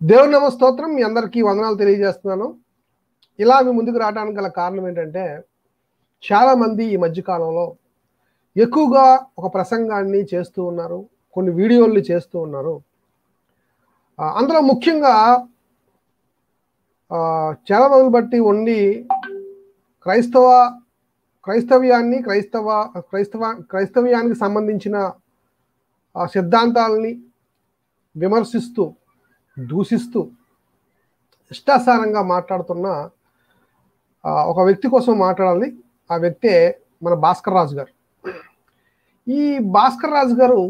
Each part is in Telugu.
దేవుని నమ స్తోత్రం మీ అందరికీ వందనాలు తెలియజేస్తున్నాను. ఇలా మీ ముందుకు రావడానికి గల కారణం ఏంటంటే చాలామంది ఈ మధ్యకాలంలో ఎక్కువగా ఒక ప్రసంగాన్ని చేస్తూ ఉన్నారు కొన్ని వీడియోలు చేస్తూ ఉన్నారు. అందులో ముఖ్యంగా ఆ, చాలా రోజులు బట్టి ఉండి క్రైస్తవ క్రైస్తవ్యాన్ని క్రైస్తవ క్రైస్తవ క్రైస్తవ్యానికి సంబంధించిన సిద్ధాంతాలని విమర్శిస్తూ దూషిస్తూ ఇష్టాసారంగా మాట్లాడుతున్న ఒక వ్యక్తి కోసం మాట్లాడాలి ఆ వ్యక్తే మన భాస్కర్ రాజు గారు. ఈ భాస్కర్ రాజు గారు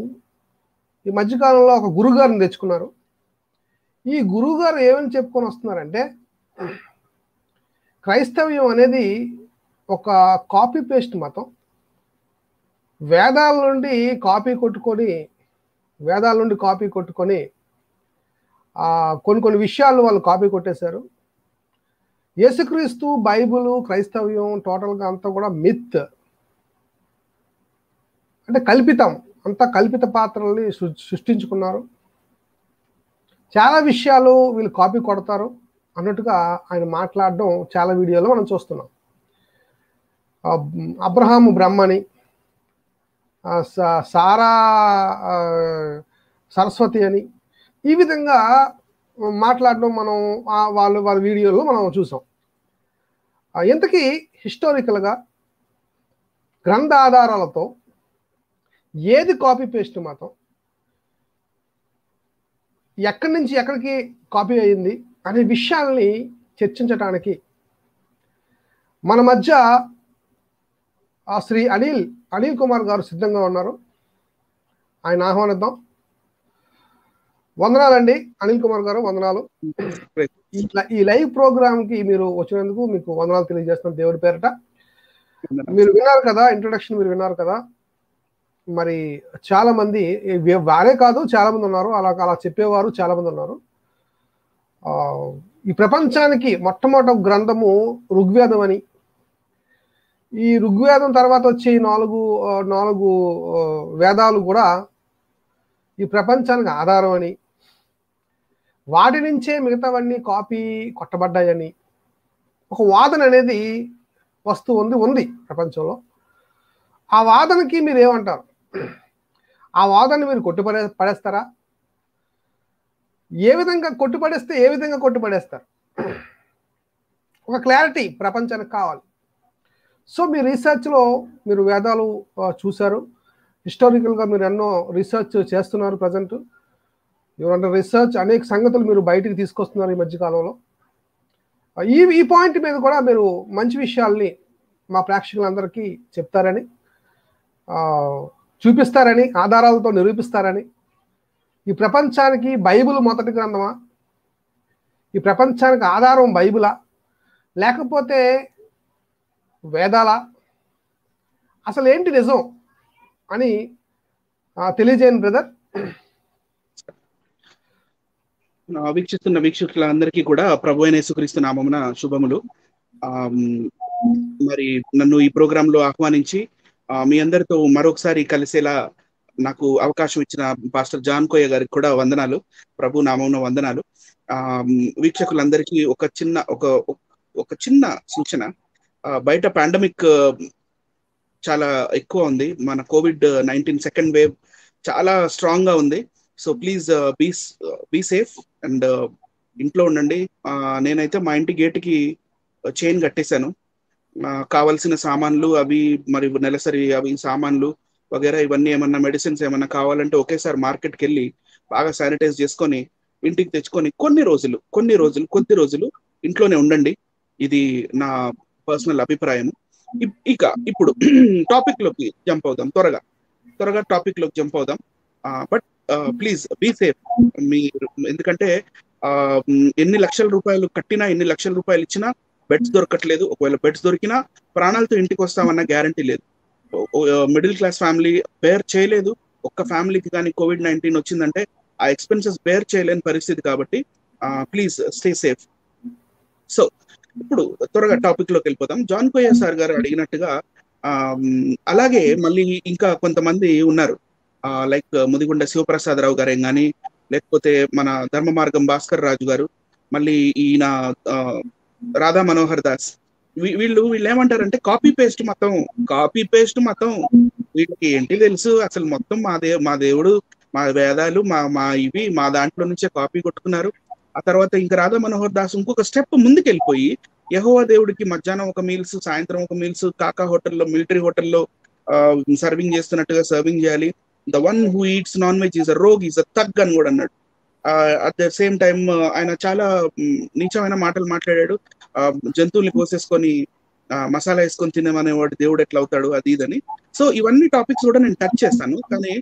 ఈ మధ్యకాలంలో ఒక గురుగారిని తెచ్చుకున్నారు. ఈ గురుగారు ఏమని చెప్పుకొని వస్తున్నారంటే క్రైస్తవ్యం అనేది ఒక కాపీ పేస్ట్ మతం వేదాల నుండి కాపీ కొట్టుకొని వేదాల నుండి కాపీ కొట్టుకొని కొన్ని కొన్ని విషయాలు వాళ్ళు కాపీ కొట్టేశారు. యేసుక్రీస్తు బైబుల్ క్రైస్తవ్యం టోటల్గా అంతా కూడా మిత్. అంటే కల్పితం. అంతా కల్పిత పాత్రల్ని సృష్టించుకున్నారు. చాలా విషయాలు వీళ్ళు కాపీ కొడతారు అన్నట్టుగా ఆయన మాట్లాడడం చాలా వీడియోలో మనం చూస్తున్నాం. అబ్రహాం బ్రహ్మని సారా సరస్వతి అని ఈ విధంగా మాట్లాడడం మనం వాళ్ళు వాళ్ళ వీడియోలో మనం చూసాం. ఇంతకీ హిస్టారికల్గా గ్రంథ ఆధారాలతో ఏది కాపీ పేస్ట్ మాత్రం ఎక్కడి నుంచి ఎక్కడికి కాపీ అయింది అనే విషయాల్ని చర్చించడానికి మన మధ్య ఆ శ్రీ అనిల్ అనిల్ కుమార్ గారు సిద్ధంగా ఉన్నారు. ఆయన ఆహ్వానిద్దాం. వందనాలండి. అనిల్ కుమార్ గారు వందనాలు. ఈ లైవ్ ప్రోగ్రామ్కి మీరు వచ్చినందుకు మీకు వందనాలు తెలియజేస్తున్నాను దేవుడి పేరట. మీరు విన్నారు కదా ఇంట్రొడక్షన్ మీరు విన్నారు కదా. మరి చాలా మంది వారే కాదు చాలా మంది ఉన్నారు. అలా అలా చెప్పేవారు చాలా మంది ఉన్నారు ఈ ప్రపంచానికి మొట్టమొదటి గ్రంథము ఋగ్వేదం అని. ఈ ఋగ్వేదం తర్వాత వచ్చే ఈ నాలుగు నాలుగు వేదాలు కూడా ఈ ప్రపంచానికి ఆధారం అని. వాటి నుంచే మిగతావన్నీ కాపీ కొట్టబడ్డాయని ఒక వాదన అనేది వస్తూ ఉంది ఉంది ప్రపంచంలో. ఆ వాదనకి మీరు ఏమంటారు ఆ వాదన మీరు కొట్టుపడే పడేస్తారా? ఏ విధంగా కొట్టుపడేస్తే ఏ విధంగా కొట్టుపడేస్తారు? ఒక క్లారిటీ ప్రపంచానికి కావాలి. సో మీ రీసెర్చ్లో మీరు వేదాలు చూశారు. హిస్టారికల్గా మీరు ఎన్నో రీసెర్చ్ చేస్తున్నారు ప్రజెంట్. ఎవరంటే రీసెర్చ్ అనేక సంగతులు మీరు బయటికి తీసుకొస్తున్నారు ఈ మధ్యకాలంలో ఈ ఈ పాయింట్ మీద కూడా మీరు మంచి విషయాల్ని మా ప్రేక్షకులందరికీ చెప్తారని చూపిస్తారని ఆధారాలతో నిరూపిస్తారని. ఈ ప్రపంచానికి బైబిల్ మొదటి గ్రంథమా? ఈ ప్రపంచానికి ఆధారం బైబిలా? లేకపోతే వేదాలా? అసలు ఏంటి నిజం అని ఆ, తెలియజేయండి బ్రదర్. వీక్షిస్తున్న వీక్షకులందరికీ కూడా ప్రభు అయిన యేసుక్రీస్తు నామమున శుభములు. ఆ, మరి నన్ను ఈ ప్రోగ్రామ్లో ఆహ్వానించి మీ అందరితో మరొకసారి కలిసేలా నాకు అవకాశం ఇచ్చిన పాస్టర్ జాన్ కోయ గారికి కూడా వందనాలు. ప్రభు నామమున వందనాలు. ఆ వీక్షకులందరికీ ఒక చిన్న ఒక ఒక చిన్న సూచన. బయట పాండమిక్ చాలా ఎక్కువ ఉంది. మన కోవిడ్ నైన్టీన్ సెకండ్ వేవ్ చాలా స్ట్రాంగ్గా ఉంది. So please be be safe. And uh, ఇంట్లో ఉండండి. నేనైతే మా ఇంటి గేటుకి uh, చైన్ కట్టేశాను. కావలసిన సామాన్లు అవి మరి నెలసరి అవి సామాన్లు వగేరా ఇవన్నీ ఏమన్నా మెడిసిన్స్ ఏమన్నా కావాలంటే ఒకేసారి మార్కెట్కి వెళ్ళి బాగా శానిటైజ్ చేసుకొని ఇంటికి తెచ్చుకొని కొన్ని రోజులు కొన్ని రోజులు కొద్ది రోజులు ఇంట్లోనే ఉండండి. ఇది నా పర్సనల్ అభిప్రాయం ఇక ఇప్పుడు టాపిక్లోకి జంప్ అవుదాం. త్వరగా త్వరగా టాపిక్లోకి జంప్ అవుదాం. బట్ ప్లీజ్ బీ సేఫ్ మీరు ఎందుకంటే ఆ, ఎన్ని లక్షల రూపాయలు కట్టినా ఎన్ని లక్షల రూపాయలు ఇచ్చినా బెడ్స్ దొరకట్లేదు. ఒకవేళ బెడ్స్ దొరికినా ప్రాణాలతో ఇంటికి వస్తామన్న గ్యారంటీ లేదు మిడిల్ క్లాస్ ఫ్యామిలీ బేర్ చేయలేదు. ఒక్క ఫ్యామిలీకి కానీ కోవిడ్ నైన్టీన్ వచ్చిందంటే ఆ ఎక్స్పెన్సెస్ బేర్ చేయలేని పరిస్థితి కాబట్టి ప్లీజ్ స్టే సేఫ్ సో ఇప్పుడు త్వరగా టాపిక్లోకి వెళ్ళిపోదాం. జాన్ కోయ సార్ గారు అడిగినట్టుగా ఆ, అలాగే మళ్ళీ ఇంకా కొంతమంది ఉన్నారు. లైక్ uh, ముదిగుండ శివప్రసాద్ రావు గారే కానీ లేకపోతే మన ధర్మ మార్గం భాస్కర్ రాజు గారు మళ్ళీ ఈయన రాధా మనోహర్ దాస్ వీళ్ళు వీళ్ళు ఏమంటారంటే కాపీ పేస్ట్ మొత్తం కాపీ పేస్ట్ మొత్తం. వీళ్ళకి ఏంటి తెలుసు? అసలు మొత్తం మా దే మా దేవుడు మా వేదాలు మా మా ఇవి మా దాంట్లో నుంచే కాపీ కొట్టుకున్నారు. ఆ తర్వాత ఇంకా రాధా మనోహర్ దాస్ ఇంకొక స్టెప్ ముందుకు వెళ్ళిపోయి యహోవా దేవుడికి మధ్యాహ్నం ఒక మీల్స్ సాయంత్రం ఒక మీల్స్ కాకా హోటల్లో మిలిటరీ హోటల్లో సర్వింగ్ చేస్తున్నట్టుగా సర్వింగ్ చేయాలి. The one who eats non veg is a rogue is a thug అని కూడా అన్నాడు అట్ ద సేమ్ టైం ఆయన చాలా నీచమైన మాటలు మాట్లాడాడు. జంతువుల్ని కోసేసుకొని మసాలా వేసుకొని తినమనేవాడు దేవుడు ఎట్లా అవుతాడు అది ఇదని సో ఇవన్నీ టాపిక్స్ కూడా నేను టచ్ చేస్తాను. కానీ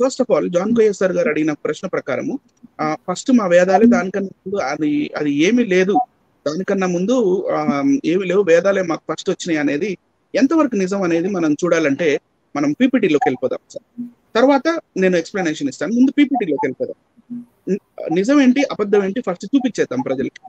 first of all Jan Koyar sir గారు అడిగిన ప్రశ్న ప్రకారము ఫస్ట్ మా వేదాలే దానికన్నా ముందు అది అది ఏమీ లేదు. దానికన్నా ముందు ఏమీ లేవు. వేదాలే మాకు ఫస్ట్ వచ్చినాయి అనేది ఎంతవరకు నిజం అనేది మనం చూడాలంటే మనం పీపీటీలోకి వెళ్ళిపోదాం. సార్ తర్వాత నేను ఎక్స్ప్లెనేషన్ ఇస్తాను. ముందు పీపీటీలోకి వెళ్ళిపోదాం. నిజం ఏంటి అబద్ధం ఏంటి ఫస్ట్ చూపించేద్దాం ప్రజలకి.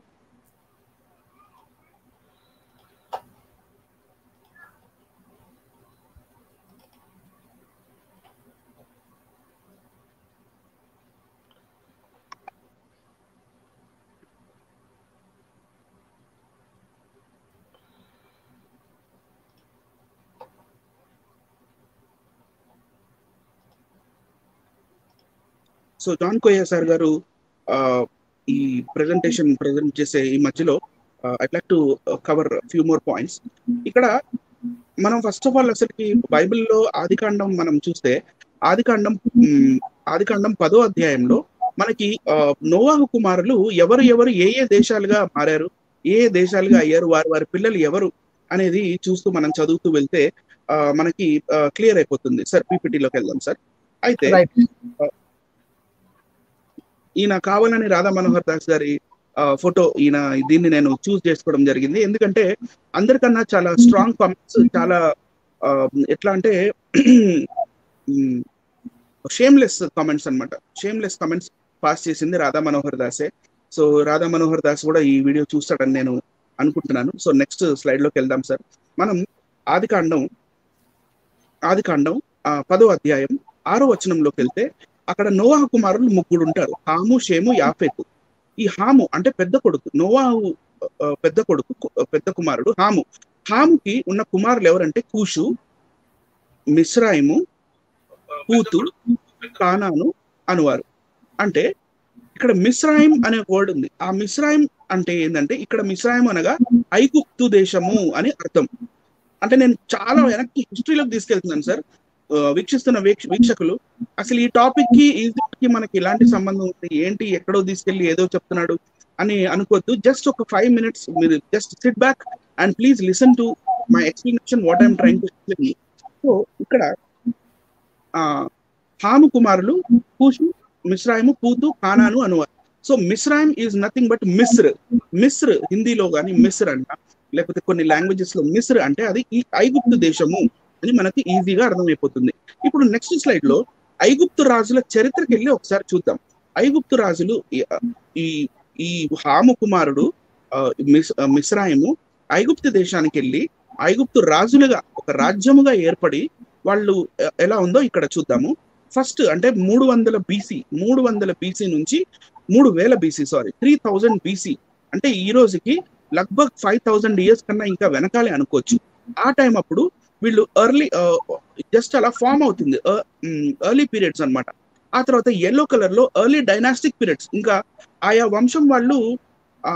సో జాన్ కోయా సార్ గారు ఆ, ఈ ప్రెజెంటేషన్ ప్రెజెంట్ చేసే ఈ మధ్యలో I like to cover few more points ఇక్కడ మనం ఫస్ట్ ఆఫ్ ఆల్ అసలుకి బైబిల్లో ఆదికాండం మనం చూస్తే ఆదికాండం ఆదికాండం పదో అధ్యాయంలో మనకి నోవాహు కుమారులు ఎవరు ఎవరు ఏ ఏ దేశాలుగా మారారు ఏ ఏ దేశాలుగా అయ్యారు వారి వారి పిల్లలు ఎవరు అనేది చూస్తూ మనం చదువుతూ వెళ్తే మనకి క్లియర్ అయిపోతుంది. సార్ పీపీటీలోకి వెళ్దాం సార్. అయితే ఈయన కావాలని రాధా మనోహర్ దాస్ గారి ఆ, ఫోటో ఈయన దీన్ని నేను చూస్ చేసుకోవడం జరిగింది. ఎందుకంటే అందరికన్నా చాలా స్ట్రాంగ్ కామెంట్స్ చాలా ఎట్లా అంటే షేమ్లెస్ కామెంట్స్ అన్నమాట. షేమ్లెస్ కామెంట్స్ పాస్ చేసింది రాధా మనోహర్ దాసే. సో రాధా మనోహర్ దాస్ కూడా ఈ వీడియో చూస్తాడని నేను అనుకుంటున్నాను. సో నెక్స్ట్ స్లైడ్లోకి వెళ్దాం సార్ మనం ఆదికాండం ఆదికాండం ఆ, పదో అధ్యాయం ఆరో వచనంలోకి వెళ్తే అక్కడ నోవాహు కుమారులు ముగ్గురు ఉంటారు. హాము షేము యాఫెతు. ఈ హాము అంటే పెద్ద కొడుకు. నోవాహు పెద్ద కొడుకు పెద్ద కుమారుడు హాము. హాముకి ఉన్న కుమారులు ఎవరంటే కూషు మిశ్రాయిము పూతు కానాను అనువారు. అంటే ఇక్కడ మిశ్రాయిం అనే వర్డ్ ఉంది. ఆ మిశ్రాయిం అంటే ఏంటంటే ఇక్కడ మిశ్రాయిం అనగా ఐగుప్తు దేశము అని అర్థం. అంటే నేను చాలా వెనక్కి హిస్టరీలోకి తీసుకెళ్తున్నాను సార్. వీక్షిస్తున్న వీక్ష- వీక్షకులు అసలు ఈ టాపిక్కి ఈజిప్ట్కి మనకి ఎలాంటి సంబంధం ఉంది? ఏంటి? ఎక్కడో తీసుకెళ్ళి ఏదో చెప్తున్నాడు అని అనుకోవద్దు. జస్ట్ ఒక ఫైవ్ మినిట్స్ మీరు just sit back and please listen to my explanation what I'm trying to explain so ఇక్కడ హాము కుమారులు కూషు మిశ్రాయిము పూతు కానాను అనువారు so Mizraim is nothing but Misr Misr హిందీలో కానీ మిస్ర్ అంట లేకపోతే కొన్ని లాంగ్వేజెస్లో మిస్ర్ అంటే అది ఈ ఐగుప్తు దేశము. అని మనకి ఈజీగా అర్థమైపోతుంది. ఇప్పుడు నెక్స్ట్ స్లైడ్లో ఐగుప్తు రాజుల చరిత్రకి వెళ్ళి ఒకసారి చూద్దాం. ఐగుప్తు రాజులు ఈ- ఈ హాము కుమారుడు మిశ్రాయము ఐగుప్తు దేశానికి వెళ్ళి ఐగుప్తు రాజులుగా ఒక రాజ్యముగా ఏర్పడి వాళ్ళు ఎలా ఉందో ఇక్కడ చూద్దాము. ఫస్ట్ అంటే మూడు వందల బీసీ మూడు వందల బీసీ నుంచి మూడు వేల BC sorry three thousand BC. అంటే ఈ రోజుకి లగ్భగ్ ఫైవ్ థౌజండ్ ఇయర్స్ కన్నా ఇంకా వెనకాలే అనుకోవచ్చు. ఆ టైం అప్పుడు వీళ్ళు ఎర్లీ జస్ట్ uh, అలా ఫామ్ అవుతుంది. Uh, mm, ఎర్లీ పీరియడ్స్ అన్నమాట. ఆ తర్వాత ఎల్లో కలర్లో ఎర్లీ డైనాస్టిక్ పీరియడ్స్ ఇంకా ఆయా వంశం వాళ్ళు ఆ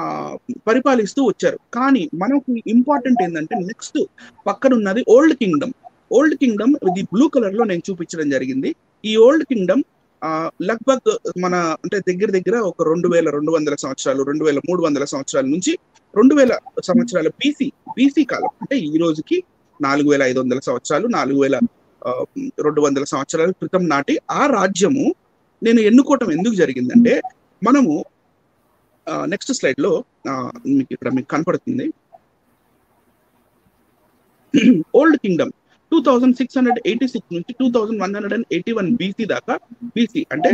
పరిపాలిస్తూ వచ్చారు. కానీ మనకు ఇంపార్టెంట్ ఏంటంటే నెక్స్ట్ పక్కన ఉన్నది ఓల్డ్ కింగ్డమ్ ఓల్డ్ కింగ్డమ్ ఇది బ్లూ కలర్లో నేను చూపించడం జరిగింది. ఈ ఓల్డ్ కింగ్డమ్ ఆ లగ్భగ్ మన అంటే దగ్గర దగ్గర ఒక రెండు వేల రెండు వందల సంవత్సరాలు రెండు వేల మూడు వందల సంవత్సరాల నుంచి రెండు వేల సంవత్సరాల బీసీ బీసీ కాలం. అంటే ఈ రోజుకి నాలుగు వేల ఐదు వందల సంవత్సరాలు నాలుగు వేల రెండు వందల సంవత్సరాల క్రితం నాటి ఆ రాజ్యము నేను ఎన్నుకోవటం ఎందుకు జరిగిందంటే మనము నెక్స్ట్ స్లైడ్లో మీకు ఇక్కడ మీకు కనపడుతుంది. Old kingdom two thousand six hundred eighty six నుంచి two thousand one hundred and eighty one BC దాకా బీసీ అంటే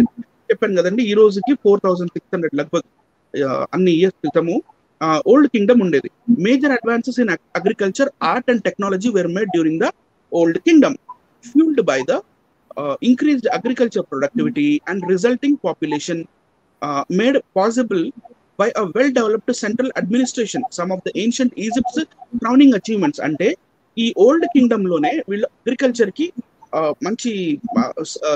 చెప్పాను కదండి ఈ రోజుకి ఫోర్ థౌజండ్ సిక్స్ హండ్రెడ్ లగ్భగ్ అన్ని ఇయర్స్ క్రితము ఓల్డ్ కింగ్డమ్ ఉండేది. Major advances in agriculture art and technology were made during the old kingdom fueled by the increase agriculture productivity and resulting population made possible by a well developed central administration some of the ancient Egypt's crowning achievements అంటే ఈ ఓల్డ్ కింగ్డమ్లోనే వీళ్ళు అగ్రికల్చర్కి మంచి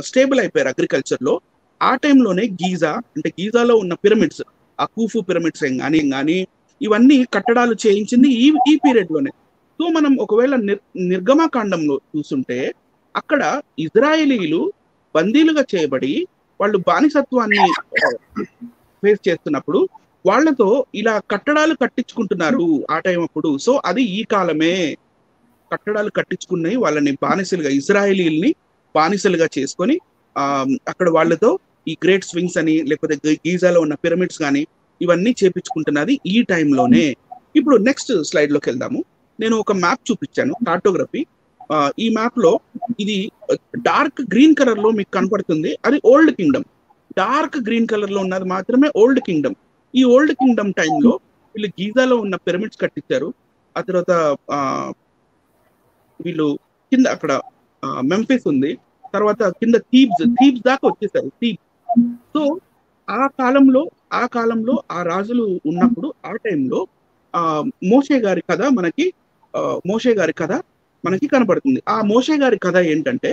స్టేబుల్ అయిపోయారు అగ్రికల్చర్లో. ఆ టైంలోనే గీజా అంటే గీజాలో ఉన్న పిరమిడ్స్ ఆ కూఫు పిరమిడ్స్ ఏం కానీ ఏం కానీ ఇవన్నీ కట్టడాలు చేయించింది ఈ ఈ పీరియడ్లోనే సో మనం ఒకవేళ నిర్ నిర్గమాకాండంలో చూస్తుంటే అక్కడ ఇజ్రాయేలీలు బందీలుగా చేయబడి వాళ్ళు బానిసత్వాన్ని ఫేస్ చేస్తున్నప్పుడు వాళ్ళతో ఇలా కట్టడాలు కట్టించుకుంటున్నారు ఆ టైం అప్పుడు. సో అది ఈ కాలమే. కట్టడాలు కట్టించుకున్నాయి వాళ్ళని బానిసలుగా ఇజ్రాయేలీల్ని బానిసలుగా చేసుకొని ఆ అక్కడ వాళ్ళతో ఈ గ్రేట్ స్వింగ్స్ అని లేకపోతే గీజాలో ఉన్న పిరమిడ్స్ కానీ ఇవన్నీ చేపించుకుంటున్నది ఈ టైంలోనే. ఇప్పుడు నెక్స్ట్ స్లైడ్లోకి వెళ్దాము. నేను ఒక మ్యాప్ చూపించాను కార్టోగ్రఫీ. ఈ మ్యాప్లో ఇది డార్క్ గ్రీన్ కలర్లో మీకు కనపడుతుంది. అది ఓల్డ్ కింగ్డమ్. డార్క్ గ్రీన్ కలర్లో ఉన్నది మాత్రమే ఓల్డ్ కింగ్డమ్. ఈ ఓల్డ్ కింగ్డమ్ టైంలో వీళ్ళు గీజాలో ఉన్న పిరమిడ్స్ కట్టించారు. ఆ తర్వాత వీళ్ళు కింద అక్కడ మెంఫిస్ ఉంది. తర్వాత కింద థీబ్స్ థీబ్స్ దాకా వచ్చేసారు థీబ్స్. సో ఆ కాలంలో ఆ కాలంలో ఆ రాజులు ఉన్నప్పుడు ఆ టైంలో ఆ మోషే గారి కథ మనకి మోషే గారి కథ మనకి కనపడుతుంది. ఆ మోషే గారి కథ ఏంటంటే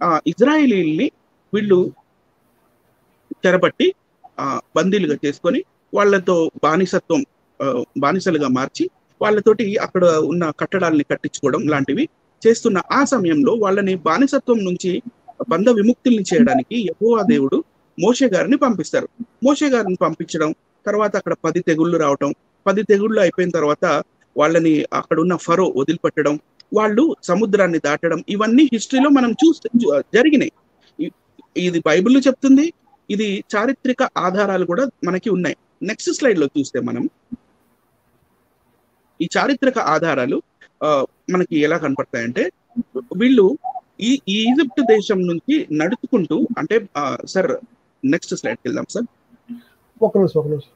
ఆ ఇజ్రాయేలీల్ని వీళ్ళు చెరబట్టి ఆ బందీలుగా చేసుకొని వాళ్ళతో బానిసత్వం బానిసలుగా మార్చి వాళ్ళతోటి అక్కడ ఉన్న కట్టడాలని కట్టించుకోవడం లాంటివి చేస్తున్న ఆ సమయంలో వాళ్ళని బానిసత్వం నుంచి బంధ విముక్తుల్ని చేయడానికి యెహోవా దేవుడు మోషే గారిని పంపిస్తారు. మోషే గారిని పంపించడం తర్వాత అక్కడ పది తెగుళ్ళు రావటం పది తెగుళ్ళు అయిపోయిన తర్వాత వాళ్ళని అక్కడ ఉన్న ఫరో వదిలిపెట్టడం వాళ్ళు సముద్రాన్ని దాటడం ఇవన్నీ హిస్టరీలో మనం చూస్తే జరిగినాయి. ఇది బైబిల్ చెప్తుంది ఇది చారిత్రక ఆధారాలు కూడా మనకి ఉన్నాయి. నెక్స్ట్ స్లైడ్లో చూస్తే మనం ఈ చారిత్రక ఆధారాలు మనకి ఎలా కనపడతాయంటే వీళ్ళు ఈ ఈ ఈజిప్ట్ దేశం నుంచి నడుచుకుంటూ అంటే సార్ నెక్స్ట్ స్లైడ్కి వెళ్దాం సార్ ఒక నిమిషం ఒక నిమిషం.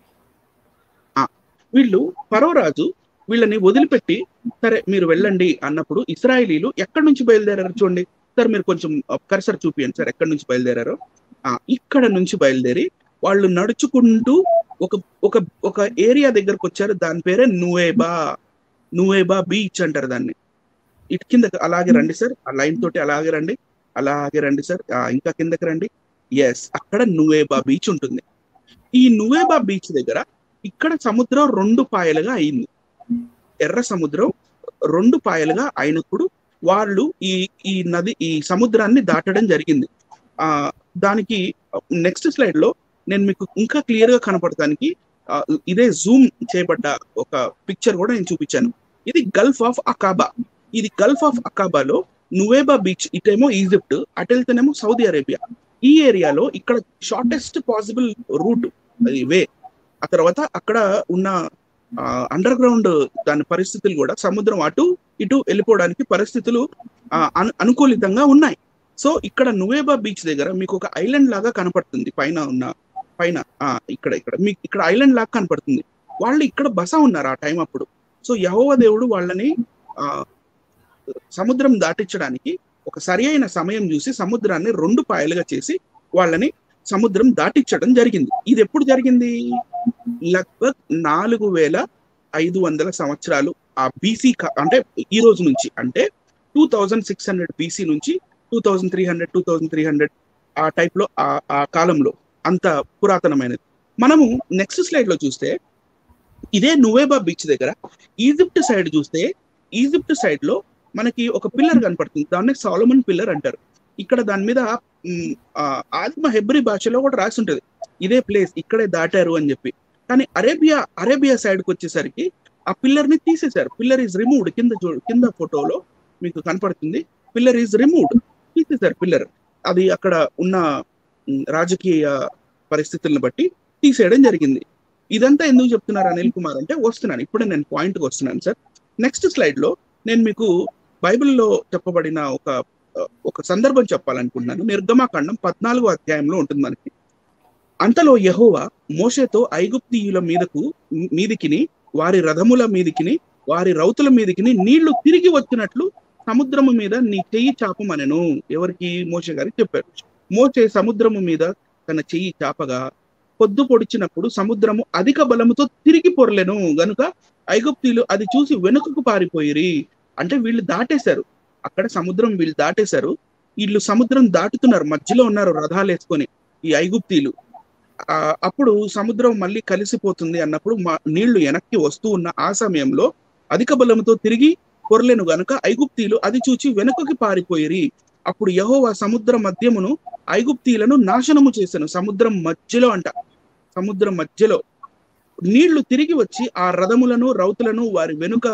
వీళ్ళు ఫరో రాజు వీళ్ళని వదిలిపెట్టి సరే మీరు వెళ్ళండి అన్నప్పుడు ఇస్రాయేలీలు ఎక్కడి నుంచి బయలుదేరారు చూడండి. సార్ మీరు కొంచెం కర్సర్ చూపియండి సార్ ఎక్కడి నుంచి బయలుదేరారో. ఆ, ఇక్కడ నుంచి బయలుదేరి వాళ్ళు నడుచుకుంటూ ఒక ఒక ఒక ఏరియా దగ్గరకు వచ్చారు. దాని పేరే నువేబా. నువేబా బీచ్ అంటారు దాన్ని. ఇటు కింద అలాగే రండి సార్. ఆ లైన్ తోటి అలాగే రండి. అలాగే రండి సార్. ఇంకా కిందకి రండి. ఎస్ అక్కడ నువేబా బీచ్ ఉంటుంది. ఈ నువేబా బీచ్ దగ్గర ఇక్కడ సముద్రం రెండు పాయలుగా అయింది. ఎర్ర సముద్రం రెండు పాయలుగా అయినప్పుడు వాళ్ళు ఈ ఈ నది ఈ సముద్రాన్ని దాటడం జరిగింది. ఆ దానికి నెక్స్ట్ స్లైడ్లో నేను మీకు ఇంకా క్లియర్గా కనపడటానికి ఇదే జూమ్ చేయబడ్డ ఒక పిక్చర్ కూడా నేను చూపించాను. ఇది గల్ఫ్ ఆఫ్ అకాబా ఇది గల్ఫ్ ఆఫ్ అకాబాలో నువేబా బీచ్ ఇటేమో ఈజిప్ట్ అటు వెళ్తేనేమో సౌదీ అరేబియా ఈ ఏరియాలో ఇక్కడ షార్టెస్ట్ పాసిబుల్ రూట్ అది వే. ఆ తర్వాత అక్కడ ఉన్న అండర్ గ్రౌండ్ దాని పరిస్థితులు కూడా సముద్రం అటు ఇటు వెళ్ళిపోవడానికి పరిస్థితులు అను- అనుకూలితంగా ఉన్నాయి. సో ఇక్కడ నువేబా బీచ్ దగ్గర మీకు ఒక ఐలాండ్ లాగా కనపడుతుంది. పైన ఉన్న పైన ఇక్కడ ఇక్కడ. మీకు ఇక్కడ ఐలాండ్ లాగా కనపడుతుంది. వాళ్ళు ఇక్కడ బస ఉన్నారు ఆ టైం అప్పుడు. సో యహోవ దేవుడు వాళ్ళని ఆ సముద్రం దాటించడానికి ఒక సరి అయిన సమయం చూసి సముద్రాన్ని రెండు పాయలుగా చేసి వాళ్ళని సముద్రం దాటించడం జరిగింది. ఇది ఎప్పుడు జరిగింది? లగ్భగ్ నాలుగు వేల ఐదు వందల సంవత్సరాలు. ఆ బీసీ అంటే ఈ రోజు నుంచి అంటే two thousand six hundred BC నుంచి two thousand three hundred two thousand three hundred ఆ టైప్లో ఆ ఆ కాలంలో అంత పురాతనమైనది. మనము నెక్స్ట్ స్లైడ్లో చూస్తే ఇదే నువేబా బీచ్ దగ్గర ఈజిప్ట్ సైడ్ చూస్తే ఈజిప్ట్ సైడ్లో మనకి ఒక పిల్లర్ కనపడుతుంది. దాన్ని సాలమన్ పిల్లర్ అంటారు. ఇక్కడ దాని మీద ఆదిమ హెబ్రి భాషలో కూడా రాసి ఉంటది ఇదే ప్లేస్ ఇక్కడే దాటారు అని చెప్పి. కానీ అరేబియా అరేబియా సైడ్కి వచ్చేసరికి ఆ పిల్లర్ని తీసేశారు. Pillar is removed. కింద కింద ఫోటోలో మీకు కనపడుతుంది. Pillar is removed. తీసేశారు పిల్లర్. అది అక్కడ ఉన్న రాజకీయ పరిస్థితులను బట్టి తీసేయడం జరిగింది. ఇదంతా ఎందుకు చెప్తున్నారు అనిల్ కుమార్ అంటే వస్తున్నాను. ఇప్పుడే నేను పాయింట్కి వస్తున్నాను సార్. నెక్స్ట్ స్లైడ్లో నేను మీకు బైబిల్లో చెప్పబడిన ఒక ఒక సందర్భం చెప్పాలనుకుంటున్నాను. నిర్గమాకాండం పద్నాలుగో అధ్యాయంలో ఉంటుంది మనకి. అంతలో యహోవా మోషేతో ఐగుప్తియుల మీదకు మీదికిని వారి రథముల మీదికిని వారి రౌతుల మీదికిని నీళ్ళు తిరిగి వచ్చినట్లు సముద్రము మీద నీ చెయ్యి చాపమనెను. ఎవరికి? మోషే గారికి చెప్పారు. మోషే సముద్రము మీద తన చెయ్యి చాపగా పొద్దు పొడిచినప్పుడు సముద్రము అధిక బలముతో తిరిగి పొరలెను. గనుక ఐగుప్తీలు అది చూసి వెనుకకు పారిపోయిరి. అంటే వీళ్ళు దాటేశారు. అక్కడ సముద్రం వీళ్ళు దాటేశారు. వీళ్ళు సముద్రం దాటుతున్నారు. మధ్యలో ఉన్నారు రథాలు వేసుకొని ఈ ఐగుప్తీలు. ఆ అప్పుడు సముద్రం మళ్ళీ కలిసిపోతుంది అన్నప్పుడు మా నీళ్ళు వెనక్కి వస్తూ ఉన్న ఆ సమయంలో అధిక బలంతో తిరిగి పొరలేను గనుక ఐగుప్తీలు అది చూచి వెనుకకి పారిపోయిరి. అప్పుడు యహోవా సముద్ర మధ్యమును ఐగుప్తీలను నాశనము చేశాను. సముద్రం మధ్యలో అంట. సముద్రం మధ్యలో నీళ్ళు తిరిగి వచ్చి ఆ రథములను రౌతులను వారి వెనుక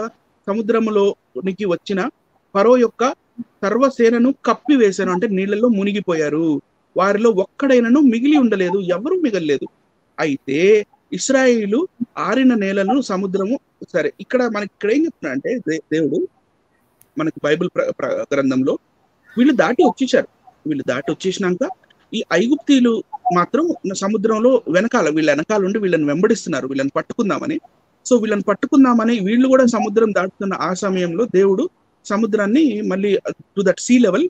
సముద్రములోనికి వచ్చిన పరో యొక్క సర్వసేనను కప్పివేశాను. అంటే నీళ్ళలో మునిగిపోయారు. వారిలో ఒక్కడైనను మిగిలి ఉండలేదు. ఎవరు మిగలలేదు. అయితే ఇస్రాయిలు ఆరిన నేలను సముద్రము సరే ఇక్కడ మనకి ఇక్కడ ఏం చెప్తున్నా అంటే దే- దేవుడు మనకి బైబిల్ ప్ర- గ్రంథంలో వీళ్ళు దాటి వచ్చేసారు. వీళ్ళు దాటి వచ్చేసినాక ఈ ఐగుప్తీలు మాత్రం సముద్రంలో వెనకాల వీళ్ళ వెనకాల ఉండి వీళ్ళని వెంబడిస్తున్నారు. వీళ్ళని పట్టుకుందామని. సో వీళ్ళని పట్టుకుందామని వీళ్ళు కూడా సముద్రం దాటుతున్న ఆ సమయంలో దేవుడు సముద్రాన్ని మళ్ళీ టు దట్ సీ లెవెల్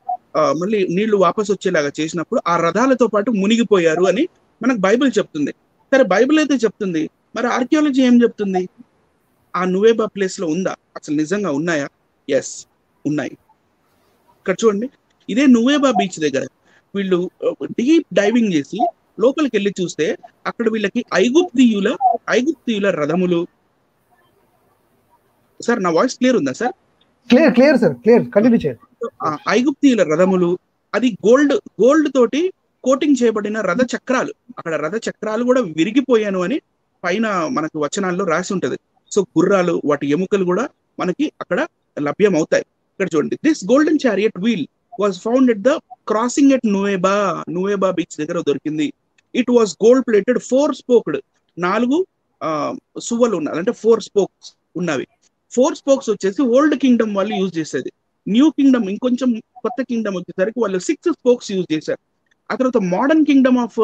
మళ్ళీ నీళ్ళు వాపస్ వచ్చేలాగా చేసినప్పుడు ఆ రథాలతో పాటు మునిగిపోయారు అని మనకు బైబిల్ చెప్తుంది. సరే బైబిల్ అయితే చెప్తుంది. మరి ఆర్కియాలజీ ఏం చెప్తుంది? ఆ నువేబా ప్లేస్లో ఉందా? అసలు నిజంగా ఉన్నాయా? ఎస్ ఉన్నాయి. ఇక్కడ చూడండి ఇదే నువేబా బీచ్ దగ్గర వీళ్ళు డీప్ డైవింగ్ చేసి లోపలికి వెళ్ళి చూస్తే అక్కడ వీళ్ళకి ఐగుప్తియుల ఐగుప్తియుల రథములు సార్ నా వాయిస్ క్లియర్ ఉందా sir? Clear clear sir clear continue చేయండి. ఐగుప్తీయుల రథములు అది గోల్డ్ గోల్డ్ తోటి కోటింగ్ చేయబడిన రథ చక్రాలు అక్కడ రథ చక్రాలు కూడా విరిగిపోయాను అని పైన మనకు వచనాల్లో రాసి ఉంటది. సో గుర్రాలు వాటి ఎముకలు కూడా మనకి అక్కడ లభ్యం అవుతాయి ఇక్కడ చూడండి. This golden chariot wheel was found at the crossing at Nuweiba Nuweiba beach దగ్గర దొరికింది. It was gold plated four spoked నాలుగు సువ్వలు ఉన్నాయి. అంటే ఫోర్ స్పోక్స్ ఉన్నవి. ఫోర్ స్పోక్స్ వచ్చేసి ఓల్డ్ కింగ్డమ్ వాళ్ళు యూజ్ చేసేది. న్యూ కింగ్డమ్ ఇంకొంచెం కొత్త కింగ్డమ్ వచ్చేసరికి వాళ్ళు సిక్స్ స్పోక్స్ యూజ్ చేశారు. ఆ తర్వాత మోడర్న్ కింగ్డమ్ ఆఫ్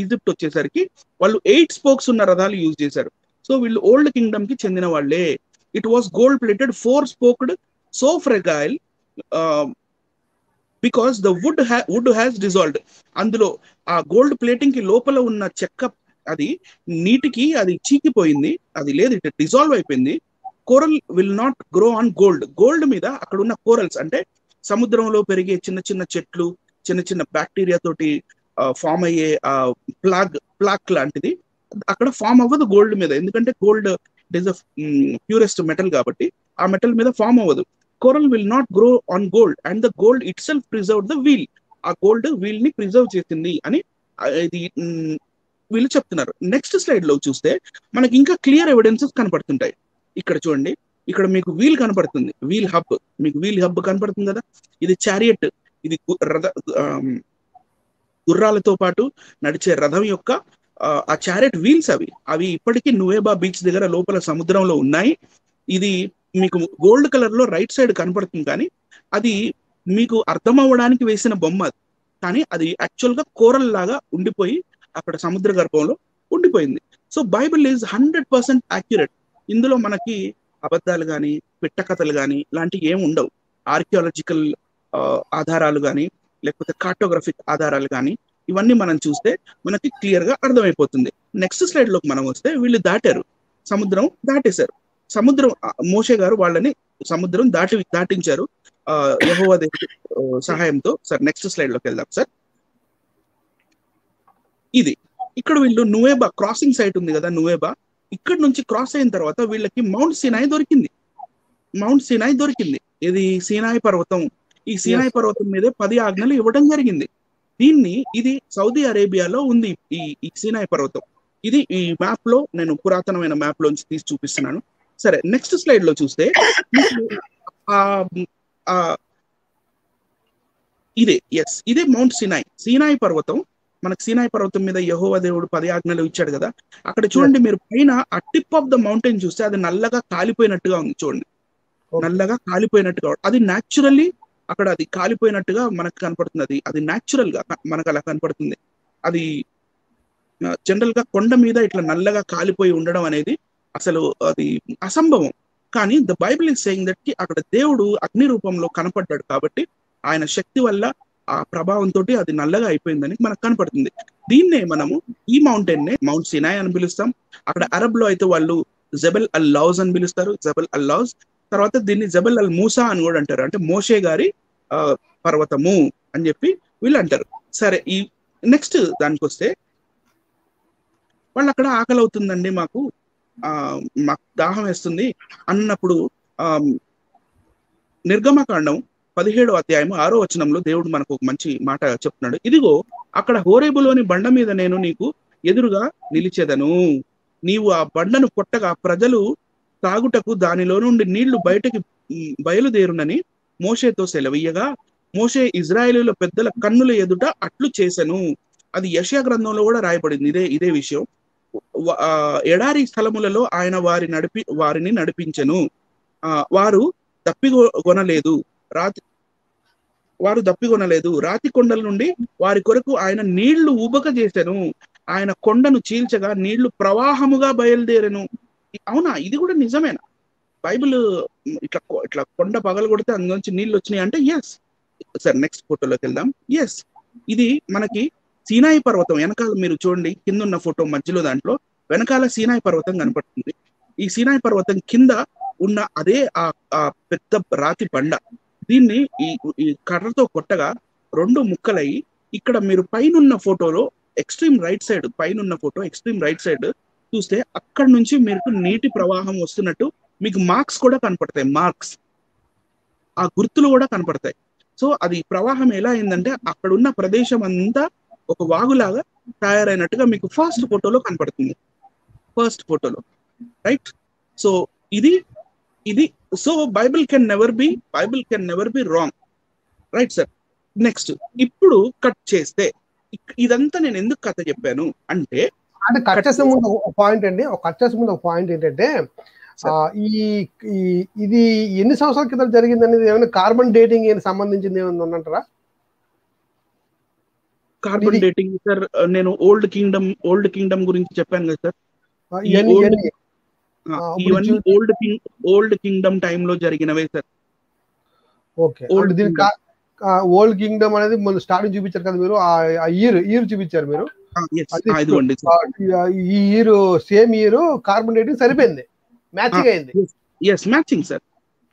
ఈజిప్ట్ వచ్చేసరికి వాళ్ళు ఎయిట్ స్పోక్స్ ఉన్న రథాలు యూజ్ చేశారు. సో వీళ్ళు ఓల్డ్ కింగ్డమ్కి చెందిన వాళ్ళే. It was gold plated four spoked so fragile because the wood wood has dissolved. అందులో ఆ గోల్డ్ ప్లేటింగ్కి లోపల ఉన్న చెక్క అది నీటికి అది చీకిపోయింది అది లేదు ఇట్ డిజాల్వ్ అయిపోయింది. Coral will not grow on gold. Gold మీద అక్కడ ఉన్న కోరల్స్ అంటే సముద్రంలో పెరిగే చిన్న చిన్న చెట్లు చిన్న చిన్న బ్యాక్టీరియా తోటి ఫామ్ అయ్యే ప్లాగ్ ప్లాక్ లాంటిది అక్కడ ఫామ్ అవ్వదు గోల్డ్ మీద. ఎందుకంటే gold it is a purest metal కాబట్టి ఆ మెటల్ మీద ఫామ్ అవ్వదు. Coral will not grow on gold and the gold itself preserve the wheel. ఆ గోల్డ్ వీల్ని ప్రిజర్వ్ చేసింది అని ఇది వీళ్ళు చెప్తున్నారు. నెక్స్ట్ స్లైడ్లో చూస్తే మనకి ఇంకా క్లియర్ ఎవిడెన్సెస్ కనపడుతుంటాయి. ఇక్కడ చూడండి. ఇక్కడ మీకు వీల్ కనపడుతుంది. వీల్ హబ్ మీకు వీల్ హబ్ కనపడుతుంది కదా? ఇది చారియట్ ఇది రథ గుర్రాలతో పాటు నడిచే రథం యొక్క ఆ, చారెట్ వీల్స్ అవి. అవి ఇప్పటికీ నువేబా బీచ్ దగ్గర లోపల సముద్రంలో ఉన్నాయి. ఇది మీకు గోల్డ్ కలర్లో రైట్ సైడ్ కనపడుతుంది కానీ అది మీకు అర్థం అవ్వడానికి వేసిన బొమ్మ కానీ అది యాక్చువల్గా కోరల్ లాగా ఉండిపోయి అక్కడ సముద్ర గర్భంలో ఉండిపోయింది. So Bible is hundred percent accurate ఇందులో మనకి అబద్ధాలు కానీ పిట్టకథలు కానీ ఇలాంటివి ఏమి ఉండవు. ఆర్కియాలజికల్ ఆధారాలు కానీ లేకపోతే కార్టోగ్రఫిక్ ఆధారాలు కానీ ఇవన్నీ మనం చూస్తే మనకి క్లియర్గా అర్థమైపోతుంది. నెక్స్ట్ స్లైడ్లోకి మనం వస్తే వీళ్ళు దాటారు. సముద్రం దాటేశారు. సముద్రం మోషే గారు వాళ్ళని సముద్రం దాటి దాటించారు. ఆ, దేవుడి సహాయంతో. సార్ నెక్స్ట్ స్లైడ్లోకి వెళ్దాం సార్ ఇది. ఇక్కడ వీళ్ళు నువేబా క్రాసింగ్ సైట్ ఉంది కదా నువేబా? ఇక్కడ నుంచి క్రాస్ అయిన తర్వాత వీళ్ళకి మౌంట్ సినాయి దొరికింది. మౌంట్ సినాయి దొరికింది. ఇది సీనాయి పర్వతం. ఈ సీనాయి పర్వతం మీదే పది ఆజ్ఞలు ఇవ్వడం జరిగింది. దీన్ని ఇది సౌదీ అరేబియాలో ఉంది ఈ ఈ సీనాయి పర్వతం. ఇది ఈ మ్యాప్లో నేను పురాతనమైన మ్యాప్ లోంచి తీసి చూపిస్తున్నాను. సరే నెక్స్ట్ స్లైడ్లో చూస్తే మీకు ఆ- ఆ ఇదే ఎస్ ఇదే మౌంట్ సినాయి సీనాయి పర్వతం మనకు సీనాయి పర్వతం మీద యహోవ దేవుడు పది ఆజ్ఞలు ఇచ్చాడు కదా. అక్కడ చూడండి మీరు పైన ఆ టిప్ ఆఫ్ ద మౌంటైన్ చూస్తే అది నల్లగా కాలిపోయినట్టుగా ఉంది చూడండి. నల్లగా కాలిపోయినట్టుగా అది న్యాచురల్లీ అక్కడ అది కాలిపోయినట్టుగా మనకు కనపడుతుంది. అది అది న్యాచురల్గా మనకు అలా కనపడుతుంది. అది జనరల్గా కొండ మీద ఇట్లా నల్లగా కాలిపోయి ఉండడం అనేది అసలు అది అసంభవం. కానీ ద బైబిల్ ఇస్ సెయింగ్ దట్కి అక్కడ దేవుడు అగ్ని రూపంలో కనపడ్డాడు కాబట్టి ఆయన శక్తి వల్ల ఆ ప్రభావంతో అది నల్లగా అయిపోయిందని మనకు కనపడుతుంది. దీన్నే మనము ఈ మౌంటైన్ నే మౌంట్ సినాయ్ అని పిలుస్తాం. అక్కడ అరబ్లో అయితే వాళ్ళు జబల్ అల్ లౌజ్ అని పిలుస్తారు. జబల్ అల్ లౌజ్ తర్వాత దీన్ని జబల్ అల్ మూసా అని కూడా అంటారు. అంటే మోషే గారి ఆ, పర్వతము అని చెప్పి వీళ్ళు అంటారు. సరే ఈ నెక్స్ట్ దానికి వస్తే వాళ్ళు అక్కడ ఆకలి అవుతుందండి మాకు. ఆ మాకు దాహం వేస్తుంది. అన్నప్పుడు ఆ నిర్గమకాండం పదిహేడో అధ్యాయం ఆరో వచనంలో దేవుడు మనకు ఒక మంచి మాట చెప్తున్నాడు. ఇదిగో అక్కడ హోరేబులోని బండ మీద నేను నీకు ఎదురుగా నిలిచెదను. నీవు ఆ బండను కొట్టగా ప్రజలు తాగుటకు దానిలో నుండి నీళ్ళు బయటకి బయలుదేరునని మోషేతో సెలవీయగా మోషే ఇజ్రాయేలీల పెద్దల కన్నుల ఎదుట అట్లు చేసెను. అది యశయా గ్రంథంలో కూడా రాయబడింది. ఇదే ఇదే విషయం. ఎడారి స్థలములలో ఆయన వారి నడిపి వారిని నడిపించెను. ఆ, వారు తప్పిగొనలేదు రాత్రి వారు దప్పికొనలేదు. రాతి కొండల నుండి వారి కొరకు ఆయన నీళ్ళు ఊబక చేశాను ఆయన కొండను చీల్చగా నీళ్ళు ప్రవాహముగా బయలుదేరను. అవునా? ఇది కూడా నిజమేనా? బైబిల్ ఇట్లా ఇట్లా కొండ పగలు కొడితే అందులోంచి నీళ్ళు వచ్చినాయి అంటే ఎస్ సార్ నెక్స్ట్ ఫోటోలోకి వెళ్దాం. ఎస్ ఇది మనకి సీనాయి పర్వతం. వెనకాల మీరు చూడండి కింద ఉన్న ఫోటో మధ్యలో దాంట్లో వెనకాల సీనాయి పర్వతం కనపడుతుంది. ఈ సీనాయి పర్వతం కింద ఉన్న అదే ఆ పెద్ద రాతి బండ. దీన్ని ఈ ఈ కర్రతో కొట్టగా రెండు ముక్కలయ్యి ఇక్కడ మీరు పైనున్న ఫోటోలో ఎక్స్ట్రీమ్ రైట్ సైడ్ పైనున్న ఫోటో ఎక్స్ట్రీమ్ రైట్ సైడ్ చూస్తే అక్కడ నుంచి మీకు నీటి ప్రవాహం వస్తున్నట్టు మీకు మార్క్స్ కూడా కనపడతాయి మార్క్స్. ఆ గుర్తులు కూడా కనపడతాయి. సో అది ప్రవాహం ఎలా అయిందంటే అక్కడ ఉన్న ప్రదేశం అంతా ఒక వాగులాగా తయారైనట్టుగా మీకు ఫస్ట్ ఫోటోలో కనపడుతుంది. ఫస్ట్ ఫోటోలో. రైట్? సో ఇది ఇది so Bible can never be Bible can never be wrong right sir next ఇప్పుడు కట్ చేస్తే ఇదంతా నేను ఎందుకు కథ చెప్పాను అంటే అంటే కట్ చేసే ముందు ఒక పాయింట్ అండి. ఒక కట్ చేసే ముందు ఒక పాయింట్ ఏంటంటే ఈ ఇది ఎన్ని సంవత్సరాల క్రితం జరిగింది అనేది ఏమైనా కార్బన్ డేటింగ్ సంబంధించింది ఏమైనా ఉందంటారా? కార్బన్ డేటింగ్ సార్ నేను ఓల్డ్ కింగ్డమ్ ఓల్డ్ కింగ్డమ్ గురించి చెప్పాను కదా సార్ ఇవన్నీ ఓల్డ్ కింగ్ ఓల్డ్ కింగ్డమ్ టైంలో జరిగినవే సార్. ఓకే. Old అంటే దీని ఓల్డ్ కింగ్డమ్ అనేది మన స్టార్టింగ్ చూపించారు కదా మీరు? ఆ ఇయర్ ఇయర్ చూపించారు మీరు? ఈ year same year carbon dating సరిపోయింది. మ్యాచింగ్ అయింది. Yes matching sir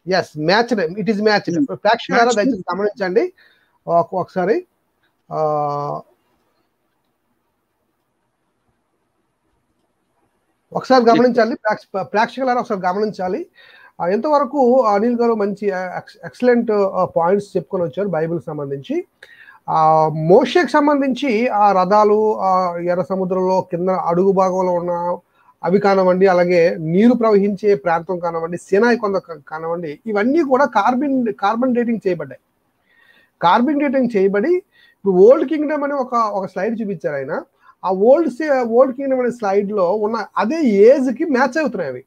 yes match it is match. ప్రేక్షకులారా. దయచేసి గమనించండి. ఒక- ఒకసారి ఒకసారి గమనించాలి. ప్రేక్ష- ప్రేక్షకులారా ఒకసారి గమనించాలి. ఎంతవరకు అనిల్ గారు మంచి ఎక్సలెంట్ పాయింట్స్ చెప్పుకొని వచ్చారు బైబిల్ సంబంధించి. ఆ మోషేకి సంబంధించి ఆ రథాలు ఆ ఎర్ర సముద్రంలో కింద అడుగు భాగంలో ఉన్న అవి కానివ్వండి అలాగే నీరు ప్రవహించే ప్రాంతం కానివ్వండి సినాయి కొంత కానివ్వండి ఇవన్నీ కూడా కార్బన్ కార్బన్ డేటింగ్ చేయబడ్డాయి. కార్బన్ డేటింగ్ చేయబడి ఇప్పుడు ఓల్డ్ కింగ్డమ్ అని ఒక ఒక స్లైడ్ చూపించారు ఆయన. ఆ ఓల్డ్ ఓల్డ్ కింగ్డమ్ అనే స్లైడ్లో ఉన్న అదే ఏజ్కి మ్యాచ్ అవుతున్నాయి అవి.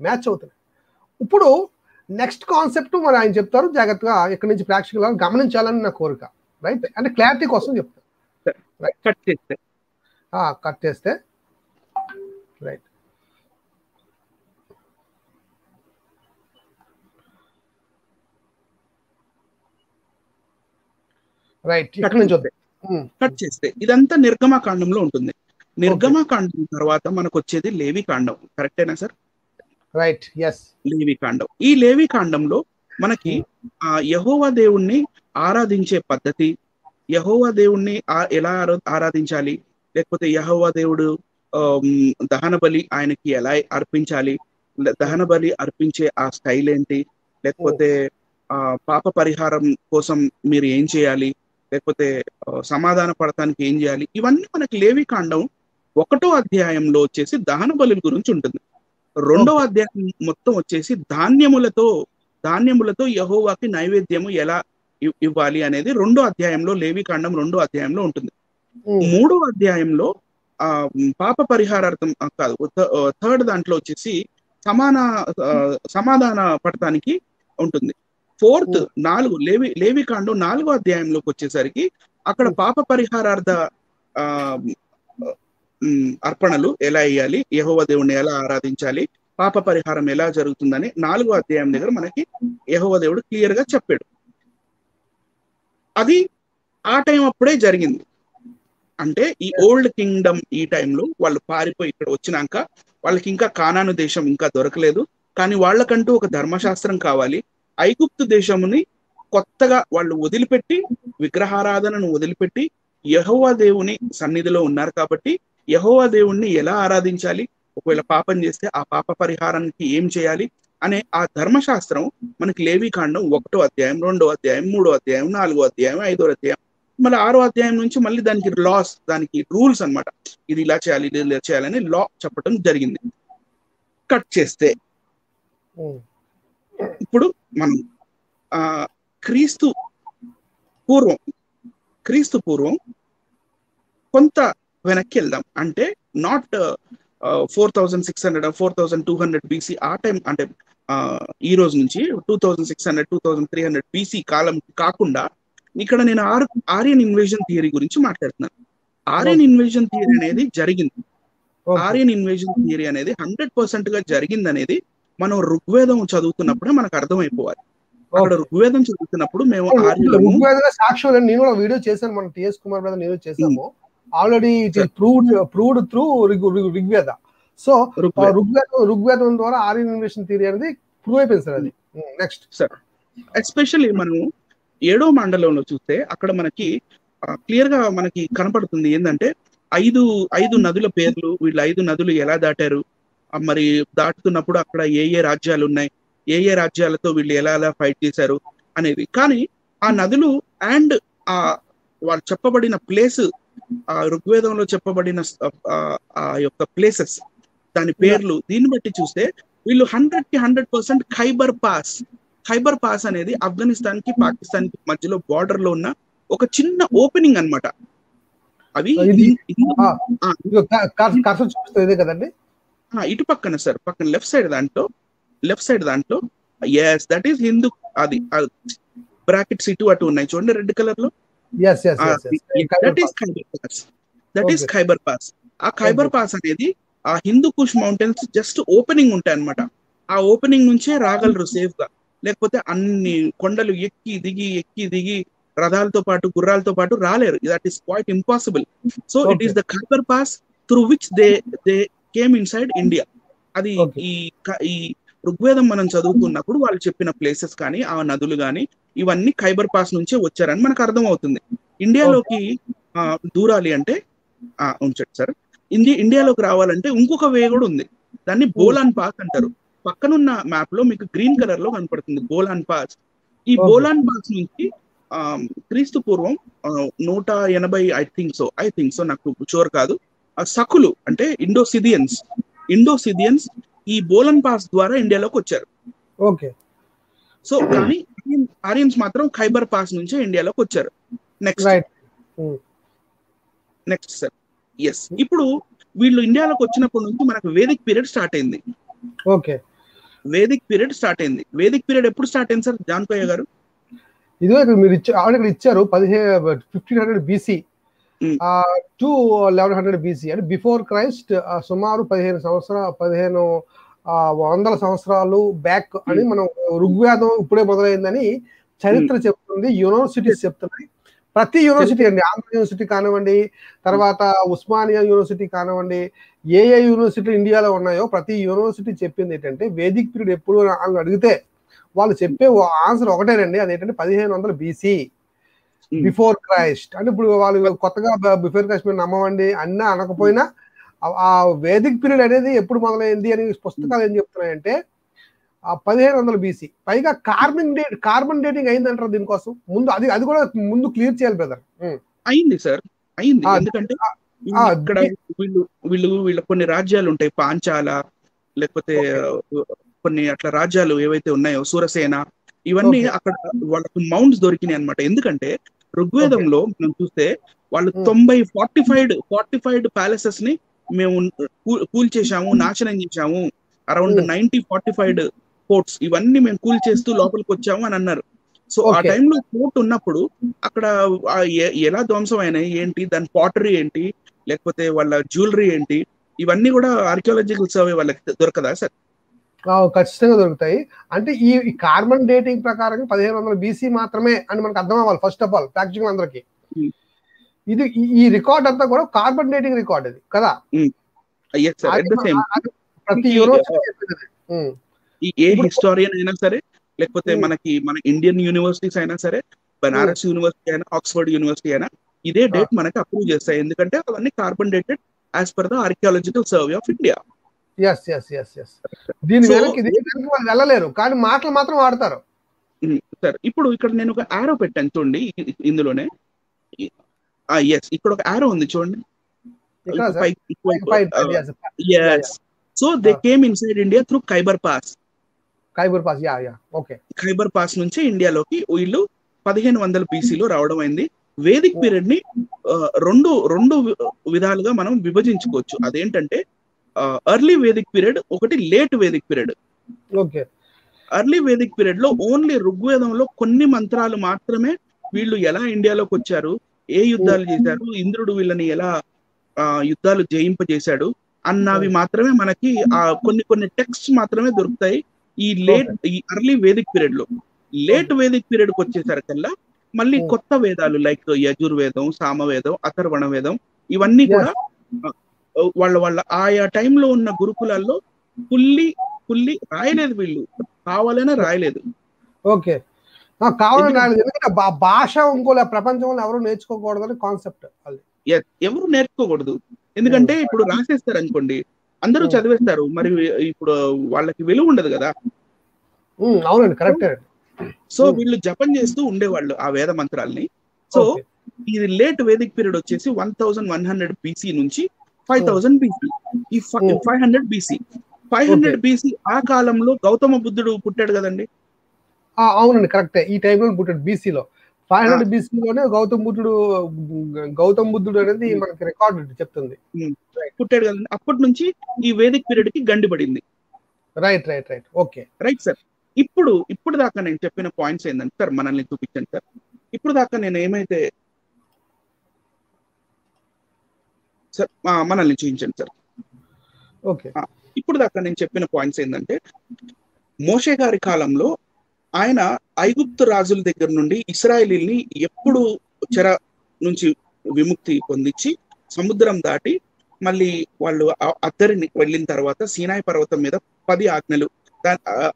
మ్యాచ్ అవుతున్నాయి. ఇప్పుడు నెక్స్ట్ కాన్సెప్ట్ మరి ఆయన చెప్తారు జాగ్రత్తగా ఇక్కడి నుంచి ప్రేక్షకులను గమనించాలని నా కోరిక. రైట్ అంటే క్లారిటీ కోసం చెప్తాను కట్ చేస్తే. కట్ చేస్తే. రైట్ రైట్ ఇక్కడ నుంచి వద్దాం. ఉమ్, కట్ చేస్తే ఇదంతా నిర్గమకాండంలో ఉంటుంది. నిర్గమకాండం తర్వాత మనకు వచ్చేది లేవి కాండం. కరెక్టేనా సార్ రైట్ ఎస్ లేవి కాండం. ఈ లేవి కాండంలో మనకి ఆ యహోవా దేవుణ్ణి ఆరాధించే పద్ధతి యహోవా దేవుణ్ణి ఎలా ఆరా- ఆరాధించాలి? లేకపోతే యహోవా దేవుడు దహన బలి ఆయనకి ఎలా అర్పించాలి? దహన బలి అర్పించే ఆ స్టైల్ ఏంటి? లేకపోతే ఆ పాప పరిహారం కోసం మీరు ఏం చేయాలి? లేకపోతే సమాధాన పడటానికి ఏం చేయాలి? ఇవన్నీ మనకి లేవి కాండం ఒకటో అధ్యాయంలో వచ్చేసి దహన బలి గురించి ఉంటుంది. రెండో అధ్యాయం మొత్తం వచ్చేసి ధాన్యములతో ధాన్యములతో యహోవాకి నైవేద్యము ఎలా ఇవ్- ఇవ్వాలి అనేది రెండో అధ్యాయంలో లేవి కాండం రెండో అధ్యాయంలో ఉంటుంది. మూడో అధ్యాయంలో ఆ పాప పరిహారార్థం కాదు థర్డ్ దాంట్లో వచ్చేసి సమాన సమాధాన పడటానికి ఉంటుంది. ఫోర్త్ నాలుగు లేవి లేవి కాండం నాలుగో అధ్యాయంలోకి వచ్చేసరికి అక్కడ పాప పరిహారార్థ అర్పణలు ఎలా వేయాలి? యహోవ దేవుణ్ణి ఎలా ఆరాధించాలి? పాప పరిహారం ఎలా జరుగుతుందని నాలుగో అధ్యాయం దగ్గర మనకి యహోవ దేవుడు క్లియర్గా చెప్పాడు. అది ఆ టైం అప్పుడే జరిగింది. అంటే ఈ ఓల్డ్ కింగ్డమ్ ఈ టైంలో వాళ్ళు పారిపోయి ఇక్కడ వచ్చినాక వాళ్ళకి ఇంకా కానాను దేశం ఇంకా దొరకలేదు. కానీ వాళ్ళకంటూ ఒక ధర్మశాస్త్రం కావాలి. ఐగుప్తు దేశముని కొత్తగా వాళ్ళు వదిలిపెట్టి విగ్రహారాధనను వదిలిపెట్టి యహోవా దేవుని సన్నిధిలో ఉన్నారు కాబట్టి యహోవా దేవుణ్ణి ఎలా ఆరాధించాలి? ఒకవేళ పాపం చేస్తే ఆ పాప పరిహారానికి ఏం చేయాలి? అనే ఆ ధర్మశాస్త్రం మనకి లేవికాండం ఒకటో అధ్యాయం రెండో అధ్యాయం మూడో అధ్యాయం నాలుగో అధ్యాయం ఐదో అధ్యాయం మళ్ళీ ఆరో అధ్యాయం నుంచి మళ్ళీ దానికి లాస్ దానికి రూల్స్ అన్నమాట. ఇది ఇలా చేయాలి ఇది ఇలా చేయాలని లా చెప్పడం జరిగింది. కట్ చేస్తే. Hmm. ఇప్పుడు మనం ఆ క్రీస్తు పూర్వం క్రీస్తు పూర్వం కొంత వెనక్కి వెళ్దాం. అంటే not four thousand six hundred four thousand two hundred BC ఆ టైం అంటే ఈ రోజు నుంచి two thousand six hundred two thousand three hundred BC కాలం కాకుండా ఇక్కడ నేను ఆర్ ఆర్యన్ ఇన్వేజన్ థియరీ గురించి మాట్లాడుతున్నాను ఆర్యన్ ఇన్వేజన్ థియరీ అనేది జరిగింది. ఆర్యన్ ఇన్వేజన్ థియరీ అనేది హండ్రెడ్ పర్సెంట్గా జరిగింది అనేది మనం ఋగ్వేదం చదువుతున్నప్పుడే మనకు అర్థమైపోవాలి. అక్కడ. ఋగ్వేదం చదువుతున్నప్పుడు మేము ఋగ్వేద సాక్ష్యం అని నేను కూడా వీడియో చేశాను మన టిఎస్ కుమార్ మీద నేను చేశాము. Already it is proved proved through Rigveda. So Rigveda. Rigveda ద్వారా ఆర్యన్ ఇన్వేషన్ థియరీ అనేది ప్రూవ్ అయిపోయింది సార్ అది. నెక్స్ట్ ఎస్పెషల్లీ మనం ఏడో మండలంలో చూస్తే అక్కడ మనకి క్లియర్గా మనకి కనపడుతుంది ఏంటంటే ఐదు ఐదు నదుల పేర్లు వీళ్ళు ఐదు నదులు ఎలా దాటారు? మరి దాటుతున్నప్పుడు అక్కడ ఏ ఏ రాజ్యాలు ఉన్నాయి ఏ ఏ రాజ్యాలతో వీళ్ళు ఎలా ఎలా ఫైట్ చేశారు అనేది. కానీ ఆ నదులు అండ్ ఆ వాళ్ళు చెప్పబడిన ప్లేస్ ఆ ఋగ్వేదంలో చెప్పబడిన ఆ, యొక్క ప్లేసెస్ దాని పేర్లు దీన్ని బట్టి చూస్తే వీళ్ళు హండ్రెడ్కి hundred percent Khyber pass Khyber pass అనేది ఆఫ్ఘనిస్తాన్కి పాకిస్తాన్కి మధ్యలో బార్డర్లో ఉన్న ఒక చిన్న ఓపెనింగ్ అన్నమాట. అవి ఇదే కదండి? ఇటు పక్కన సార్ పక్కన లెఫ్ట్ సైడ్ దాంట్లో లెఫ్ట్ సైడ్ దాంట్లో ఎస్ దట్ ఈస్ హిందూ అది బ్రాకెట్స్ ఇటు అటు ఉన్నాయి. చూడండి రెడ్ కలర్లో. That is Khyber pass that is. Khyber pass ఆ ఖైబర్ పాస్ అనేది ఆ Hindu Kush mountains just opening ఉంటాయి అన్నమాట. ఆ ఓపెనింగ్ నుంచే రాగలరు సేఫ్గా. లేకపోతే అన్ని కొండలు ఎక్కి దిగి ఎక్కి దిగి రథాలతో పాటు గుర్రాలతో పాటు రాలేరు. That is quite impossible so it. Is the Khyber pass through which they they came inside India అది. ఈ ఈ ఋగ్వేదం మనం చదువుతున్నప్పుడు వాళ్ళు చెప్పిన ప్లేసెస్ కానీ ఆ నదులు కానీ ఇవన్నీ ఖైబర్ పాస్ నుంచే వచ్చారని మనకు అర్థం అవుతుంది ఇండియాలోకి దూరాలి అంటే ఉంచండి సార్. ఇండియా ఇండియాలోకి రావాలంటే ఇంకొక వే కూడా ఉంది. దాన్ని బోలాన్ పాస్ అంటారు. పక్కనున్న మ్యాప్లో మీకు గ్రీన్ కలర్లో కనపడుతుంది బోలాన్ పాస్ ఈ. బోలాన్ పాస్ నుంచి ఆ, క్రీస్తు పూర్వం నూట ఎనభై I think so I think so నాకు షూర్ కాదు. సకులు అంటే ఇండోసిదియన్స్. ఇండోసిదియన్స్ ఈ బోలన్ పాస్ ద్వారా ఇండియాలోకి వచ్చారు. ఓకే. సో కానీ ఆరియన్స్ మాత్రం ఖైబర్ పాస్ నుంచే ఇండియాలోకి వచ్చారు. నెక్స్ట్ నెక్స్ట్ సార్ ఎస్ ఇప్పుడు వీళ్ళు ఇండియాలోకి వచ్చినప్పటి నుంచి మనకు వేదిక్ పీరియడ్ స్టార్ట్ అయింది. ఓకే. వేదిక్ పీరియడ్ స్టార్ట్ అయింది. వేదిక్ పీరియడ్ ఎప్పుడు స్టార్ట్ అయింది సార్ జాన్కోయ్య గారు? ఇక్కడ మీరు ఇచ్చారు ఆల్రెడీ ఇచ్చారు పదిహేను fifteen hundred BC. To eleven hundred BC అంటే బిఫోర్ క్రైస్ట్ సుమారు పదిహేను సంవత్సరాలు పదిహేను వందల సంవత్సరాలు బ్యాక్ అని మనం ఋగ్వేదం ఇప్పుడే మొదలైందని చరిత్ర చెప్తుంది యూనివర్సిటీస్ చెప్తున్నాయి. ప్రతి యూనివర్సిటీ అండి ఆంధ్ర యూనివర్సిటీ కానివ్వండి తర్వాత ఉస్మానియా యూనివర్సిటీ కానివ్వండి ఏ ఏ యూనివర్సిటీలు ఇండియాలో ఉన్నాయో ప్రతి యూనివర్సిటీ చెప్పింది ఏంటంటే వేదిక్ పీరియడ్ ఎప్పుడు అని అడిగితే వాళ్ళు చెప్పే ఆన్సర్ ఒకటేనండి. అదేంటంటే పదిహేను వందల బీసీ. బిఫోర్ క్రైస్ట్ అంటే ఇప్పుడు వాళ్ళు కొత్తగా బిఫోర్ క్రైస్ట్ మీరు నమ్మమండి అన్నా అనకపోయినా ఆ- వేదిక్ పీరియడ్ అనేది ఎప్పుడు మొదలైంది అని పుస్తకాలు ఏం చెప్తున్నాయంటే ఆ పదిహేను వందల బీసీ పైగా కార్బన్ డేట్ కార్బన్ డేటింగ్ అయిందంటారు దీనికోసం? ముందు అది అది కూడా ముందు క్లియర్ చేయాలి బ్రదర్. అయింది సార్ అయింది. ఎందుకంటే ఇక్కడ వీళ్ళు వీళ్ళు వీళ్ళ కొన్ని రాజ్యాలు ఉంటాయి పాంచాల లేకపోతే కొన్ని అట్లా రాజ్యాలు ఏవైతే ఉన్నాయో సూరసేన ఇవన్నీ. అక్కడ వాళ్ళకి మౌంట్స్ దొరికినాయి అన్నమాట. ఎందుకంటే ఋగ్వేదంలో మనం చూస్తే వాళ్ళు. తొంభై ఫార్టిఫైడ్ ఫార్టిఫైడ్ ప్యాలెసెస్ని మేము కూ- కూల్చేశాము నాశనం చేశాము. అరౌండ్. నైన్టీ ఫార్టిఫైడ్ ఫోర్ట్స్ ఇవన్నీ మేము కూల్ చేస్తూ లోపలికి వచ్చాము అని అన్నారు. సో ఆ. టైంలో ఫోర్ట్ ఉన్నప్పుడు అక్కడ ఎలా ధ్వంసం అయినాయి ఏంటి? దాని పాటరీ ఏంటి? లేకపోతే వాళ్ళ జ్యువెలరీ ఏంటి? ఇవన్నీ కూడా ఆర్కియాలజికల్ సర్వే వాళ్ళకి దొరకదా సార్? ఖచ్చితంగా దొరుకుతాయి. అంటే ఈ కార్బన్ డేటింగ్ ప్రకారం పదిహేను వందల బీసీ మాత్రమే అని మనకు అర్థం అవ్వాలి ఫస్ట్ ఆఫ్ ఆల్ ప్రేక్షకులు అందరికి. ఇది ఈ- రికార్డ్ అంతా కూడా కార్బన్ డేటింగ్ రికార్డ్ ఇది కదా? అది ప్రతి ఏ హిస్టారియన్ అయినా సరే లేకపోతే. మనకి మన ఇండియన్ యూనివర్సిటీస్ అయినా సరే బనారస్ యూనివర్సిటీ అయినా ఆక్స్ఫర్డ్ యూనివర్సిటీ అయినా ఇదే డేట్ మనకి అప్రూవ్ చేస్తాయి. ఎందుకంటే అవన్నీ carbon dated as per the archaeological survey of India yes yes yes yes దీని వెనక్కి దీని వెనక్కి వాళ్ళు వెళ్ళలేరు. కానీ మాటలు మాత్రం వాడతారు. సార్. ఇప్పుడు ఇక్కడ నేను ఒక ఆరో పెట్టాను చూడండి ఇందులోనే. ఎస్ ఇక్కడ ఒక ఆరో ఉంది చూడండి. uh. So they. Came inside India through Khyber pass Khyber pass ya ya okay Khyber pass నుంచి ఇండియాలోకి వీళ్ళు పదిహేను వందల బీసీలో రావడం అయింది. వేదిక్ పీరియడ్ని ఆ, రెండు రెండు విధాలుగా మనం విభజించుకోవచ్చు. అదేంటంటే ఎర్లీ వేదిక్ పీరియడ్ ఒకటి late Vedic period okay. Early Vedic పీరియడ్లో ఓన్లీ ఋగ్వేదంలో కొన్ని మంత్రాలు మాత్రమే వీళ్ళు ఎలా ఇండియాలోకి వచ్చారు ఏ యుద్ధాలు చేశారు ఇంద్రుడు వీళ్ళని ఎలా యుద్ధాలు జయింపజేశాడు అన్నవి మాత్రమే మనకి ఆ కొన్ని కొన్ని టెక్స్ట్ మాత్రమే దొరుకుతాయి ఈ లేట్ ఈ ఎర్లీ వేదిక్ పీరియడ్లో. లేట్ వేదిక్ పీరియడ్కి వచ్చేసరికల్లా మళ్ళీ Hmm. కొత్త వేదాలు లైక్ యజుర్వేదం సామవేదం అథర్వణ వేదం ఇవన్నీ కూడా వాళ్ళ వాళ్ళ ఆయా టైంలో ఉన్న గురుకులాల్లో పుల్లి పుల్లి రాయలేదు వీళ్ళు. కావాలనే రాయలేదు. ఓకే. కావాలని ఎందుకంటే భాష ఇంకో ప్రపంచంలో ఎవరు నేర్చుకోకూడదని కాన్సెప్ట్ అది. ఎ- ఎవరు నేర్చుకోకూడదు. ఎందుకంటే ఇప్పుడు రాసేస్తారు అనుకోండి అందరూ Hmm. చదివేస్తారు. మరి ఇప్పుడు వాళ్ళకి విలువ ఉండదు కదా. ఉమ్, అవునండి కరెక్టే సో Hmm. వీళ్ళు జపం చేస్తూ ఉండేవాళ్ళు ఆ వేద మంత్రాల్ని. సో. ఇది లేట్ వేదిక్ పీరియడ్ వచ్చేసి one thousand one hundred BC నుంచి ఫైవ్ థౌసండ్ బీసీ ఈ Hmm. Five hundred BC five hundred BC ఆ కాలంలో గౌతమ బుద్ధుడు పుట్టాడు కదండి? ఆ, అవునండి కరెక్టే. ఈ టైంలో పుట్టాడు బీసీలో ఫైవ్ హండ్రెడ్ బీసీలోనే గౌతమ్ బుద్ధుడు గౌతమ్ బుద్ధుడు అనేది మనకి రికార్డు చెప్తుంది. పుట్టాడు కదండి. అప్పటి నుంచి ఈ వేదిక్ పీరియడ్కి గండి పడింది. Right right right okay right sir ఇప్పుడు ఇప్పుడు దాకా నేను చెప్పిన పాయింట్స్ ఏంటంటే సార్ మనల్ని చూపించండి సార్. ఇప్పుడు దాకా నేను ఏమైతే సార్ మనల్ని చూపించండి సార్. ఓకే. ఇప్పుడు దాకా నేను చెప్పిన పాయింట్స్ ఏంటంటే మోషే గారి కాలంలో ఆయన ఐగుప్తు రాజుల దగ్గర నుండి ఇస్రాయేలీల్ని ఎప్పుడు చెర నుంచి విముక్తి పొందించి సముద్రం దాటి మళ్ళీ వాళ్ళు అద్దరిని వెళ్ళిన తర్వాత సీనాయి పర్వతం మీద పది ఆజ్ఞలు.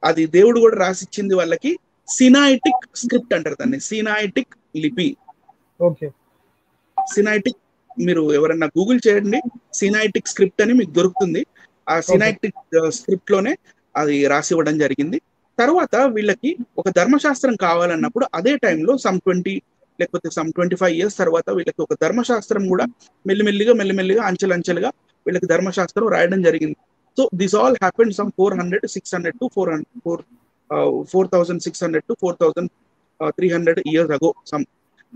అది దేవుడు కూడా రాసిచ్చింది వాళ్ళకి సినాయిటిక్ స్క్రిప్ట్ అంటారు దాన్ని సినాయిటిక్ లిపి. ఓకే. సినాయిటిక్ మీరు ఎవరన్నా గూగుల్ చేయండి సినాయిటిక్ స్క్రిప్ట్ అని మీకు దొరుకుతుంది. ఆ సినాయిటిక్ స్క్రిప్ట్లోనే అది రాసి ఇవ్వడం జరిగింది. తర్వాత వీళ్ళకి ఒక ధర్మశాస్త్రం కావాలన్నప్పుడు అదే టైంలో సమ్ ట్వంటీ లేకపోతే సమ్ ట్వంటీ ఫైవ్ ఇయర్స్ తర్వాత వీళ్ళకి ఒక ధర్మశాస్త్రం కూడా మెల్లిమెల్లిగా మెల్లిమెల్లిగా అంచెలంచెలుగా వీళ్ళకి ధర్మశాస్త్రం రాయడం జరిగింది. So this all happened some four hundred six hundred to four hundred four four thousand six hundred to four thousand three hundred years ago some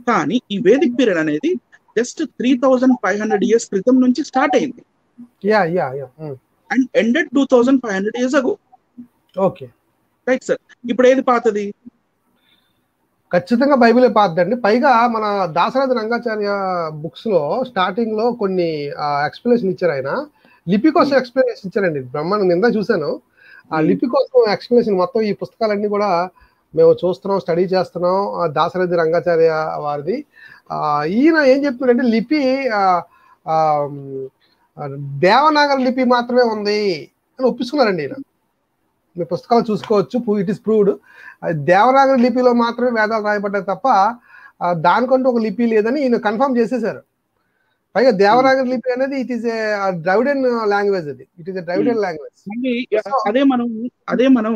కానీ ఈ వేదిక్ పీరియడ్ అనేది just three thousand five hundred years క్రితం నుంచి స్టార్ట్ అయింది. Yeah yeah yeah and ended two thousand five hundred years ago okay right sir ఇప్పుడు ఏది పాతది? ఖచ్చితంగా బైబిలే పాతదండి. పైగా మన దాసరాజు రంగాచార్య బుక్స్లో స్టార్టింగ్లో కొన్ని ఎక్స్ప్లెనేషన్ ఇచ్చారు ఆయన. లిపి కోసం ఎక్స్ప్లెనేషన్ ఇచ్చారండి. బ్రహ్మాండం నిందా చూశాను. ఆ. లిపి కోసం ఎక్స్ప్లెనేషన్ మొత్తం ఈ పుస్తకాలన్నీ కూడా మేము చూస్తున్నాం స్టడీ చేస్తున్నాం. దాసరథి రంగాచార్య వారిది. ఈయన ఏం చెప్తున్నాడంటే లిపి దేవనాగరి లిపి మాత్రమే ఉంది అని ఒప్పించుకున్నారండి ఈయన. మీ పుస్తకాలు చూసుకోవచ్చు ఇట్ ఇస్ ప్రూవ్డ్. దేవనాగరి లిపిలో మాత్రమే వేదాలు రాయబడ్డాయి తప్ప దానికంటూ ఒక లిపి లేదని ఈయన కన్ఫర్మ్ చేసేసారు పైగా దేవనాగరి లిపి అనేది ఇట్ ఈస్ ఏ లాంగ్వేజ్ అది. It is a Dravidian language. అదే మనం అదే మనం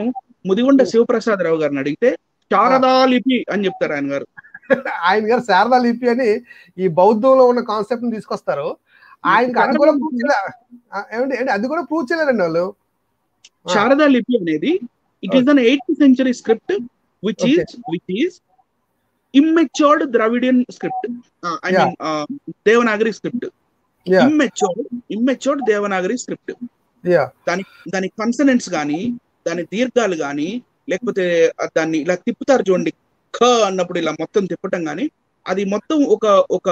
ముదిగొండ శివప్రసాద్ రావు గారిని అడిగితే శారదా లిపి అని చెప్తారు ఆయన గారు. ఆయన గారు శారదా లిపి అని ఈ బౌద్ధంలో ఉన్న కాన్సెప్ట్ని తీసుకొస్తారు. ఆయనకి అది కూడా ప్రూవ్ చేయలే. ఆ, ఏమండి ఏంటి అది కూడా ప్రూవ్ చేయలేరండి వాళ్ళు. శారదా లిపి అనేది it is an eighth century script which. Is which is immatured Dravidian script I Yeah. Mean Devanagari script immatured immatured Devanagari script దాని దాని కన్సనెంట్స్ కానీ దాని దీర్ఘాలు కానీ లేకపోతే దాన్ని ఇలా తిప్పుతారు చూడండి. ఖ అన్నప్పుడు ఇలా మొత్తం తిప్పటం కానీ అది మొత్తం ఒక ఒక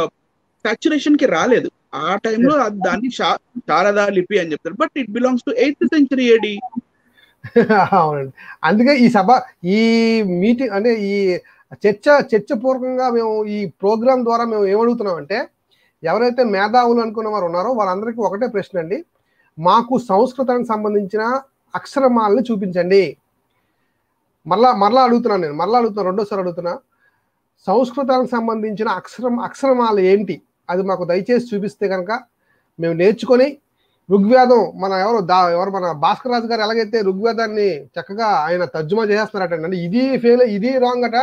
సాచురేషన్కి రాలేదు. ఆ టైంలో దాన్ని శారదా లిపి అని చెప్తారు. But it belongs to eighth century AD అవునండి. అందుకే ఈ సభ ఈ మీటింగ్ అంటే ఈ చర్చ చర్చ పూర్వకంగా మేము ఈ ప్రోగ్రాం ద్వారా మేము ఏమడుగుతున్నామంటే ఎవరైతే మేధావులు అనుకున్న వారు ఉన్నారో వాళ్ళందరికీ ఒకటే ప్రశ్న అండి మాకు సంస్కృతానికి సంబంధించిన అక్షరమాలని చూపించండి. మరలా మరలా అడుగుతున్నాను నేను మరలా అడుగుతున్నా రెండోసారి అడుగుతున్నా. సంస్కృతానికి సంబంధించిన అక్షరం అక్షరమాలు ఏంటి? అది మాకు దయచేసి చూపిస్తే కనుక మేము నేర్చుకొని ఋగ్వేదం మన ఎవరు దా ఎవరు మన భాస్కర్ రాజు గారు ఎలాగైతే ఋగ్వేదాన్ని చక్కగా ఆయన తర్జుమా చేస్తున్నారట అంటే ఇది ఫెయిల్ ఇది రాంగ్ అట.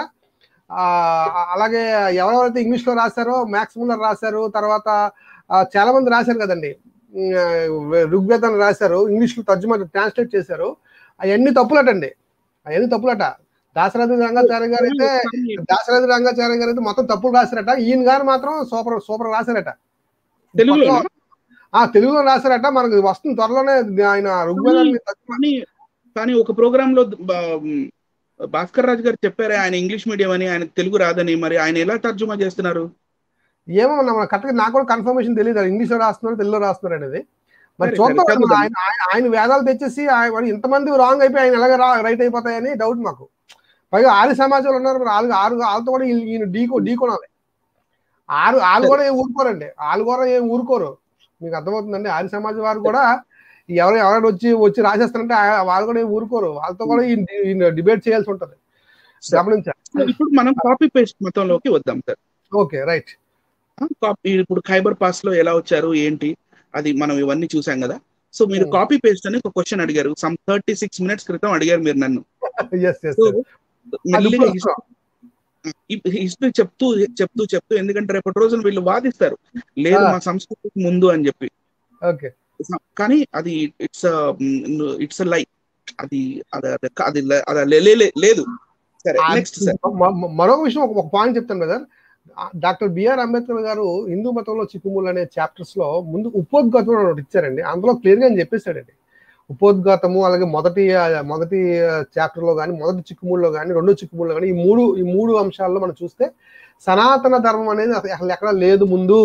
అలాగే ఎవరెవరైతే ఇంగ్లీష్లో రాశారో మ్యాక్సిమంలో రాశారు తర్వాత చాలా మంది రాశారు కదండి. ఋగ్వేదాన్ని రాశారు ఇంగ్లీష్లో తర్జుమా ట్రాన్స్లేట్ చేశారు. అవన్నీ తప్పులటండి అవన్నీ తప్పులట. దాశరథి రంగాచార్య గారు అయితే దాశరథి రంగాచార్య గారు అయితే మొత్తం తప్పులు రాశారట. ఈయన గారు మాత్రం సూపర్ సూపర్ రాశారట. తెలుగులో ఆ తెలుగులో రాశారట. మనకి వస్తుంది త్వరలోనే ఆయన ఋగ్వేదాన్ని కానీ ఒక ప్రోగ్రామ్లో భాస్కర్ రాజు గారు చెప్పారే ఆయన ఇంగ్లీష్ మీడియం అని ఆయన తెలుగు రాదని. మరి ఆయన ఎలా తర్జుమా చేస్తున్నారు? ఏమో మన మన కరెక్ట్గా నాకు కూడా కన్ఫర్మేషన్ తెలియదు ఇంగ్లీష్లో రాస్తున్నారు తెలుగులో రాస్తున్నారు అనేది మరి చూద్దాం. ఆయన ఆయన- వేదాలు తెచ్చేసి ఇంతమంది రాంగ్ అయిపోయి ఆయన ఎలాగ రైట్ అయిపోతాయని డౌట్ మాకు. పైగా ఆరు సమాజంలో ఉన్నారు మరి ఆరు ఆరు వాళ్ళతో కూడా ఈయన- ఢీకో ఢీకొనాలి ఆరు వాళ్ళు కూడా ఏం ఊరుకోరండి. వాళ్ళు కూడా ఏం ఊరుకోరు. మీకు అర్థమవుతుందండి? ఆర్య సమాజం వారు కూడా ఎవరు ఎవరైనా వచ్చి వచ్చి రాసేస్తారంటే వాళ్ళు కూడా ఏం ఊరుకోరు. వాళ్ళతో కూడా ఈయన డిబేట్ చేయాల్సి ఉంటుంది. గమనించాలి ఇప్పుడు మనం కాపీ పేస్ట్ మతంలోకి వద్దాం సార్. ఓకే రైట్ ఇప్పుడు ఖైబర్ పాస్లో ఎలా వచ్చారు ఏంటి? అది మనం ఇవన్నీ చూసాం కదా. సో మీరు. కాపీ పేస్ట్ అని ఒక క్వశ్చన్ అడిగారు. సమ్ థర్టీ సిక్స్ మినిట్స్ క్రితం అడిగారు మీరు నన్ను. హిస్టరీ చెప్తూ చెప్తూ చెప్తూ ఎందుకంటే రేపటి రోజున వీళ్ళు వాదిస్తారు. లేదు. మా సంస్కృతికి ముందు అని చెప్పి. కానీ అది ఇట్స్ ఇట్స్ లై అది అది లేదు. సరే నెక్స్ట్ సార్ మ- మ- మరొక విషయం ఒక- పాయింట్ చెప్తాను బ్రదర్ డాక్టర్ బిఆర్ అంబేద్కర్ గారు హిందూ మతంలో చిక్కుముళ్ళు అనే చాప్టర్స్లో ముందు ఉపోద్ఘాతం ఒకటి ఇచ్చారండి. అందులో క్లియర్గా చెప్పేశాడండి. ఉపోద్ఘాతము అలాగే మొదటి మొదటి చాప్టర్లో కానీ మొదటి చిక్కుముళ్ళలో కానీ రెండో చిక్కుముళ్ళలో కానీ ఈ మూడు ఈ మూడు అంశాల్లో మనం చూస్తే సనాతన ధర్మం అనేది అసలు ఎక్కడ లేదు ముందు.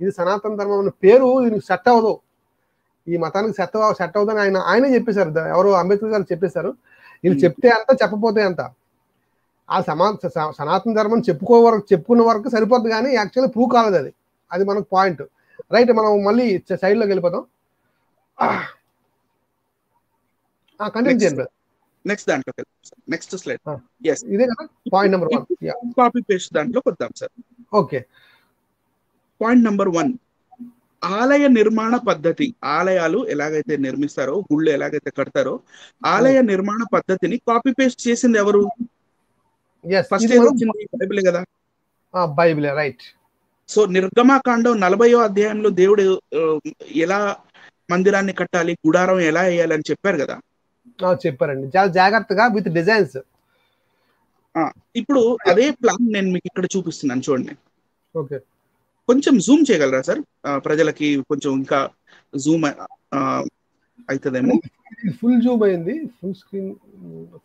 ఇది సనాతన ధర్మం అనే పేరు దీనికి సెట్ అవ్వదు. ఈ మతానికి సెట్ సెట్ అవ్వదని ఆయన ఆయనే చెప్పేశారు. ఎవరు అంబేద్కర్ గారు చెప్పేశారు. Hmm. చెప్తే అంత చెప్పపోతే అంత. ఆ సమా సనాతన ధర్మం చెప్పుకో వరకు చెప్పుకున్న వరకు సరిపోద్ది కానీ యాక్చువల్లీ ప్రూవ్ కాలేదు అది. అది మనకు పాయింట్ రైట్ మనం మళ్ళీ సైడ్లోకి వెళ్ళిపోతాం. కంటిన్యూ. చేయండి. నెక్స్ట్ దాంట్లో నెక్స్ట్ స్లైడ్. ఎస్ ఇదే కదా point number one copy paste దాంట్లోకి వద్దాం sir okay point number one ఆలయ నిర్మాణ పద్ధతి ఆలయాలు ఎలాగైతే నిర్మిస్తారో గుళ్ళు ఎలాగైతే కడతారో ఆలయ నిర్మాణ పద్ధతిని కాపీ పేస్ట్ చేసింది ఎవరు? ఫస్ట్ బైబిలే కదా. బైబిల్ రైట్ సో నిర్గమాకాండం నలభయో అధ్యాయంలో దేవుడు ఎలా మందిరాన్ని కట్టాలి గుడారం ఎలా వేయాలి అని చెప్పారు కదా. చెప్పారండి. చాలా జాగ్రత్తగా విత్ డిజైన్స్ ఇప్పుడు అదే ప్లాన్ నేను మీకు ఇక్కడ చూపిస్తున్నాను చూడండి. ఓకే. కొంచెం జూమ్ చేయగలరా సార్? ప్రజలకి కొంచెం ఇంకా జూమ్ అవుతుందేమో. ఫుల్ జూమ్ అయింది. Full screen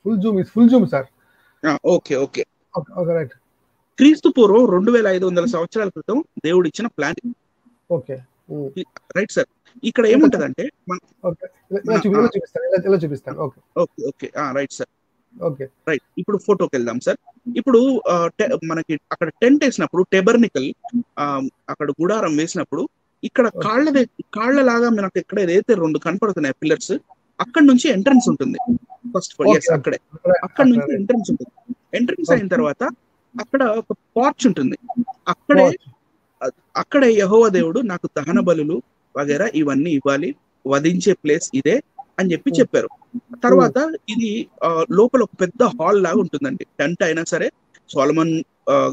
full zoom full zoom sir okay okay. Okay right. క్రీస్తు పూర్వం రెండు వేల ఐదు వందల సంవత్సరాల క్రితం దేవుడు ఇచ్చిన ప్లాన్ ఓకే రైట్ సార్. ఇక్కడ చూపి ఇలా చూపిస్తాను okay. Okay okay. Right sir. Okay. Right. ఇప్పుడు ఫోటోకి వెళ్దాం సార్. ఇప్పుడు మనకి అక్కడ టెంట్ వేసినప్పుడు టెబర్నికల్ అక్కడ గుడారం వేసినప్పుడు ఇక్కడ కాళ్ళ కాళ్ళ లాగా మనకి ఎక్కడ ఏదైతే రెండు కనపడుతున్నాయి పిల్లర్స్ అక్కడ నుంచి ఎంట్రన్స్ ఉంటుంది. First of all Okay. అక్కడే. అక్కడ. నుంచి ఎంట్రన్స్ ఉంటుంది. ఎంట్రన్స్ అయిన తర్వాత అక్కడ ఒక పార్చ్ ఉంటుంది. అక్కడే అక్కడే యహోవ దేవుడు నాకు దహన బలులు వగేరా ఇవన్నీ ఇవ్వాలి వధించే ప్లేస్ ఇదే అని చెప్పి Hmm. చెప్పారు. తర్వాత ఇది ఆ, లోపల ఒక పెద్ద హాల్ లాగా ఉంటుందండి. టెంట్ అయినా సరే సోలమన్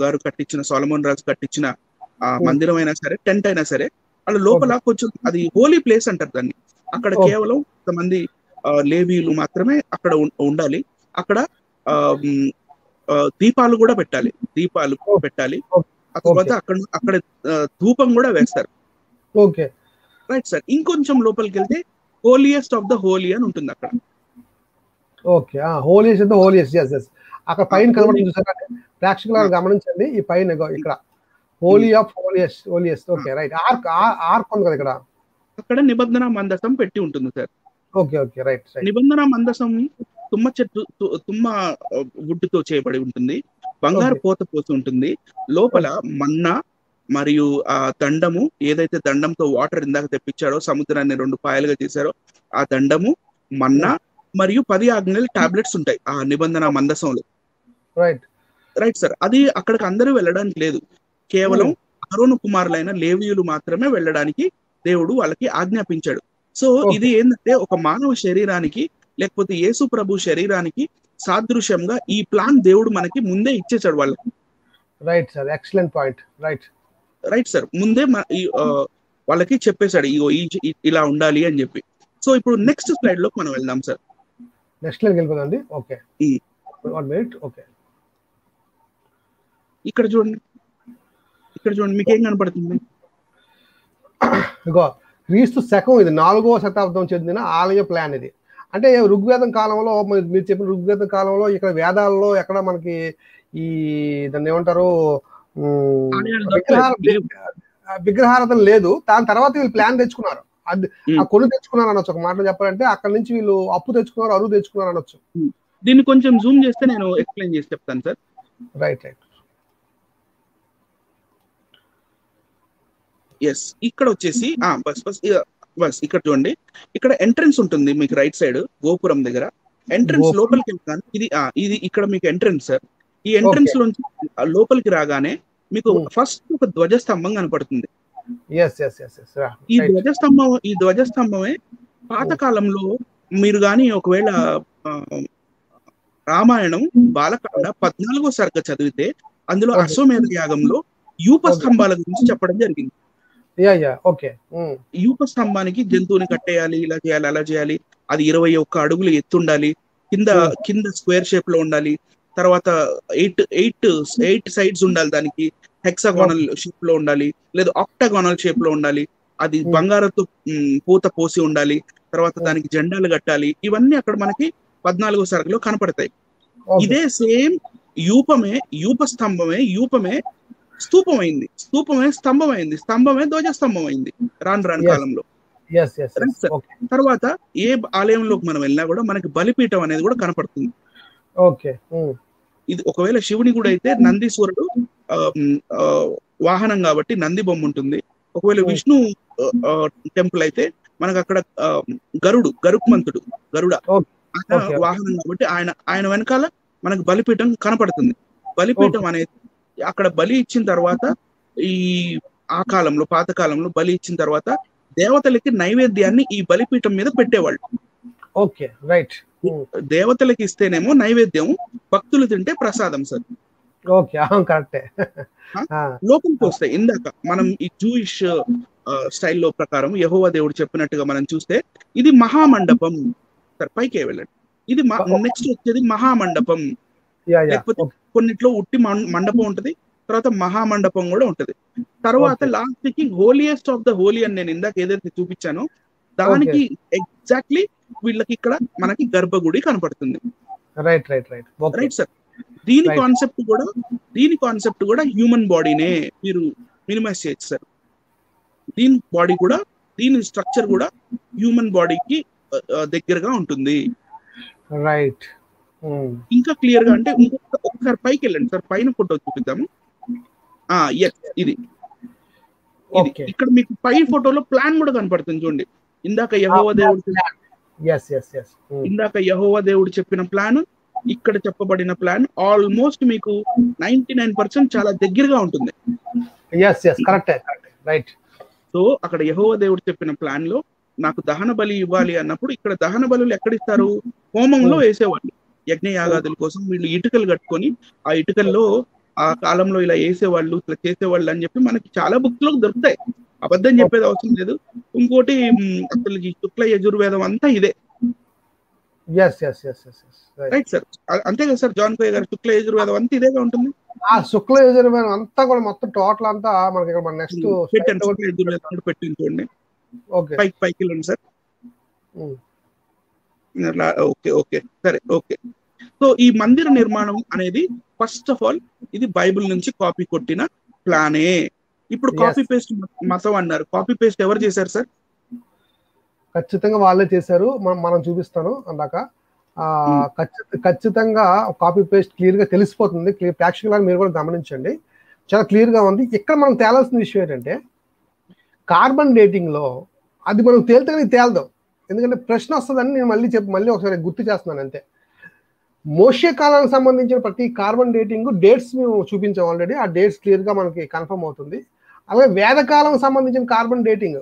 గారు కట్టించిన సోలమన్ రాజు కట్టించిన ఆ, Hmm. మందిరం అయినా సరే టెంట్ అయినా సరే వాళ్ళ లోపల కొంచెం అది హోలీ ప్లేస్ అంటారు దాన్ని. అక్కడ. కేవలం కొంతమంది లేవీలు మాత్రమే అక్కడ ఉండాలి. అక్కడ దీపాలు కూడా పెట్టాలి. దీపాలు. పెట్టాలి. ఆ తర్వాత అక్కడ అక్కడ ధూపం కూడా వేస్తారు. ఓకే. Right sir. ఇంకొంచెం లోపలికి వెళ్తే హోలియస్ట్ ఆఫ్ ద హోలీ అని ఉంటుంది అక్కడ. ఓకే. హోలియస్ అయితే హోలియస్ ఎస్ ఎస్ అక్కడ పైన కనబడుతుంది ప్రేక్షకులు గమనించండి. ఈ పైన ఇక్కడ. Holy of holies holies okay right. Arch arch ఉంది కదా ఇక్కడ? అక్కడ నిబంధన మందసం పెట్టి ఉంటుంది సార్. ఓకే ఓకే రైట్ నిబంధన మందసం తుమ్మ చెట్టు తు- తుమ్మ వుడ్డుతో చేయబడి ఉంటుంది. బంగారు. పోత పోసి ఉంటుంది. లోపల మన్నా మరియు ఆ దండము ఏదైతే దండంతో వాటర్ ఇందాక తెప్పించాడో సముద్రాన్ని రెండు పాయలుగా చేశారో ఆ దండము మన్నా మరియు పది ఆజ్ఞలు టాబ్లెట్స్ ఉంటాయి ఆ నిబంధన మందసంలో. రైట్. రైట్ సార్ అది అక్కడికి అందరూ వెళ్ళడానికి లేదు. కేవలం అరుణ్ కుమారులైన లేవీయులు మాత్రమే వెళ్ళడానికి దేవుడు వాళ్ళకి ఆజ్ఞాపించాడు. సో. ఇది ఏంటంటే ఒక మానవ శరీరానికి లేకపోతే యేసు ప్రభు శరీరానికి సాదృశ్యంగా ఈ ప్లాన్ దేవుడు మనకి ముందే ఇచ్చేసాడు వాళ్ళకి. Right sir excellent point right right sir ముందే వాళ్ళకి చెప్పేశాడు ఇగో ఇలా ఉండాలి అని చెప్పి. సో ఇప్పుడు నెక్స్ట్ స్లైడ్లోకి మనం వెళ్దాం సార్ నెక్స్ట్ వెళ్ళిపోదండి ఓకే ఈ. వన్ మినిట్ ఓకే ఇక్కడ చూడండి. ఇక్కడ చూడండి మీకు ఏం కనపడుతుంది? ఇగో క్రీస్తు శకం ఇది నాలుగవ శతాబ్దం చెందిన ఆలయ ప్లాన్ ఇది. అంటే ఋగ్వేదం కాలంలో మీరు చెప్పిన ఋగ్వేదం కాలంలో ఇక్కడ వేదాల్లో ఎక్కడ మనకి ఈ దాన్ని ఏమంటారు. విగ్రహారాధన లేదు. దాని తర్వాత వీళ్ళు ప్లాన్ తెచ్చుకున్నారు. అది. ఆ కొని తెచ్చుకున్నారు అనొచ్చు. ఒక మాట చెప్పాలంటే అక్కడ నుంచి వీళ్ళు అప్పు తెచ్చుకున్నారు అరువు తెచ్చుకున్నారు అనొచ్చు. దీన్ని కొంచెం జూమ్ చేస్తే నేను ఎక్స్ప్లెయిన్ చేసి చెప్తాను సార్ రైట్ రైట్ ఎస్ ఇక్కడ వచ్చేసి ఆ బస్ బస్ బస్ ఇక్కడ చూడండి. ఇక్కడ ఎంట్రన్స్ ఉంటుంది మీకు రైట్ సైడ్ గోపురం దగ్గర. ఎంట్రన్స్. లోపలికి వెళ్తాను. ఇది ఇది ఇక్కడ మీకు ఎంట్రన్స్ సార్ ఈ ఎంట్రన్స్ నుంచి లోపలికి రాగానే మీకు. ఫస్ట్ ఒక ధ్వజస్తంభం కనపడుతుంది. ఈ ధ్వజస్తంభం ఈ ధ్వజస్తంభమే పాతకాలంలో మీరు గాని ఒకవేళ ఆ, రామాయణం బాలకాండ పద్నాలుగో సర్గ చదివితే అందులో. అశ్వమేధ యాగంలో యూప. స్తంభాల గురించి చెప్పడం జరిగింది. ఓకే యూప స్తంభానికి జంతువుని కట్టేయాలి ఇలా చేయాలి అలా చేయాలి. అది ఇరవై ఒక్క అడుగులు ఎత్తుండాలి కింద Hmm. కింద స్క్వేర్ షేప్లో ఉండాలి. తర్వాత ఎయిట్ ఎయిట్ ఎయిట్ సైడ్స్ ఉండాలి దానికి. హెక్సాగోనల్ షేప్లో ఉండాలి. లేదా ఆక్టాగోనల్ షేప్లో ఉండాలి. అది Hmm. మ్, పూత పోసి ఉండాలి. తర్వాత Hmm. దానికి జెండాలు కట్టాలి. ఇవన్నీ అక్కడ మనకి పద్నాలుగో సరుకులో కనపడతాయి. ఇదే సేమ్ యూపమే యూప స్తంభమే యూపమే స్తూపమైంది స్తూపమే స్తంభమైంది. స్తంభమే ధ్వజస్తంభం అయింది రాను రాను. కాలంలో. తర్వాత ఏ ఆలయంలోకి మనం వెళ్ళినా కూడా మనకి బలిపీఠం అనేది కూడా కనపడుతుంది. ఓకే ఇది ఒకవేళ శివుని కూడా అయితే నందీశ్వరుడు వాహనం కాబట్టి నంది బొమ్మ ఉంటుంది. ఒకవేళ Hmm. విష్ణు టెంపుల్ అయితే మనకు అక్కడ గరుడు గరుక్మంతుడు గరుడ. వాహనం కాబట్టి ఆయన ఆయన వెనకాల మనకు బలిపీఠం కనపడుతుంది. బలిపీఠం అనేది అక్కడ బలి ఇచ్చిన తర్వాత ఈ ఆ కాలంలో పాత కాలంలో బలి ఇచ్చిన తర్వాత దేవతలకి నైవేద్యాన్ని ఈ బలిపీఠం మీద పెట్టేవాళ్ళు. Okay right. దేవతలకి ఇస్తేనేమో నైవేద్యం భక్తులు తింటే ప్రసాదం సార్. ఓకే కరెక్టే. లోపలికి వస్తాయి. ఇందాక మనం ఈ జూయిష్ స్టైల్లో ప్రకారం యహోవా దేవుడు చెప్పినట్టుగా మనం చూస్తే ఇది మహామండపం. సార్ పైకే వెళ్ళండి. ఇది నెక్స్ట్ వచ్చేది మహామండపం. లేకపోతే కొన్నిట్లో ఉట్టి మండపం ఉంటది. తర్వాత మహామండపం కూడా ఉంటది. తర్వాత. లాస్ట్కి హోలియెస్ట్ ఆఫ్ ద హోలీ అని నేను ఇందాక ఏదైతే చూపించానో దానికి ఎగ్జాక్ట్లీ వీళ్ళకి ఇక్కడ మనకి గర్భగుడి కనపడుతుంది. Right right right. Right sir. దీని. కాన్సెప్ట్ కూడా దీని కాన్సెప్ట్ కూడా హ్యూమన్ బాడీనే మీరు మినిమైజ్ చేయొచ్చు సార్. దీని బాడీ కూడా దీని స్ట్రక్చర్ కూడా హ్యూమన్ బాడీకి దగ్గరగా ఉంటుంది. రైట్. ఇంకా క్లియర్గా అంటే ఒకసారి పైకి వెళ్ళండి. సార్ పైన ఫోటో చూపిద్దాము. ఆ ఎస్ ఇది. ఇక్కడ మీకు పై ఫోటోలో ప్లాన్ కూడా కనపడుతుంది చూడండి. ఇందాక యహోవ దేవుడు ఎస్ ఇందాక యహోవ దేవుడు చెప్పిన ప్లాన్ ఇక్కడ చెప్పబడిన ప్లాన్ ఆల్మోస్ట్ మీకు నైన్టీ నైన్ పర్సెంట్ చాలా దగ్గరగా ఉంటుంది. రైట్ సో అక్కడ యహోవ దేవుడు చెప్పిన ప్లాన్లో నాకు దహన బలి ఇవ్వాలి అన్నప్పుడు ఇక్కడ దహన బలులు ఎక్కడిస్తారు? హోమంలో వేసేవాళ్ళు యజ్ఞ యాగాదుల కోసం వీళ్ళు ఇటుకలు కట్టుకొని ఆ ఇటుకల్లో ఆ కాలంలో ఇలా వేసేవాళ్ళు ఇట్లా చేసేవాళ్ళు అని చెప్పి మనకి చాలా బుక్స్లో దొరుకుతాయి. అబద్ధం చెప్పేది అవసరం లేదు. ఇంకోటి అసలు ఈ శుక్ల యజుర్వేదం అంతా ఇదే. రైట్ సార్ అంతే కదా సార్ జాన్ కోయ గారు శుక్ల యజుర్వేదం అంతా ఇదేగా ఉంటుంది? ఆ శుక్ల యజుర్వేదం అంతా కూడా మొత్తం టోటల్ అంతా మనకి ఇక్కడ మన నెక్స్ట్ పెట్టండి శుక్ల యజుర్వేదం కూడా పెట్టింది చూడండి. ఓకే పైకి పైకి వెళ్ళండి సార్. అట్లా ఓకే ఓకే సరే ఓకే. సో ఈ మందిర నిర్మాణం అనేది ఫస్ట్ ఆఫ్ ఆల్ ఇది బైబిల్ నుంచి కాపీ కొట్టిన ప్లానే. ఇప్పుడు. కాపీ పేస్ట్ మతం అన్నారు. కాపీ పేస్ట్ ఎవరు చేశారు సార్? ఖచ్చితంగా వాళ్ళే చేశారు. మనం మనం చూపిస్తాను అందాక. ఆ, Hmm. ఖచ్చి- ఖచ్చితంగా కాపీ పేస్ట్ క్లియర్గా తెలిసిపోతుంది. క్లియర్ ప్రేక్షకులను మీరు కూడా గమనించండి. చాలా క్లియర్గా ఉంది. ఇక్కడ మనం తేలాల్సిన విషయం ఏంటంటే కార్బన్ డేటింగ్లో అది మనం తేలితే తేలదాం. ఎందుకంటే ప్రశ్న వస్తుందని నేను మళ్ళీ చెప్పి మళ్ళీ ఒకసారి గుర్తు చేస్తున్నాను అంతే. మోషే కాలానికి సంబంధించిన ప్రతి కార్బన్ డేటింగ్ డేట్స్ మేము చూపించాం ఆల్రెడీ ఆ డేట్స్ క్లియర్గా మనకి కన్ఫర్మ్ అవుతుంది. అలాగే వేదకాలం సంబంధించిన కార్బన్ డేటింగ్.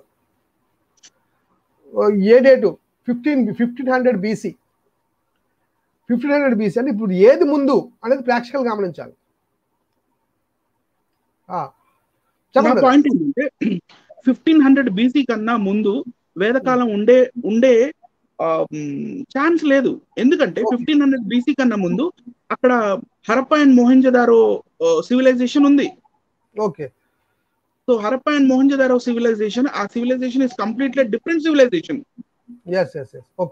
ఏ date? Fifteen fifteen hundred BC fifteen hundred BC అంటే ఇప్పుడు ఏది ముందు అనేది ప్రాక్టికల్ గమనించాలి. చెప్పండి. పాయింట్ ఏంటంటే ఫిఫ్టీన్ హండ్రెడ్ బీసీ కన్నా ముందు వేదకాలం ఉండే ఉండే ఛాన్స్ లేదు. ఎందుకంటే. ఫిఫ్టీన్ హండ్రెడ్ బీసీ కన్నా ముందు అక్కడ హరప్ప అండ్ మోహంజదారో సివిలైజేషన్ ఉంది. Okay. So Harappa and Mohenjodaro civilization ఆ civilization is completely different civilization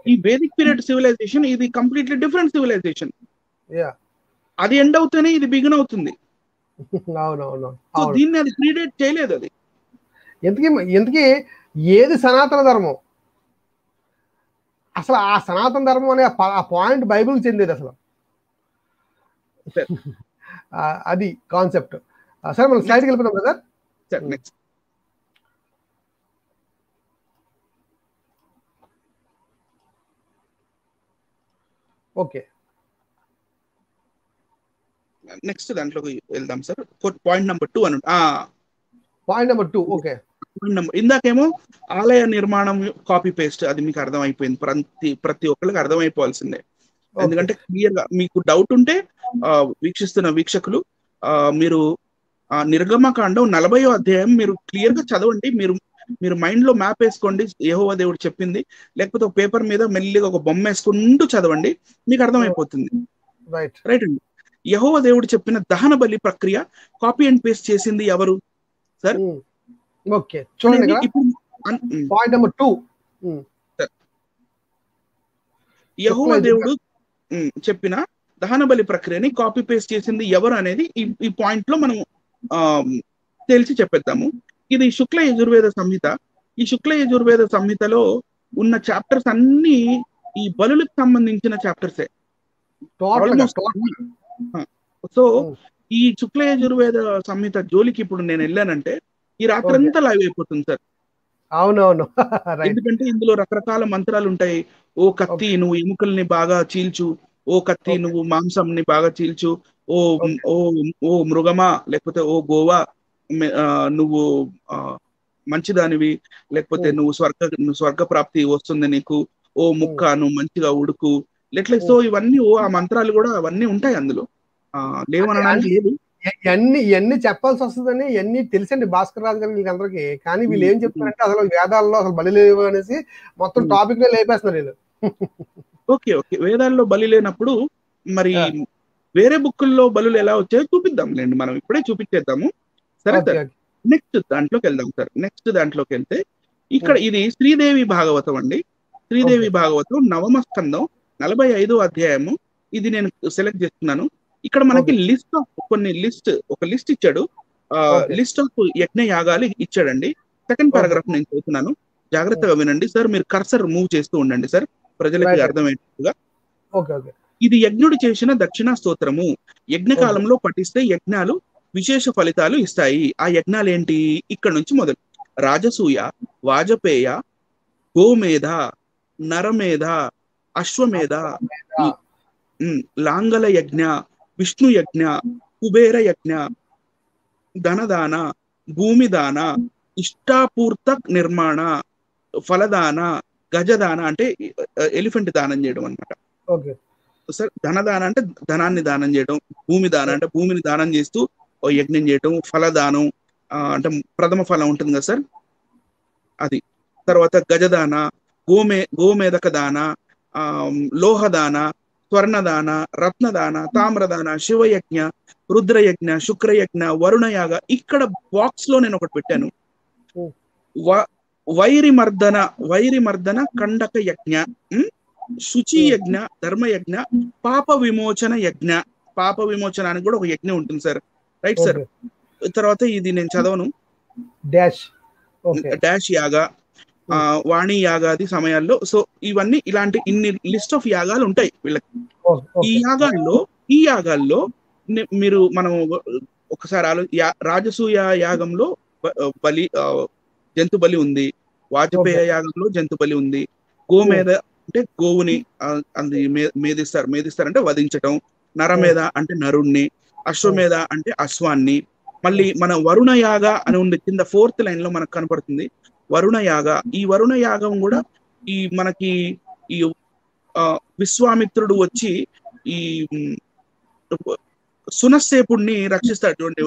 ఈ వేదిక్ పీరియడ్ సివిలైజేషన్ ఇది కంప్లీట్లీ డిఫరెంట్ సివిలైజేషన్ యా అది ఎండ్ అవుతేనే ఇది బిగిన్ అవుతుంది. దీన్ని అది ప్రీడేట్ చేయలేదు అది. ఎందుకీ ఎందుకీ ఏది సనాతన ధర్మం? అసలు ఆ సనాతన ధర్మం అనే ఆ పాయింట్ బైబిల్ చెందేది అసలు. అది కాన్సెప్ట్ సరే మనం స్లైడ్కి వెళ్ళిపోతాం కదా సరే నెక్స్ట్ ఓకే నెక్స్ట్ దాంట్లోకి వెళ్దాం సార్ పాయింట్ నెంబర్ టూ అని point number two okay number ఇందాకేమో ఆలయ నిర్మాణం కాపీ పేస్ట్ అది మీకు అర్థమైపోయింది. ప్రతి ప్రతి ఒక్కరికి అర్థమైపోవాల్సిందే. ఎందుకంటే క్లియర్గా మీకు డౌట్ ఉంటే ఆ, వీక్షిస్తున్న వీక్షకులు ఆ, మీరు నిర్గమకాండం నలభయో అధ్యాయం మీరు క్లియర్గా చదవండి. మీరు మీరు మైండ్లో మ్యాప్ వేసుకోండి. యెహోవా దేవుడు చెప్పింది. లేకపోతే ఒక పేపర్ మీద మెల్లిగా ఒక బొమ్మ వేసుకుంటూ చదవండి. మీకు అర్థమైపోతుంది. రైట్ రైట్ అండి. యహోవ దేవుడు చెప్పిన దహన బలి ప్రక్రియ కాపీ అండ్ పేస్ట్ చేసింది ఎవరు? ఓకే చూడండి పాయింట్ నెంబర్ టూ. యెహోవా. దేవుడు చెప్పిన దహన బలి ప్రక్రియని కాపీ పేస్ట్ చేసింది ఎవరు అనేది ఈ ఈ పాయింట్లో మనం ఆ, తేల్చి చెప్పేద్దాము. ఇది శుక్ల యజుర్వేద సంహిత. ఈ శుక్ల యజుర్వేద సంహితలో ఉన్న చాప్టర్స్ అన్ని ఈ బలులకు సంబంధించిన చాప్టర్సే సో. ఈ శుక్ల యజుర్వేద సంహిత జోలికి ఇప్పుడు నేను వెళ్ళానంటే ఈ రాత్రంతా లైవ్ అయిపోతుంది సార్. అవునవును. ఎందుకంటే ఇందులో రకరకాల మంత్రాలు ఉంటాయి. ఓ కత్తి నువ్వు ఎముకల్ని బాగా చీల్చు. ఓ కత్తి. నువ్వు మాంసంని బాగా చీల్చు. ఓ. ఓ ఓ మృగమా లేకపోతే ఓ గోవా నువ్వు మంచిదానివి లేకపోతే. నువ్వు స్వర్గ స్వర్గ ప్రాప్తి వస్తుంది నీకు. ఓ ముక్క నువ్వు మంచిగా ఉడుకు. లేట్లే సో ఇవన్నీ ఓ ఆ మంత్రాలు కూడా అవన్నీ ఉంటాయి అందులో. లేవనడానికి లేదు ఇవన్నీ ఇవన్నీ చెప్పాల్సి వస్తుందని ఇవన్నీ తెలుసండి భాస్కర్ రాజు గారికి వీళ్ళందరికీ. కానీ వీళ్ళు ఏం చెప్తారంటే అసలు వేదాల్లో అసలు బలి లేవు అనేసి మొత్తం. టాపిక్ లేపేస్తున్నారు వీళ్ళు. Okay okay. వేదాల్లో బలి లేనప్పుడు మరి. వేరే బుక్కుల్లో బలులు ఎలా వచ్చాయో చూపిద్దాంలేండి మనం ఇప్పుడే చూపించేద్దాము. సరే సార్. నెక్స్ట్ దాంట్లోకి వెళ్దాం సార్. నెక్స్ట్ దాంట్లోకి వెళ్తే ఇక్కడ ఇది శ్రీదేవి భాగవతం అండి. శ్రీదేవి భాగవతం నవమ స్కందం నలభై ఐదో అధ్యాయము. ఇది నేను సెలెక్ట్ చేస్తున్నాను. ఇక్కడ మనకి లిస్ట్ ఆఫ్ కొన్ని లిస్ట్ ఒక లిస్ట్ ఇచ్చాడు. లిస్ట్ ఆఫ్ యజ్ఞ యాగాలు ఇచ్చాడండి. సెకండ్. పారాగ్రాఫ్ నేను చదువుతున్నాను. జాగ్రత్తగా వినండి. సార్ మీరు కర్సర్ మూవ్ చేస్తూ ఉండండి సార్. ప్రజలకి. అర్థమయ్యేట్టుగా ఇది యజ్ఞుడు చేసిన దక్షిణ స్తోత్రము. యజ్ఞకాలంలో పఠిస్తే యజ్ఞాలు విశేష ఫలితాలు ఇస్తాయి. ఆ యజ్ఞాలు ఏంటి ఇక్కడ నుంచి మొదలు. రాజసూయ వాజపేయ గోమేధ నరమేధ అశ్వమేధ లాంగల యజ్ఞ విష్ణు యజ్ఞ కుబేర యజ్ఞ ధనదాన భూమిదాన ఇష్టాపూర్త నిర్మాణ ఫలదాన గజదాన అంటే ఎలిఫెంట్ దానం చేయడం అన్నమాట. ఓకే సార్ ధనదానం అంటే ధనాన్ని దానం చేయడం భూమి దానం అంటే భూమిని దానం చేస్తూ యజ్ఞం చేయటం ఫలదానం అంటే ప్రథమ ఫలం ఉంటుంది కదా సార్? అది. తర్వాత గజదాన గోమే గోమేదక దాన ఆ, లోహదాన స్వర్ణదాన రత్నదాన తామ్రదాన శివయజ్ఞ రుద్రయజ్ఞ శుక్రయజ్ఞ వరుణయాగ ఇక్కడ బాక్స్లో నేను ఒకటి పెట్టాను. వైరి మర్దన వైరి మర్దన కండక యజ్ఞ శుచి. యజ్ఞ ధర్మ యజ్ఞ. పాప విమోచన యజ్ఞ పాప విమోచన అని కూడా ఒక యజ్ఞం ఉంటుంది సార్. Right sir? తర్వాత ఇది నేను చదవను. డాష్. డాష్ యాగ వాణి యాగాది సమయాల్లో. సో ఇవన్నీ ఇలాంటి ఇన్ని లిస్ట్ ఆఫ్ యాగాలు ఉంటాయి వీళ్ళకి. ఓకే, ఈ. యాగాల్లో ఈ యాగాల్లో మీరు మనం ఒకసారి ఆలో రాజసూయ యాగంలో బలి జంతు బలి ఉంది. వాజపేయ యాగంలో జంతు బలి ఉంది. గోమేధ అంటే గోవుని అది మేధిస్తారు మేధిస్తారంటే వధించటం. నరమేధ అంటే నరుణ్ణి. అశ్వమేధ అంటే అశ్వాన్ని. మళ్ళీ మన వరుణ యాగ అని ఉంది కింద ఫోర్త్ లైన్లో మనకు కనపడుతుంది. వరుణ యాగ ఈ వరుణ యాగం కూడా ఈ మనకి ఈ విశ్వామిత్రుడు వచ్చి ఈ సునస్సేపుణ్ణి రక్షిస్తాడు చూడండి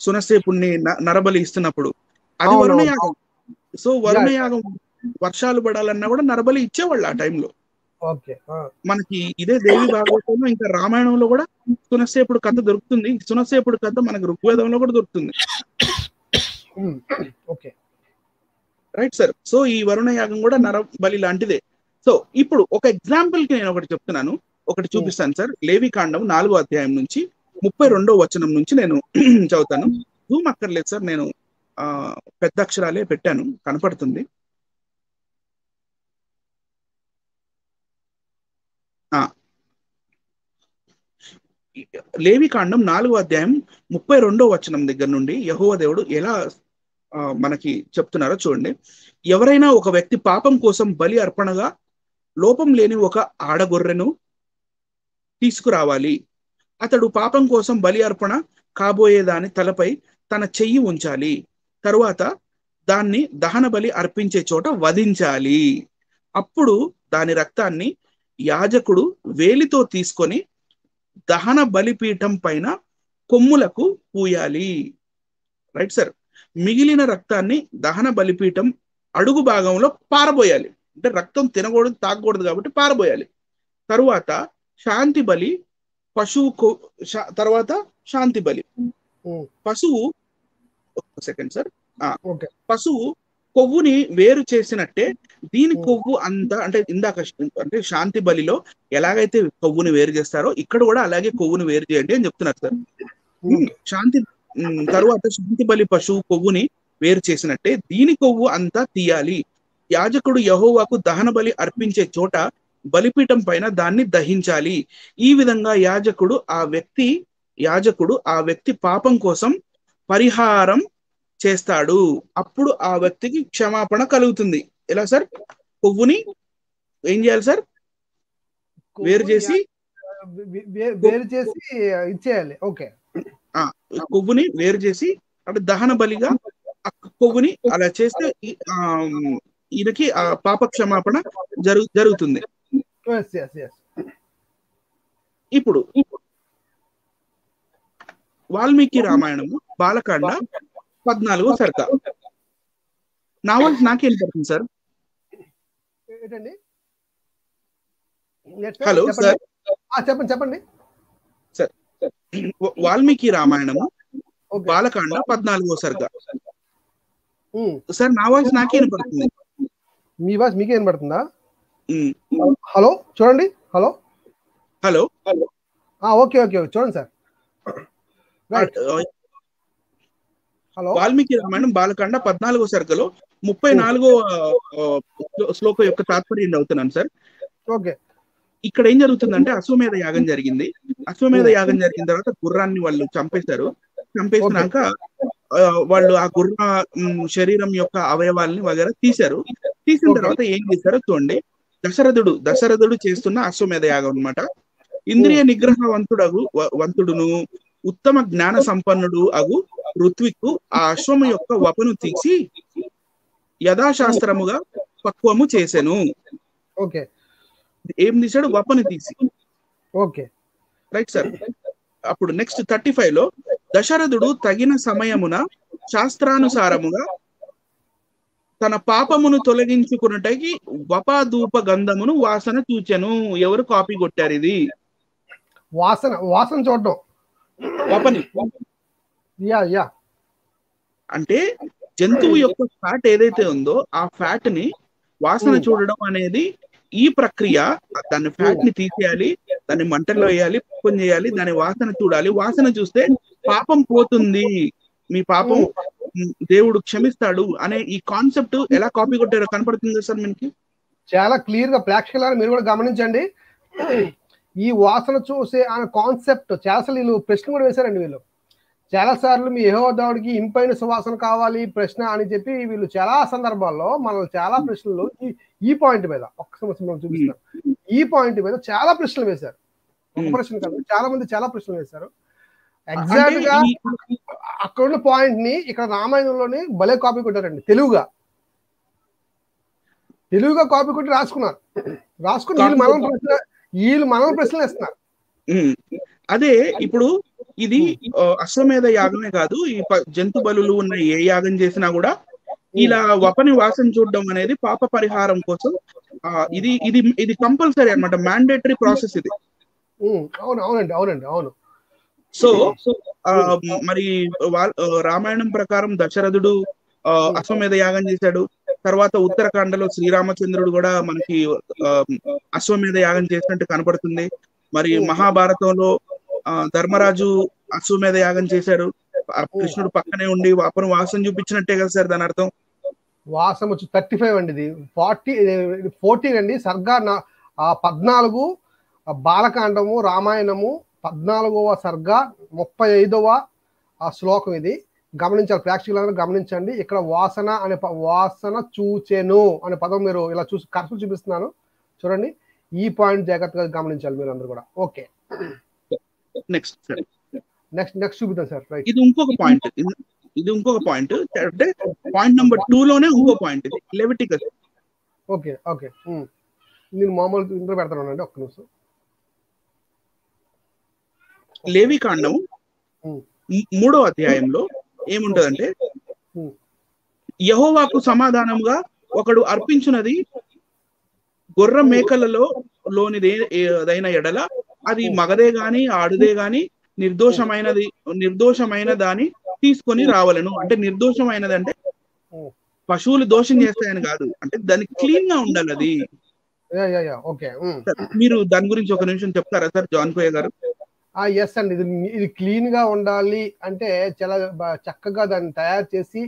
సునస్సేపుణ్ణి నరబలి ఇస్తున్నప్పుడు. అది వరుణ. యాగం సో వరుణ యాగం వర్షాలు పడాలన్నా కూడా నరబలి ఇచ్చేవాళ్ళు ఆ టైంలో. మనకి ఇదే దేవి భాగవతంలో ఇంకా రామాయణంలో కూడా సునస్సేపుడు కథ దొరుకుతుంది. సునస్సేపుడు కథ మనకు ఋగ్వేదంలో కూడా దొరుకుతుంది. ఓకే. రైట్ సార్ సో ఈ వరుణ యాగం కూడా నర బలి లాంటిదే. సో ఇప్పుడు ఒక ఎగ్జాంపుల్కి నేను ఒకటి చెప్తున్నాను. ఒకటి చూపిస్తాను సార్ లేవి కాండం నాలుగో అధ్యాయం నుంచి ముప్పై రెండో వచనం నుంచి నేను చదువుతాను. జూమ్ అక్కర్లేదు సార్ నేను ఆ పెద్ద అక్షరాలే పెట్టాను. కనపడుతుంది. ఆ. లేవి కాండం నాలుగో అధ్యాయం ముప్పై రెండో వచనం దగ్గర నుండి యహోవ దేవుడు ఎలా మనకి చెప్తున్నారో చూడండి. ఎవరైనా ఒక వ్యక్తి పాపం కోసం బలి అర్పణగా లోపం లేని ఒక ఆడగొర్రెను తీసుకురావాలి. అతడు పాపం కోసం బలి అర్పణ కాబోయేదాని తలపై తన చెయ్యి ఉంచాలి. తరువాత దాన్ని దహన బలి అర్పించే చోట వధించాలి. అప్పుడు దాని రక్తాన్ని యాజకుడు వేలితో తీసుకొని దహన బలిపీఠం పైన కొమ్ములకు పూయాలి. Right sir? మిగిలిన రక్తాన్ని దహన బలిపీఠం అడుగు భాగంలో పారబోయాలి. అంటే రక్తం తినకూడదు తాగకూడదు కాబట్టి పారబోయాలి. తరువాత శాంతి బలి పశువు తర్వాత శాంతి బలి. పశువు సెకండ్ సార్. పశువు కొవ్వుని వేరు చేసినట్టే దీని. కొవ్వు అంతా అంటే ఇందాక అంటే శాంతి బలిలో ఎలాగైతే కొవ్వుని వేరు చేస్తారో ఇక్కడ కూడా అలాగే కొవ్వుని వేరు చేయండి అని చెప్తున్నారు సార్. శాంతి తరువాత శాంతి బలి పశువు కొవ్వుని వేరు చేసినట్టే దీని కొవ్వు అంతా తీయాలి. యాజకుడు యహోవాకు దహన బలి అర్పించే చోట బలిపీఠం పైన దాన్ని దహించాలి. ఈ విధంగా యాజకుడు ఆ వ్యక్తి యాజకుడు ఆ వ్యక్తి పాపం కోసం పరిహారం చేస్తాడు. అప్పుడు ఆ వ్యక్తికి క్షమాపణ కలుగుతుంది. ఎలా సార్? కొవ్వుని ఏం చేయాలి సార్? వేరు చేసి వేరు చేసి ఇచ్చేయాలి. ఓకే. కొవ్వుని వేరు చేసి అంటే దహన బలిగా ఆ కొవ్వుని అలా చేస్తే ఆ, ఈయనకి ఆ పాప క్షమాపణ జరుగు జరుగుతుంది. ఇప్పుడు వాల్మీకి రామాయణము బాలకాండ పద్నాలుగో సర్క నా వాయిస్ నాకేం పడుతుంది సార్. హలో. సార్ ఆ, చెప్పండి చెప్పండి. వాల్మీకి రామాయణము బాలకాండ పద్నాలుగో సర్గ సార్ నా వాయిస్ నాకే పడుతుంది మీ వాయిస్ మీకే వినపడుతుందా హలో చూడండి. హలో. హలో. Okay okay. చూడండి సార్. హలో. వాల్మీకి రామాయణం బాలకాండ పద్నాలుగో సర్గలో ముప్పై నాలుగో శ్లోకం యొక్క తాత్పర్యం అవుతున్నాను సార్. ఓకే. ఇక్కడ ఏం జరుగుతుందంటే అశ్వమేధ యాగం జరిగింది. అశ్వమేధ యాగం జరిగిన తర్వాత గుర్రాన్ని వాళ్ళు చంపేశారు. చంపేసినాక వాళ్ళు ఆ గుర్ర శరీరం యొక్క అవయవాల్ని వగేరా తీశారు. తీసిన. తర్వాత ఏం చేశారో చూడండి. దశరథుడు దశరథుడు చేస్తున్న అశ్వమేధ యాగం అన్నమాట. ఇంద్రియ నిగ్రహవంతుడగు వ- వంతుడును ఉత్తమ జ్ఞాన సంపన్నుడు అగు ఋత్విక్కు ఆ అశ్వము యొక్క వపను తీసి యథాశాస్త్రముగా పక్వము చేసెను. ఓకే ఏం తీశాడు? వపను తీసి. ఓకే. రైట్ సార్ అప్పుడు నెక్స్ట్ థర్టీ ఫైవ్లో దశరథుడు తగిన సమయమున శాస్త్రానుసారముగా తన పాపమును తొలగించుకున్నటకి వపాధూప గంధమును వాసన చూచెను. ఎవరు కాపీ కొట్టారు ఇది? వాసన వాసన చూడడం. వపని యా యా అంటే జంతువు యొక్క ఫ్యాట్ ఏదైతే ఉందో ఆ ఫ్యాట్ని వాసన Hmm. చూడడం అనేది ఈ ప్రక్రియ దాన్ని ఫ్యాట్ని తీసేయాలి దాన్ని మంటల్లో వేయాలి కుక్కం చేయాలి దాని వాసన చూడాలి. వాసన చూస్తే పాపం పోతుంది. మీ పాపం దేవుడు క్షమిస్తాడు అనే ఈ కాన్సెప్ట్ ఎలా కాపీ కొట్టారో కనపడుతుంది సార్ మనకి? చాలా క్లియర్గా ప్రేక్షకులారా మీరు కూడా గమనించండి. ఈ వాసన చూసే అనే కాన్సెప్ట్ చాలా వీళ్ళు ప్రశ్న కూడా వేశారండి వీళ్ళు. చాలా సార్లు మీ యహోదావుడికి ఇంపైన సువాసన కావాలి ప్రశ్న అని చెప్పి వీళ్ళు చాలా సందర్భాల్లో మనల్ని చాలా ప్రశ్నలు ఈ- పాయింట్ మీద ఒక్క సమస్య మనం చూపిస్తాను. ఈ పాయింట్ మీద చాలా ప్రశ్నలు వేశారు. ఒక. ప్రశ్న కాదు చాలా మంది చాలా ప్రశ్నలు వేశారు. ఎగ్జాక్ట్గా అక్కడ ఉన్న పాయింట్ని ఇక్కడ రామాయణంలోనే భలే కాపీ కొట్టారండి తెలుగుగా. తెలుగుగా కాపీ కొట్టి రాసుకున్నారు. రాసుకుని వీళ్ళు మనం ప్రశ్న వీళ్ళు మనం ప్రశ్నలు ఇస్తున్నారు ఉమ్, అదే ఇప్పుడు ఇది అశ్వమేధ యాగమే కాదు ఈ జంతు బలులు ఉన్న ఏ యాగం చేసినా కూడా ఇలా వపని వాసన చూడడం అనేది పాప పరిహారం కోసం ఇది ఇది ఇది కంపల్సరీ అన్నమాట మ్యాండేటరీ ప్రాసెస్ ఇది. అవును అవునండి అవునండి అవును. సో మరి రామాయణం ప్రకారం దశరథుడు అశ్వమేధ యాగం చేశాడు. తర్వాత ఉత్తరాఖండలో శ్రీరామచంద్రుడు కూడా మనకి అశ్వమేధ యాగం చేసినట్టు కనపడుతుంది. మరి మహాభారతంలో ధర్మరాజు అశ్వమేధ యాగం చేశాడు. కృష్ణుడు పక్కనే ఉండి అపను వాసన చూపించినట్టే కదా సార్ దాని అర్థం? వాసం వచ్చి థర్టీ ఫైవ్ అండి ఇది. ఫార్టీ ఫోర్టీన్ అండి. సర్గా పద్నాలుగు బాలకాండము రామాయణము పద్నాలుగవ సర్గ ముప్పై ఐదవ ఆ శ్లోకం ఇది. గమనించాలి ప్రేక్షకులందరూ గమనించండి. ఇక్కడ వాసన అనే వాసన చూచెను అనే పదం మీరు ఇలా చూసి కరెక్ట్ చూపిస్తున్నాను. చూడండి. ఈ పాయింట్ జాగ్రత్తగా గమనించాలి మీరు అందరూ కూడా. Okay. Next sir next next చూపిద్దాం సార్ రైట్ ఇది ఇంకొక పాయింట్ ఇది ఇంకొక పాయింట్ అంటే పాయింట్ నెంబర్ టూ లోనే ఇంకో పాయింట్ ఇది లెవిటికస్ ఓకే ఓకే. నేను మామూలు ఇంట్లో పెడతాను అండి ఒక్క నిమిషం. లేవి కాండం ఉమ్. మూడో అధ్యాయంలో ఏముంటదంటే ఉమ్. యహోవాకు సమాధానంగా ఒకడు అర్పించినది గొర్ర మేకలలో లోనిదే ఏదైన ఎడల అది మగదే గాని ఆడుదే గాని నిర్దోషమైనది నిర్దోషమైన దాని తీసుకొని రావాలను. అంటే నిర్దోషమైనది అంటే. పశువులు దోషం చేస్తాయని కాదు. అంటే దానికి క్లీన్గా ఉండాలి అది. మీరు దాని గురించి ఒక నిమిషం చెప్తారా సార్? జాన్ కోయ గారు. ఆ ఎస్ అండి. ఇది ఇది క్లీన్గా ఉండాలి అంటే చాలా చక్కగా దాన్ని తయారు చేసి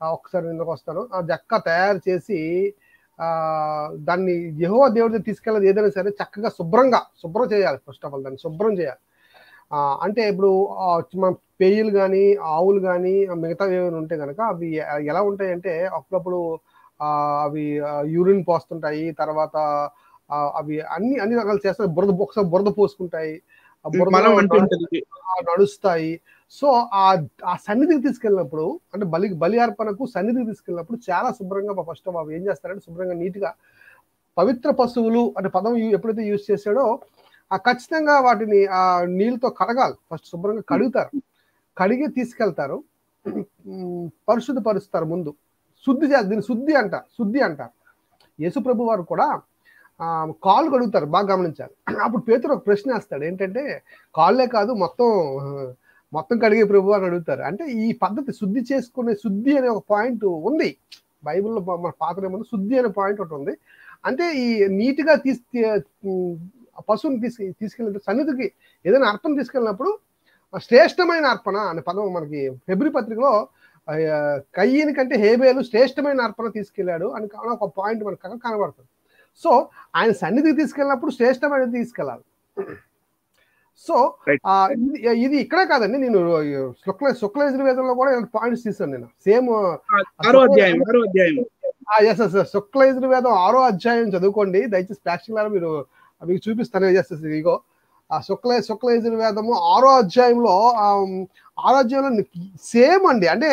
ఒకసారి ఇందుకు వస్తాను. ఆ జక్క తయారు చేసి దాన్ని యహో దేవుడి తీసుకెళ్ళదు ఏదైనా సరే చక్కగా శుభ్రంగా శుభ్రం చేయాలి ఫస్ట్ ఆఫ్ ఆల్ దాన్ని శుభ్రం చేయాలి. ఆ, అంటే ఇప్పుడు ఆ, మన పేయిలు కానీ ఆవులు కానీ మిగతా ఏమైనా ఉంటే కనుక అవి ఎలా ఉంటాయి అంటే అప్పుడప్పుడు ఆ, అవి యూరిన్ పోస్తుంటాయి తర్వాత ఆ, అవి అన్ని అన్ని రకాలు చేస్తాయి బురద ఒకసారి బురద పోసుకుంటాయి. ఆ ఆ నడుస్తాయి. సో ఆ ఆ సన్నిధికి తీసుకెళ్ళినప్పుడు అంటే బలి బలి అర్పణకు సన్నిధికి తీసుకెళ్ళినప్పుడు చాలా శుభ్రంగా ఫస్ట్ అవి ఏం చేస్తారంటే శుభ్రంగా నీట్గా పవిత్ర పశువులు అనే పదం ఎప్పుడైతే యూజ్ చేశాడో ఆ ఖచ్చితంగా వాటిని ఆ నీళ్ళతో కడగాలి. ఫస్ట్ శుభ్రంగా కడుగుతారు. కడిగి తీసుకెళ్తారు. పరిశుద్ధపరుస్తారు ముందు. శుద్ధి చేస్తారు దీన్ని శుద్ధి అంటారు శుద్ధి అంటారు యేసుప్రభు వారు కూడా కాళ్ళు కడుగుతారు. బాగా గమనించాలి. అప్పుడు పేతురు ఒక ప్రశ్న వేస్తాడు. ఏంటంటే కాళ్ళే కాదు మొత్తం మొత్తం కడిగే ప్రభు అని అడుగుతారు. అంటే ఈ పద్ధతి శుద్ధి చేసుకునే శుద్ధి అనే ఒక పాయింట్ ఉంది. బైబిల్లో మన పాత్ర ఏమన్నా శుద్ధి అనే పాయింట్ ఒకటి ఉంది. అంటే ఈ నీట్గా తీసు పశువుని తీసుకు తీసుకెళ్ళిన సన్నిధికి ఏదైనా అర్పణ తీసుకెళ్ళినప్పుడు శ్రేష్టమైన అర్పణ అనే పదం మనకి ఫిబ్రి పత్రికలో కయ్యని కంటే హేబేలు శ్రేష్టమైన అర్పణ తీసుకెళ్ళాడు అని ఒక పాయింట్ మనకు కనబడుతుంది. సో ఆయన సన్నిధికి తీసుకెళ్ళినప్పుడు శ్రేష్టమైనది తీసుకెళ్ళాలి. సో ఇది ఇక్కడే కాదండి. నేను శుక్ల శుక్ల యజుర్వేదంలో కూడా పాయింట్స్ తీసాను నేను. సేమ్ ఆరో అధ్యాయం ఆరో అధ్యాయం. ఎస్ ఎస్ శుక్ల యజుర్వేదం ఆరో అధ్యాయం చదువుకోండి. దయచేసి ప్రేక్షకులారా మీరు మీకు చూపిస్తాను. ఎస్ ఎస్ ఇగో ఆ శుక్ల శుక్ల యజుర్వేదము ఆరో అధ్యాయంలో ఆరో అధ్యాయంలో సేమ్ అండి. అంటే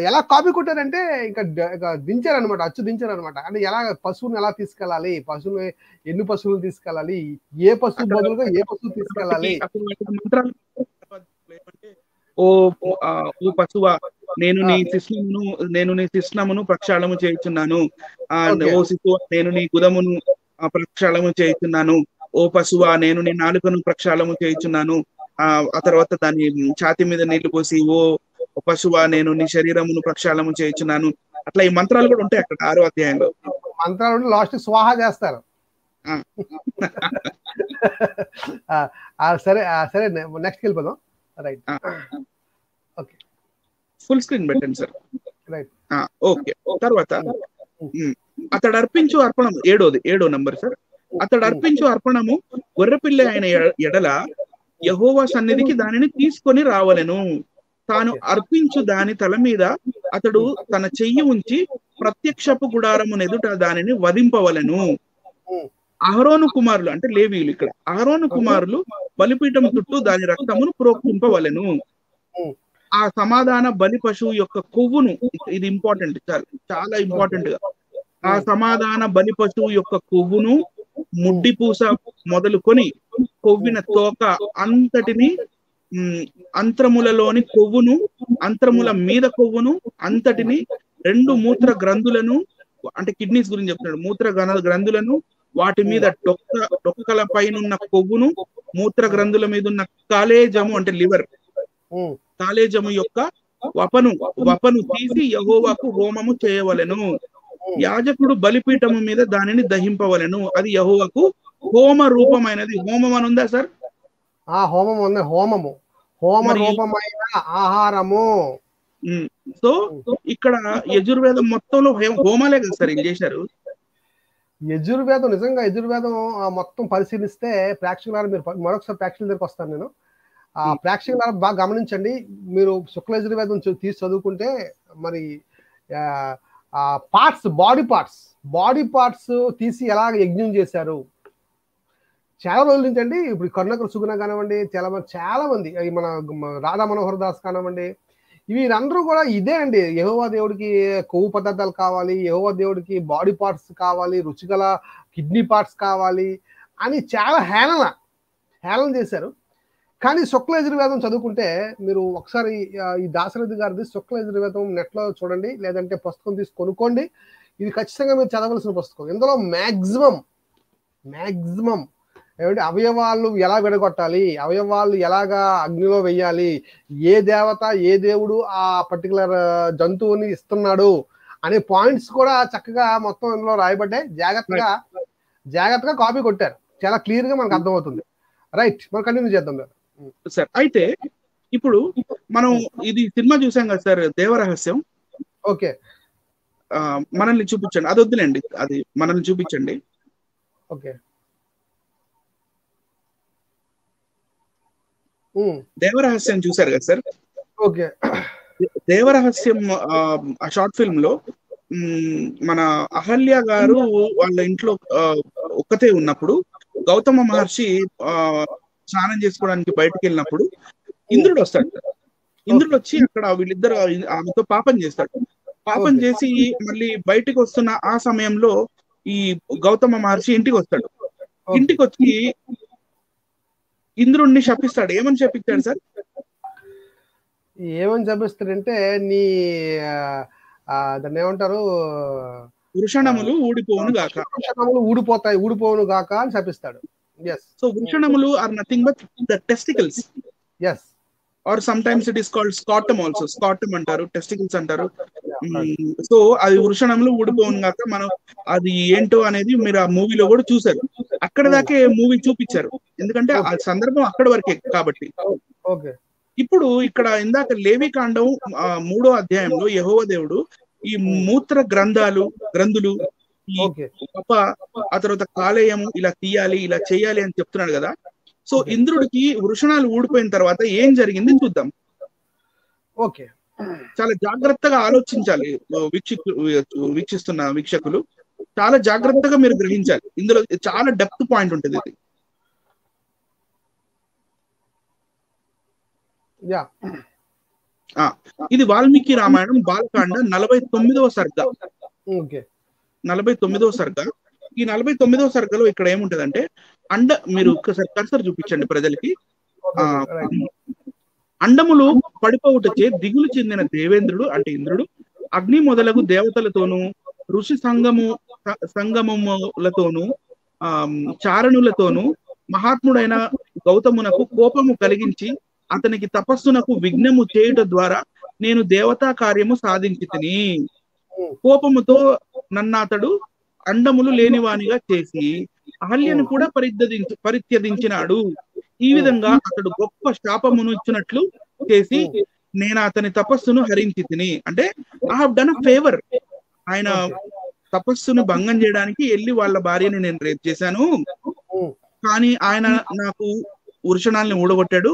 ఎలా కాపీ కొట్టారంటే ఇంకా ద- ఇక దించారనమాట అచ్చు దించారనమాట అంటే ఎలా పశువుని ఎలా తీసుకెళ్ళాలి పశువుని ఎన్ని పశువులు తీసుకెళ్ళాలి ఏ పశువు బదులుగా ఏ పశువు తీసుకెళ్ళాలి? ఓ ఆ, ఓ పశువా నేను నీ శిష్ణమును నేను నీ శిష్ణమును ప్రక్షాళము చేయుచున్నాను. ఆ. ఓ శిశువా నేను నీ గుదమును ప్రక్షాళము చేయుచున్నాను. ఓ పశువా నేను నీ నాలుకను ప్రక్షాళము చేయుచున్నాను. ఆ ఆ తర్వాత దాని ఛాతి మీద నీళ్ళు పోసి ఓ పశువా నేను నీ శరీరమును ప్రక్షాళము చేయుచున్నాను. అట్లా ఈ మంత్రాలు కూడా ఉంటాయి అక్కడ ఆరో అధ్యాయంలో. మంత్రాలు లాస్ట్ స్వాహా చేస్తారు. సరే సరే నెక్స్ట్ వెళ్ళిపోదాం. రైట్ ఆ. ఫుల్ స్క్రీన్ పెట్టండి సార్. Right okay. తర్వాత అతడు అర్పించు అర్పణము ఏడోది ఏడో నంబర్ సార్. అతడు అర్పించు అర్పణము గొర్రెపిల్ల అయిన ఎడల యహోవా సన్నిధికి దానిని తీసుకొని రావలెను. తాను అర్పించు దాని తల మీద అతడు తన చెయ్యి ఉంచి ప్రత్యక్షపు గుడారము ఎదుట దానిని వధింపవలెను. అహరోను కుమారులు అంటే లేవీయులు ఇక్కడ. అహరోను కుమారులు బలిపీఠం చుట్టూ దాని రక్తమును ప్రోక్షింపవలెను. ఆ సమాధాన బలి పశువు యొక్క కొవ్వును ఇది ఇంపార్టెంట్ చాలా ఇంపార్టెంట్గా. ఆ సమాధాన బలి పశువు యొక్క కొవ్వును ముడ్డి పూస మొదలుకొని కొవ్విన తోక అంతటిని అంత్రములలోని కొవ్వును అంత్రముల మీద కొవ్వును అంతటిని రెండు మూత్ర గ్రంథులను అంటే కిడ్నీస్ గురించి చెప్తున్నాడు. మూత్ర గ్ర- గ్రంథులను వాటి మీద డొక్క డొక్కల పైన కొవ్వును మూత్ర గ్రంథుల మీద ఉన్న కాలేజము అంటే లివర్. కాలేజము యొక్క వపను వపను తీసి యహోవాకు హోమము చేయవలెను. యాజకుడు బలిపీఠము మీద దానిని దహింపవలెను. అది యహోవాకు హోమ రూపమైనది. హోమం అని ఉందా సార్? ఆ హోమం ఉంది హోమము. హోమ రూపమైన ఆహారము. సో ఇక్కడ యజుర్వేదం మొత్తంలో హోమ- హోమాలే కదా సార్ ఏం చేశారు? యజుర్వేదం నిజంగా యజుర్వేదం మొత్తం పరిశీలిస్తే ప్రేక్షకులారా మీరు మరొకసారి ప్రేక్షకుల దగ్గరికి వస్తాను నేను. ఆ ప్రేక్షకులారా బాగా గమనించండి. మీరు శుక్ల యజుర్వేదం తీసి చదువుకుంటే మరి ఆ parts body parts body parts తీసి ఎలా యజ్ఞం చేశారు? చాలా రోజుల నుంచి అండి ఇప్పుడు కరుణాకర్ సుగుణ కానివ్వండి చాలా మంది చాలా మంది మన రాధా మనోహర్ దాస్ కానివ్వండి వీరందరూ కూడా ఇదే అండి. యహోవా దేవుడికి కొవ్వు పదార్థాలు కావాలి యహోవా దేవుడికి బాడీ పార్ట్స్ కావాలి రుచిగల కిడ్నీ పార్ట్స్ కావాలి అని చాలా హేళన హేళన చేశారు. కానీ శుక్ల యజుర్వేదం చదువుకుంటే మీరు ఒకసారి ఈ దాశరథి గారిది శుక్ల యజుర్వేదం నెట్లో చూడండి లేదంటే పుస్తకం తీసి కొనుక్కోండి. ఇది ఖచ్చితంగా మీరు చదవలసిన పుస్తకం. ఇందులో మ్యాక్సిమం మ్యాక్సిమం ఏమంటే అవయవాలు ఎలా విడగొట్టాలి? అవయవాలు ఎలాగా అగ్నిలో వెయ్యాలి ఏ దేవత ఏ దేవుడు ఆ పర్టికులర్ జంతువుని ఇస్తున్నాడు? అనే పాయింట్స్ కూడా చక్కగా మొత్తం ఇందులో రాయబడ్డాయి. జాగ్రత్తగా జాగ్రత్తగా కాపీ కొట్టారు. చాలా క్లియర్గా మనకు అర్థమవుతుంది. రైట్ మనం కంటిన్యూ చేద్దాం సార్. సార్ అయితే ఇప్పుడు మనం ఇది సినిమా చూసాం కదా సార్ దేవరహస్యం ఓకే. మనల్ని చూపించండి. అది వద్దులేండి. అది మనల్ని చూపించండి. ఓకే. దేవరహస్యం చూసారు కదా సార్? ఓకే. దేవరహస్యం ఆ, షార్ట్ ఫిల్మ్లో మన అహల్య గారు వాళ్ళ ఇంట్లో ఒక్కతే ఉన్నప్పుడు గౌతమ మహర్షి స్నానం చేసుకోవడానికి బయటకు వెళ్ళినప్పుడు ఇంద్రుడు వస్తాడు. ఇంద్రుడు వచ్చి అక్కడ వీళ్ళిద్దరు ఆమెతో పాపం చేస్తాడు. పాపం. చేసి మళ్ళీ బయటికి వస్తున్న ఆ సమయంలో ఈ గౌతమ మహర్షి ఇంటికి వస్తాడు. ఇంటికి వచ్చి ఇంద్రుడిని శపిస్తాడు. ఏమని శపిస్తాడు సార్? ఏమని చెప్పిస్తాడంటే నీ దాన్ని ఏమంటారు? వృషణములు ఊడిపోవును గాక. అక్షరములు ఊడిపోతాయి ఊడిపోవును గాక అని చెప్పిస్తాడు yes so వృషణములు are nothing but the testicles yes are sometimes it is called scrotum also scrotum అంటారు. టెస్టికల్స్ అంటారు సో అది వృషణములు ఊడిపోవును గాక మనం అది ఏంటో అనేది మీరు ఆ మూవీలో కూడా చూసారు అక్కడ దాకే మూవీ చూపించారు. ఎందుకంటే ఆ సందర్భం అక్కడ వరకే కాబట్టి. ఇప్పుడు ఇక్కడ ఇందాక లేవి కాండం మూడో అధ్యాయంలో యహోవ దేవుడు ఈ మూత్ర గ్రంథాలు గ్రంథులు ఈ ఆ తర్వాత కాలేయము ఇలా తీయాలి ఇలా చేయాలి అని చెప్తున్నాడు కదా. సో ఇంద్రుడికి వృషణాలు ఊడిపోయిన తర్వాత ఏం జరిగింది చూద్దాం. ఓకే. చాలా జాగ్రత్తగా ఆలోచించాలి వీక్షకు వీక్షిస్తున్న వీక్షకులు. చాలా జాగ్రత్తగా మీరు గ్రహించాలి. ఇందులో చాలా డెప్త్ పాయింట్ ఉంటుంది ఇది. ఇది వాల్మీకి రామాయణం బాలకాండ నలభై తొమ్మిదవ సర్గ. నలభై తొమ్మిదవ సర్గ. ఈ నలభై తొమ్మిదవ సర్గలో ఇక్కడ ఏముంటదంటే అండ మీరు ఒక్కసారి కర్సర్ చూపించండి ప్రజలకి. ఆ, అండములు పడిపోవుటచే దిగులు చెందిన దేవేంద్రుడు అంటే ఇంద్రుడు అగ్ని మొదలగు దేవతలతోనూ ఋషి సంగము స- సంగమములతోనూ ఆ చారణులతోనూ మహాత్ముడైన గౌతమునకు కోపము కలిగించి అతనికి తపస్సునకు విఘ్నము చేయుట ద్వారా నేను దేవతా కార్యము సాధించి తిని కోపముతో నన్నతడు అండములు లేనివానిగా చేసి అహల్యను కూడా పరిత్యదించి పరిత్యదించినాడు. ఈ విధంగా అతడు గొప్ప శాపమును ఇచ్చినట్లు చేసి నేను అతని తపస్సును హరించి తిని అంటే I have done a favour ఆయన తపస్సును భంగం చేయడానికి వెళ్ళి వాళ్ళ భార్యని నేను రేప్ చేశాను. కానీ ఆయన నాకు వృషణాల్ని ఊడగొట్టాడు.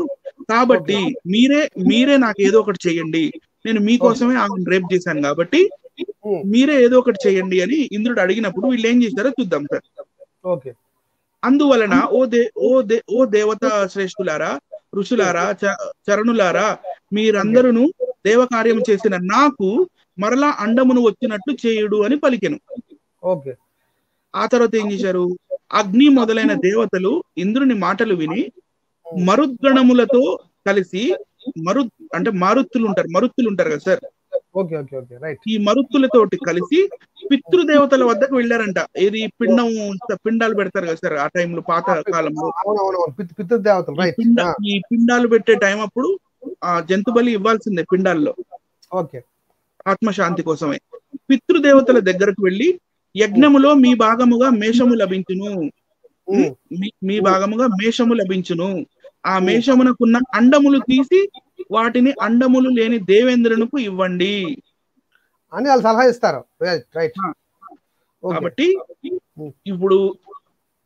కాబట్టి మీరే మీరే నాకు ఏదో ఒకటి చేయండి. నేను మీకోసమే ఆమెను రేప్ చేశాను కాబట్టి మీరే ఏదో ఒకటి చేయండి అని ఇంద్రుడు అడిగినప్పుడు వీళ్ళు ఏం చేశారో చూద్దాం సార్. ఓకే. అందువలన ఓ దే ఓ దే ఓ దేవత శ్రేష్ఠులారా ఋషులారా చరణులారా మీరందరూ దేవకార్యం చేసిన నాకు మరలా అండమును వచ్చినట్లు చేయుడు అని పలికెను. ఓకే. ఆ తర్వాత ఏం చేశారు? అగ్ని మొదలైన దేవతలు ఇంద్రుని మాటలు విని మరుద్గణములతో కలిసి మరు అంటే మారుత్తులు ఉంటారు మరుత్తులు ఉంటారు కదా sir? Okay okay okay right. ఈ మరుత్తులతోటి కలిసి పితృదేవతల వద్దకు వెళ్ళారంట. ఏది పిండం పిండాలు పెడతారు కదా సార్ ఆ టైంలో పాత కాలంలో పితృదేవతలు ఈ పిండాలు పెట్టే టైం అప్పుడు ఆ జంతు బలి ఇవ్వాల్సిందే పిండాల్లో. ఓకే. ఆత్మశాంతి కోసమే. పితృదేవతల దగ్గరకు వెళ్ళి యజ్ఞములో మీ భాగముగా మేషము లభించును. మీ- భాగముగా మేషము లభించును. ఆ మేషమునకున్న అండములు తీసి వాటిని అండములు లేని దేవేంద్రునికి ఇవ్వండి. అని వాళ్ళు సలహా ఇస్తారు. కాబట్టి ఇప్పుడు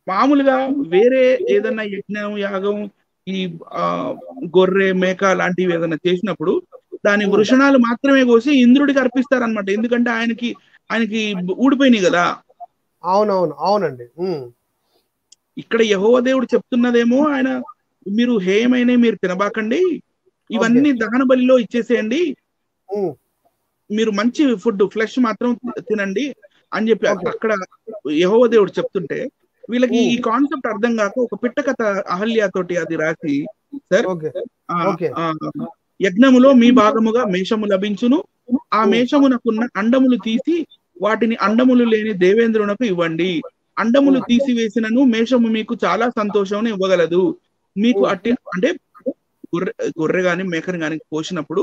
మామూలుగా వేరే ఏదైనా యజ్ఞం యాగం ఈ గొర్రె మేక లాంటివి ఏదైనా చేసినప్పుడు దాని వృషణాలు మాత్రమే కోసి ఇంద్రుడికి అర్పిస్తారనమాట ఎందుకంటే ఆయనకి ఆయనకి ఊడిపోయినాయి కదా. అవునవును. అవునండి. ఇక్కడ యహోవ దేవుడు చెప్తున్నదేమో ఆయన మీరు హేయమైన మీరు తినబాకండి. ఇవన్నీ దహన బలిలో ఇచ్చేసేయండి. మీరు మంచి ఫుడ్ ఫ్లెష్ మాత్రం తినండి అని చెప్పి. అక్కడ యహోవ దేవుడు చెప్తుంటే వీళ్ళకి. ఈ కాన్సెప్ట్ అర్థం కాక ఒక పిట్ట కథ అహల్య తోటి అది రాసి సార్ యజ్ఞములో మీ భాగముగా మేషము లభించును ఆ. మేషమునకున్న అండములు తీసి వాటిని అండములు లేని దేవేంద్రునకు ఇవ్వండి అండములు Hmm. తీసివేసినను మేషము మీకు చాలా సంతోషం ఇవ్వగలదు మీకు. అట్టి అంటే గొర్రె గొర్రె గాని మేకని గాని కోసినప్పుడు.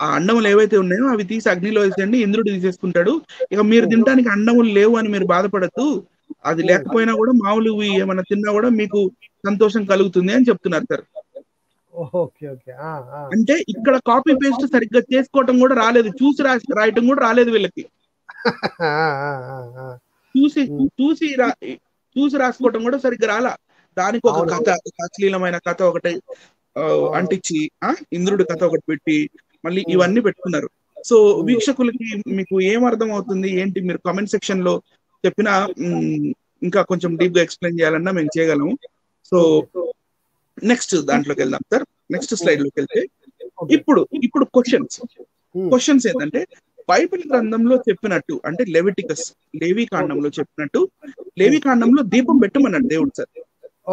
ఆ అండములు ఏవైతే ఉన్నాయో అవి తీసి అగ్నిలో వేసేయండి ఇంద్రుడు తీసేసుకుంటాడు ఇక మీరు. తినడానికి అండములు లేవు అని మీరు బాధపడద్దు అది. లేకపోయినా కూడా మామూలు ఏమైనా తిన్నా కూడా మీకు సంతోషం కలుగుతుంది అని చెప్తున్నారు సార్. అంటే ఇక్కడ కాపీ పేస్ట్ సరిగ్గా చేసుకోవటం కూడా రాలేదు. చూసి రాసి రాయటం కూడా రాలేదు వీళ్ళకి. చూసి. చూసి చూసి రాసుకోవటం కూడా సరిగ్గా రాలా. దానికి ఒక. కథ అశ్లీలమైన కథ ఒకటి అంటించి ఆ ఇంద్రుడి కథ ఒకటి పెట్టి మళ్ళీ. ఇవన్నీ పెట్టుకున్నారు. సో. వీక్షకులకి మీకు ఏం అర్థం అవుతుంది ఏంటి? మీరు కామెంట్ సెక్షన్లో చెప్పినా ఇంకా కొంచెం డీప్గా ఎక్స్ప్లెయిన్ చేయాలన్నా మేము చేయగలము. సో నెక్స్ట్ దాంట్లోకి వెళ్దాం సార్ నెక్స్ట్ స్లైడ్లోకి వెళ్తే. ఇప్పుడు ఇప్పుడు క్వశ్చన్స్ క్వశ్చన్స్ ఏంటంటే బైబిల్ గ్రంథంలో చెప్పినట్టు అంటే లెవిటికస్ లేవి కాండంలో చెప్పినట్టు లేవి కాండంలో దీపం పెట్టమన్నాడు దేవుడు సార్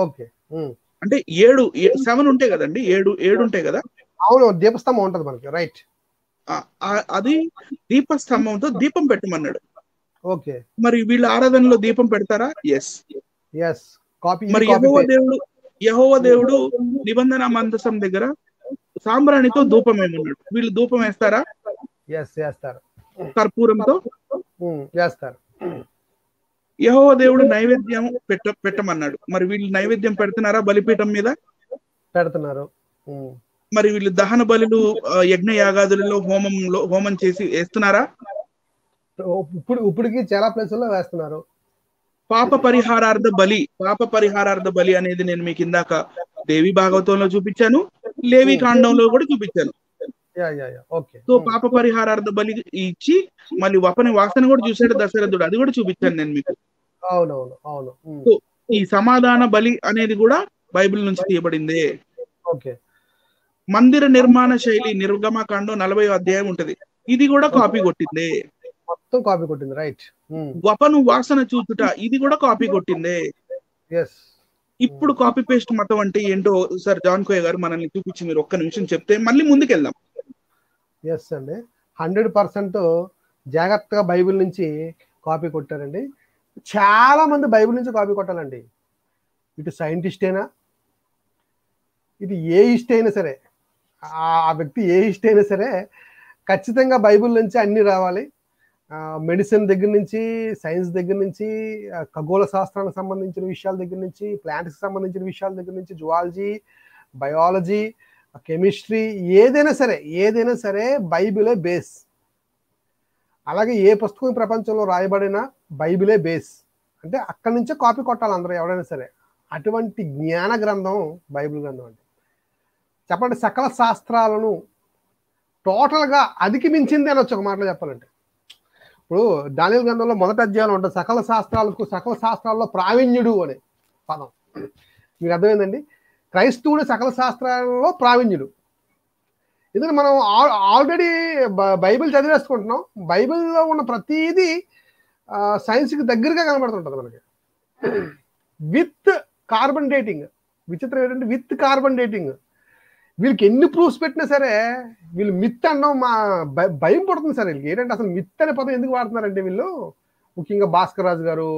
ఓకే ఉమ్. అంటే ఏడు సెవెన్ ఉంటాయి కదండి ఏడు ఏడు ఉంటాయి కదా? అవును దీపస్తంభం ఉంటది మనకి రైట్ అది దీపస్తంభంతో దీపం పెట్టమన్నాడు. ఓకే మరి వీళ్ళ ఆరాధనలో దీపం పెడతారా? ఎస్ ఎస్ కాపీ మరి యహోవ దేవుడు యహోవ దేవుడు నిబంధన మందసం దగ్గర సాంబ్రాణితో ధూపం ఏమన్నాడు వీళ్ళు ధూపం వేస్తారా. ఎస్ చేస్తారు కర్పూరంతో? ఉమ్, చేస్తారు యహోవ దేవుడు నైవేద్యం పెట్ట పెట్టమన్నాడు. మరి వీళ్ళు నైవేద్యం పెడుతున్నారా బలిపీఠం మీద? పెడుతున్నారు. మరి వీళ్ళు దహన బలులు యజ్ఞ యాగాదులలో హోమంలో హోమం చేసి వేస్తున్నారా? ఇప్పుడు ఇప్పటికి చాలా ప్లేసుల్లో వేస్తున్నారు. పాప పరిహారార్థ బలి పాప పరిహారార్థ బలి అనేది నేను మీకు ఇందాక దేవి భాగవతంలో చూపించాను లేవి కాండంలో కూడా చూపించాను. సో పాప పరిహారార్థ బలి ఇచ్చి మళ్ళీ వపని వాసన కూడా చూశాడు దశరథుడు అది కూడా చూపించాను నేను మీకు. అవునవును అవును. ఉమ్, సో ఈ సమాధాన బలి అనేది కూడా బైబిల్ నుంచి తీయబడిందే. ఓకే. మందిర నిర్మాణ శైలి నిర్గమకాండం నలభై అధ్యాయం ఉంటది. ఇది కూడా కాపీ కొట్టిందే. మొత్తం కాపీ కొట్టింది రైట్ వపను వాసన చూచుట ఇది కూడా కాపీ కొట్టిందే. ఎస్ ఇప్పుడు కాపీ పేస్ట్ మతం అంటే ఏంటో సార్ జాన్ కోయ గారు మనల్ని చూపించి మీరు ఒక్క నిమిషం చెప్తే మళ్ళీ ముందుకెళ్దాం. ఎస్ అండి. హండ్రెడ్ పర్సెంట్ జాగ్రత్తగా బైబిల్ నుంచి కాపీ కొట్టారండి. చాలా మంది బైబిల్ నుంచి కాపీ కొట్టాలండి. ఇటు సైంటిస్ట్ అయినా ఇది ఏ ఇష్ట అయినా సరే ఆ ఆ వ్యక్తి ఏ ఇష్ట అయినా సరే ఖచ్చితంగా బైబిల్ నుంచి అన్ని రావాలి. మెడిసిన్ దగ్గర నుంచి సైన్స్ దగ్గర నుంచి ఖగోళ శాస్త్రానికి సంబంధించిన విషయాల దగ్గర నుంచి ప్లాంట్స్కి సంబంధించిన విషయాల దగ్గర నుంచి జువాలజీ బయాలజీ కెమిస్ట్రీ ఏదైనా సరే ఏదైనా సరే బైబిలే బేస్. అలాగే ఏ పుస్తకం ప్రపంచంలో రాయబడినా బైబిలే బేస్. అంటే అక్కడి నుంచే కాపీ కొట్టాలి అందరూ ఎవరైనా సరే. అటువంటి జ్ఞాన గ్రంథం బైబిల్ గ్రంథం అండి. చెప్పండి సకల శాస్త్రాలను టోటల్గా అదికి మించింది అనొచ్చు ఒక మాటలో చెప్పాలంటే. ఇప్పుడు దానిల గ్రంథంలో మొదటి అధ్యాయంలో ఉంటుంది సకల శాస్త్రాలకు సకల శాస్త్రాల్లో ప్రావీణ్యుడు అనే పదం. మీకు అర్థమైందండి? క్రైస్తవుడు సకల శాస్త్రాలలో ప్రావీణ్యుడు. ఎందుకంటే మనం ఆల్రెడీ బైబిల్ చదివేసుకుంటున్నాం. బైబిల్లో ఉన్న ప్రతిదీ సైన్స్కి దగ్గరగా కనబడుతుంటుంది మనకి. With carbon dating. విచిత్రం ఏంటంటే విత్ కార్బన్ డేటింగ్. వీళ్ళకి ఎన్ని ప్రూఫ్స్ పెట్టినా సరే వీళ్ళు మిత్ అన్నాం మా భయం పడుతుంది సార్ వీళ్ళకి. ఏంటంటే అసలు మిత్ అనే పదం ఎందుకు వాడుతున్నారంటే వీళ్ళు? ముఖ్యంగా భాస్కర్ రాజు గారు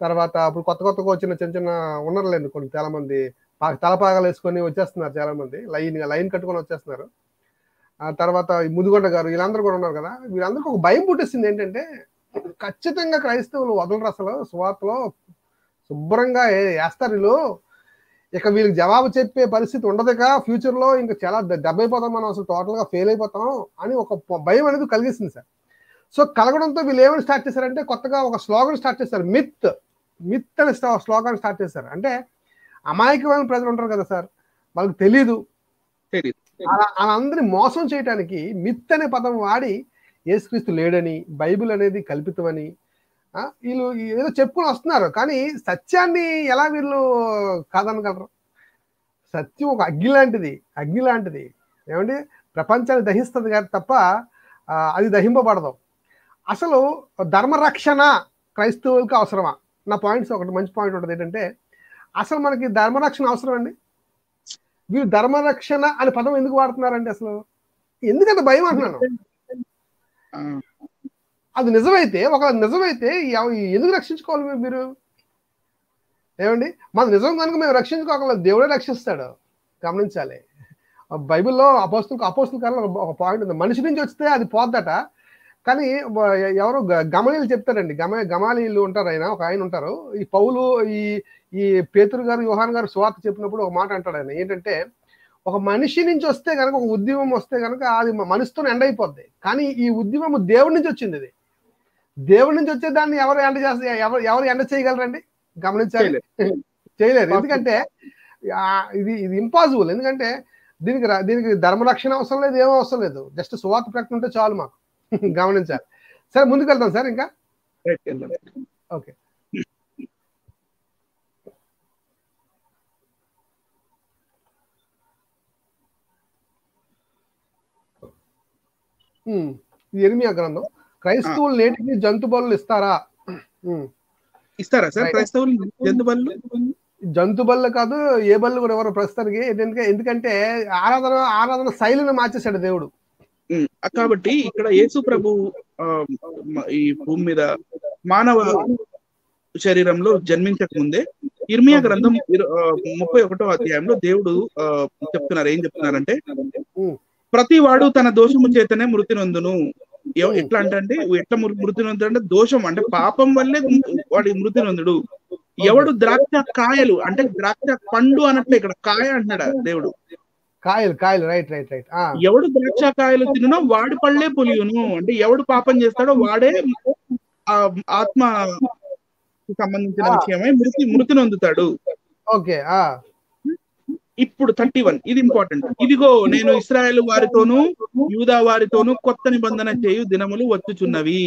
తర్వాత అప్పుడు కొత్త కొత్తగా వచ్చిన చిన్న చిన్న ఉన్నారులేండి కొన్ని చాలా మంది తలపాగాలు వేసుకొని వచ్చేస్తున్నారు చాలా మంది లైన్ లైన్ కట్టుకొని వచ్చేస్తున్నారు. ఆ తర్వాత ముదిగొండ గారు వీళ్ళందరూ కూడా ఉన్నారు కదా. వీళ్ళందరికీ ఒక భయం పుట్టిస్తుంది ఏంటంటే ఖచ్చితంగా క్రైస్తవులు వదలరు అసలు. సువార్తలో శుభ్రంగా వేస్తారు వీళ్ళు. ఇక వీళ్ళకి జవాబు చెప్పే పరిస్థితి ఉండదుగా. ఫ్యూచర్లో ఇంకా చాలా దెబ్బైపోతాం మనం అసలు టోటల్గా ఫెయిల్ అయిపోతాం అని ఒక భయం అనేది కలిగిస్తుంది సార్. సో కలగడంతో వీళ్ళు ఏమని స్టార్ట్ చేశారంటే కొత్తగా ఒక స్లోగన్ స్టార్ట్ చేశారు. మిత్ మిత్ అనే స్లోగన్ స్టార్ట్ చేశారు. అంటే అమాయకమైన ప్రజలు ఉంటారు కదా సార్. వాళ్ళకి తెలీదు. వాళ్ళందరినీ మోసం చేయడానికి మిత్ అనే పదం వాడి యేసుక్రీస్తు లేడని బైబిల్ అనేది కల్పితమని వీళ్ళు ఏదో చెప్పుకొని వస్తున్నారు. కానీ సత్యాన్ని ఎలా వీళ్ళు కాదనగలరు? సత్యం ఒక అగ్ని లాంటిది. అగ్ని లాంటిది. ఏమంటే ప్రపంచాన్ని దహిస్తుంది కానీ తప్ప అది దహింపబడదు. అసలు ధర్మరక్షణ క్రైస్తవులకు అవసరమా? నా పాయింట్స్ ఒకటి మంచి పాయింట్ ఉంటుంది ఏంటంటే అసలు మనకి ధర్మరక్షణ అవసరం అండి? వీళ్ళు ధర్మరక్షణ అనే పదం ఎందుకు వాడుతున్నారండి అసలు? ఎందుకంటే భయం అంటున్నాను? అది నిజమైతే ఒక నిజమైతే ఎందుకు రక్షించుకోవాలి మీరు? ఏమండి? మన నిజం కనుక మేము రక్షించుకోగలం దేవుడే రక్షిస్తాడు. గమనించాలి. బైబిల్లో అపోస్తులకు అపోస్తుల కాలంలో ఒక పాయింట్ ఉంది. మనిషి నుంచి వస్తే అది పోద్దట. కానీ ఎవరు గమలీలు చెప్తారండి. గమ గమాలీలు ఉంటారు ఆయన ఒక ఆయన ఉంటారు. ఈ పౌలు ఈ ఈ పేతురు గారు యోహాన్ గారు స్వార్థ చెప్పినప్పుడు ఒక మాట అంటాడు ఆయన. ఏంటంటే ఒక మనిషి నుంచి వస్తే కనుక ఒక ఉద్యమం వస్తే కనుక అది మనిషితో ఎండ్ అయిపోద్ది. కానీ ఈ ఉద్యమం దేవుడి నుంచి వచ్చింది ఇది. దేవుడి నుంచి వచ్చే దాన్ని ఎవరు ఎండ చేస్తే ఎవరు ఎవరు ఎండ చేయగలరండి? గమనించాలి. చేయలేరు ఎందుకంటే ఇది ఇది ఇంపాసిబుల్ ఎందుకంటే దీనికి దీనికి ధర్మరక్షణ అవసరం లేదు ఏమో అవసరం లేదు. జస్ట్ సువార్త ప్రకటన ఉంటే చాలు మాకు. గమనించాలి. సరే ముందుకు వెళ్తాం సార్ ఇంకా? ఓకే. ఇది ఎనిమియా గ్రంథం. క్రైస్తవులు నేటికి జంతు బలు ఇస్తారా? ఇస్తారా సార్ క్రైస్తవులు జంతు బలు జంతు బళ్ళు కాదు ఏ బళ్ళు కూడా ఎవరు ప్రస్తుతానికి. ఎందుకంటే ఎందుకంటే ఆరాధన ఆరాధన శైలిని మార్చేశాడు దేవుడు. కాబట్టి ఇక్కడ యేసు ప్రభు ఈ భూమి మీద మానవ శరీరంలో జన్మించక ముందే ఇర్మియా గ్రంథం ముప్పై ఒకటో అధ్యాయంలో దేవుడు చెప్తున్నారు. ఏం చెప్తున్నారంటే ప్రతి వాడు తన దోషము చేతనే మృతి నొందును. ఎట్లా అంటే ఎట్లా మృతి నొందుడు అంటే దోషం అంటే పాపం వల్లే వాడి మృతి నొందుడు ఎవడు ద్రాక్ష కాయలు అంటే ద్రాక్ష పండు అన్నట్లే ఇక్కడ కాయ అంటున్నాడు దేవుడు. కాయలు కాయలు రైట్ రైట్ రైట్. ఎవడు ద్రాక్ష కాయలు తినో వాడి పళ్ళే పులియును. అంటే ఎవడు పాపం చేస్తాడో వాడే ఆత్మ సంబంధించిన విషయమై మృతి మృతి నొందుతాడు ఓకే ఇప్పుడు థర్టీ వన్ ఇది ఇంపార్టెంట్ ఇదిగో నేను ఇస్రాయేల్ వారితోనూ యూదా వారితోనూ కొత్త నిబంధన చేయు దినములు వచ్చుచున్నవి.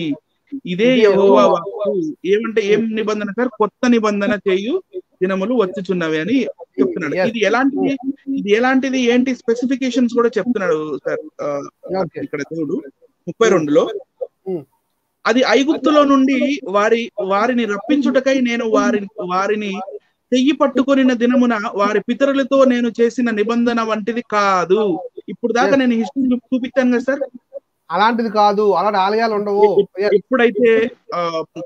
ఇదే యహోవా వాక్కు. ఏమంటే ఏం నిబంధన సార్? కొత్త నిబంధన చేయు దినములు వచ్చుచున్నవి అని చెప్తున్నాడు. ఇది ఎలాంటిది? ఇది ఎలాంటిది? ఏంటి స్పెసిఫికేషన్స్ కూడా చెప్తున్నాడు సార్. ఇక్కడ దేవుడు ముప్పై రెండులో. అది ఐగుప్తులో నుండి వారి వారిని రప్పించుటకై నేను వారి వారిని చెయ్యి పట్టుకొనిన దినమున వారి పితరులతో నేను చేసిన నిబంధన వంటిది కాదు. ఇప్పుడు దాకా నేను హిస్టరీ చూపించాను కదా సార్? అలాంటిది కాదు. అలాంటి ఆలయాలు ఉండవు. ఎప్పుడైతే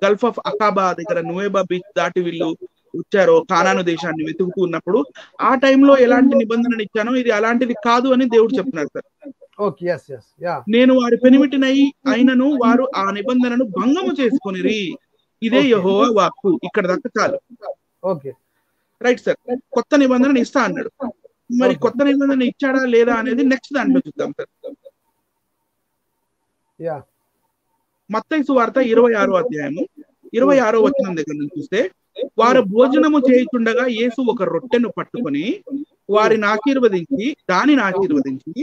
గల్ఫ్ ఆఫ్ అకాబా దగ్గర నువేబా బీచ్ దాటి వీళ్ళు వచ్చారో కానాను దేశాన్ని వెతుకుతూ ఉన్నప్పుడు ఆ టైంలో ఎలాంటి నిబంధనలు ఇచ్చానో ఇది అలాంటిది కాదు అని దేవుడు చెప్తున్నారు సార్. నేను వారి పెనిమిటినై అయినను వారు ఆ నిబంధనను భంగము చేసుకుని ఇదే యహో వాక్కు. ఇక్కడ దాకా చాలు. ఓకే రైట్ సార్ కొత్త నిబంధన ఇస్తా అన్నాడు. మరి. కొత్త నిబంధన ఇచ్చాడా లేదా అనేది నెక్స్ట్ దాంట్లో చూద్దాం సార్ యా. మత్తయి వార్త ఇరవై ఆరో అధ్యాయము ఇరవై ఆరో వచనం దగ్గర నుంచి చూస్తే వారు భోజనము చేయుచుండగా యేసు ఒక రొట్టెను పట్టుకొని వారిని ఆశీర్వదించి దానిని ఆశీర్వదించి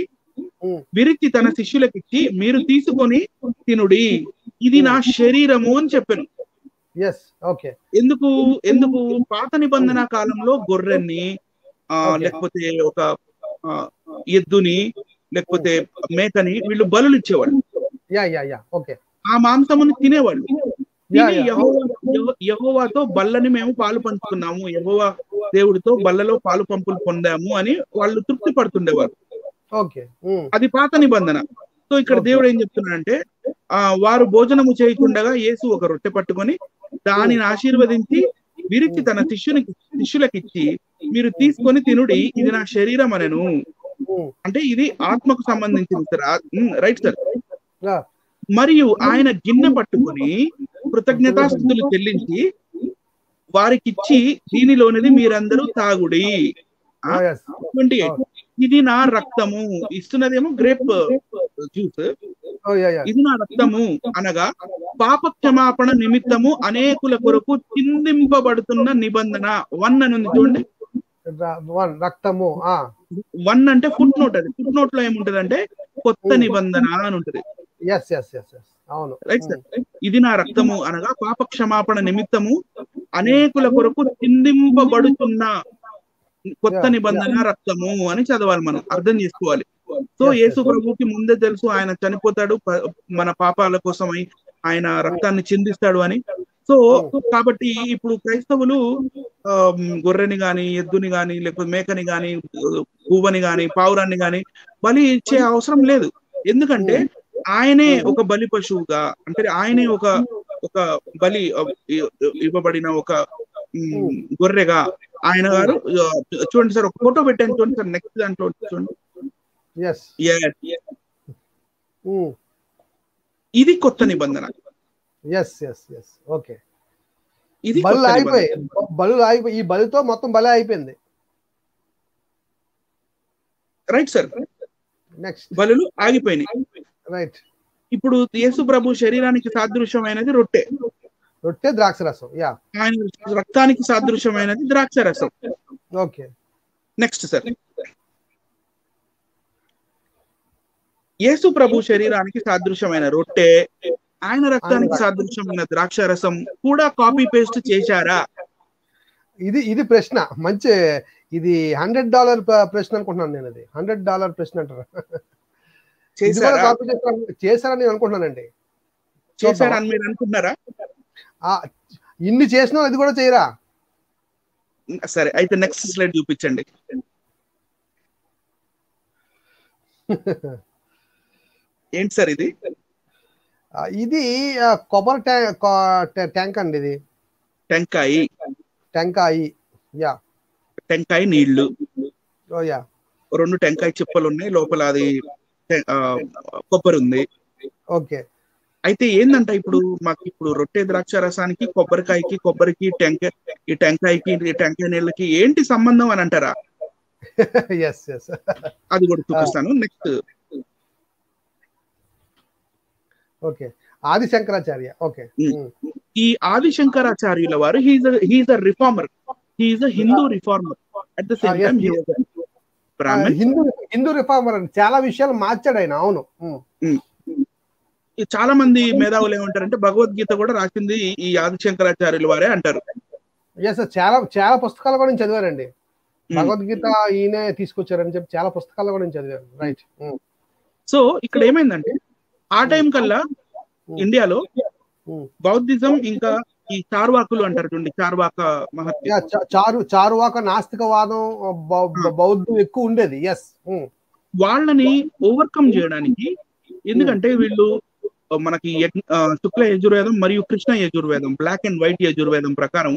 విరిచి తన శిష్యులకు ఇచ్చి మీరు తీసుకొని తినుడి. ఇది నా శరీరము అని చెప్పాను. ఎందుకు ఎందుకు పాత నిబంధన కాలంలో గొర్రెని. లేకపోతే ఒక ఎద్దుని లేకపోతే మేకని వీళ్ళు బలులు ఇచ్చేవాళ్ళు యా యా యా ఓకే ఆ మాంసమును తినేవాళ్ళు. యెహోవాతో బల్లని మేము పాలు పంచుకున్నాము. యహోవా దేవుడితో బల్లలో పాలు పంపులు పొందాము అని వాళ్ళు తృప్తి పడుతుండేవారు. ఓకే ఉమ్, అది పాత నిబంధన. సో ఇక్కడ. దేవుడు ఏం చెప్తున్నాడంటే ఆ వారు భోజనము చేయకుండగా యేసు ఒక రొట్టె పట్టుకొని దానిని ఆశీర్వదించి విరిచి తన శిష్యునికి శిష్యులకు ఇచ్చి మీరు తీసుకొని తినుడి ఇది నా శరీరం అనెను అంటే ఇది ఆత్మకు సంబంధించింది సార్. Right sir. మరియు ఆయన గిన్నె పట్టుకొని కృతజ్ఞతాస్థుతులు చెల్లించి వారికిచ్చి దీనిలోనిది మీరందరూ తాగుడి. ఎస్ ట్వంటీ ఎయిట్ ఇది నా రక్తము. ఇస్తున్నదేమో గ్రేప్ జ్యూస్. యా ఇది నా రక్తము అనగా పాప క్షమాపణ నిమిత్తము అనేకుల కొరకు చిందింపబడుతున్న నిబంధన. వన్ అని ఉంది చూడండి రక్తము వన్ అంటే ఫుట్ నోట్ అది. ఫుట్ నోట్లో ఏముంటది అంటే కొత్త నిబంధన అని ఉంటది. అవును. రైట్ సార్ ఇది నా రక్తము అనగా పాప క్షమాపణ నిమిత్తము అనేకుల కొరకు చిందింపబడుతున్న కొత్త నిబంధన రక్తము అని చదవాలి మనం అర్థం చేసుకోవాలి. సో యేసు. ప్రభుకి ముందే తెలుసు ఆయన చనిపోతాడు మన పాపాల కోసమై ఆయన రక్తాన్ని చిందిస్తాడు అని. సో కాబట్టి ఇప్పుడు క్రైస్తవులు గొర్రెని గాని ఎద్దుని గాని లేకపోతే మేకని గాని పువ్వని గాని పావురాన్ని గాని బలి ఇచ్చే అవసరం లేదు. ఎందుకంటే ఆయనే ఒక బలి పశువుగా అంటే ఆయనే ఒక ఒక బలి ఇవ్వబడిన ఒక ఉమ్, గొర్రెగా ఆయన గారు చూడండి సార్ ఒక ఫోటో పెట్టాను చూడండి సార్ నెక్స్ట్ దాంట్లో చూడండి. Yes. ఇది కొత్త నిబంధన. ఓకే ఇది బలు ఆగిపోయి. బలు ఆగిపోయి ఈ బలితో మొత్తం బలి అయిపోయింది. రైట్ సార్ నెక్స్ట్ బలులు ఆగిపోయినాయి. రైట్ ఇప్పుడు యేసు ప్రభు శరీరానికి సాదృశ్యమైనది రొట్టె. రొట్టె ద్రాక్ష రసం యా. ఆయన రక్తానికి సాదృశ్యమైనది ద్రాక్ష రసం ఓకే. నెక్స్ట్ సార్ యేసు ప్రభు శరీరానికి సాదృశ్యమైన రొట్టె ఆయన రక్తానికి సాదృశ్యమైన ద్రాక్ష రసం కూడా కాపీ పేస్ట్ చేశారా? ఇది ఇది ప్రశ్న. మంచి ఇది హండ్రెడ్ డాలర్ ప్రశ్న అనుకుంటున్నాను నేను అది హండ్రెడ్ డాలర్ ప్రశ్న అంటారు. చేశారా? కాపీ చేశారని నేను అనుకుంటున్నానండి. చేశారా అని మీరు అనుకుంటున్నారా? ఆ, ఇన్ని చేసినా అది కూడా చేయరా? సరే అయితే నెక్స్ట్ స్లైడ్ చూపించండి. ఏంటి సార్ ఇది? ఇది కొబ్బరి ట్యాంక్ ట్యాంక్ అండి ఇది. టెంకాయ. టెంకాయి యా. టెంకాయ నీళ్ళు. Oh yeah. రెండు టెంకాయ చిప్పలు ఉన్నాయి లోపల అది కొబ్బరి ఉంది. ఓకే. అయితే ఏందంట ఇప్పుడు మాకు ఇప్పుడు రొట్టె ద్రాక్ష రసానికి కొబ్బరికాయకి కొబ్బరికి టెంకాయ ఈ టెంకాయకి టెంకాయ నీళ్ళకి ఏంటి సంబంధం అని అంటారా? అది కూడా చూపిస్తాను. నెక్స్ట్ ఓకే ఆది శంకరాచార్య. ఓకే. ఈ ఆదిశంకరాచార్యుల వారు he's a reformer he's a Hindu reformer at the same time Hindu Hindu reformer అండి చాలా విషయాలు మార్చాడు ఆయన. అవును. చాలా మంది మేధావులు ఏమంటారంటే భగవద్గీత కూడా రాసింది ఈ ఆదిశంకరాచార్యుల వారే అంటారు. ఎస్ చాలా చాలా పుస్తకాలు కూడా నేను చదివానండి. Hmm. భగవద్గీత ఈయనే తీసుకొచ్చారని చెప్పి చాలా పుస్తకాలు కూడా నేను చదివాను. రైట్ సో ఇక్కడ ఏమైందంటే ఆ టైం కల్లా ఇండియాలో Hmm. బౌద్ధిజం ఇంకా ఈ చార్వాకులు అంటారు చూడండి చార్వాక మహత్య. చారు చారువాక నాస్తికవాదం బౌద్ధం ఎక్కువ ఉండేది. ఎస్ వాళ్ళని ఓవర్కమ్ చేయడానికి ఎందుకంటే వీళ్ళు మనకి శుక్ల యజుర్వేదం మరియు కృష్ణ యజుర్వేదం బ్లాక్ అండ్ వైట్ యజుర్వేదం ప్రకారం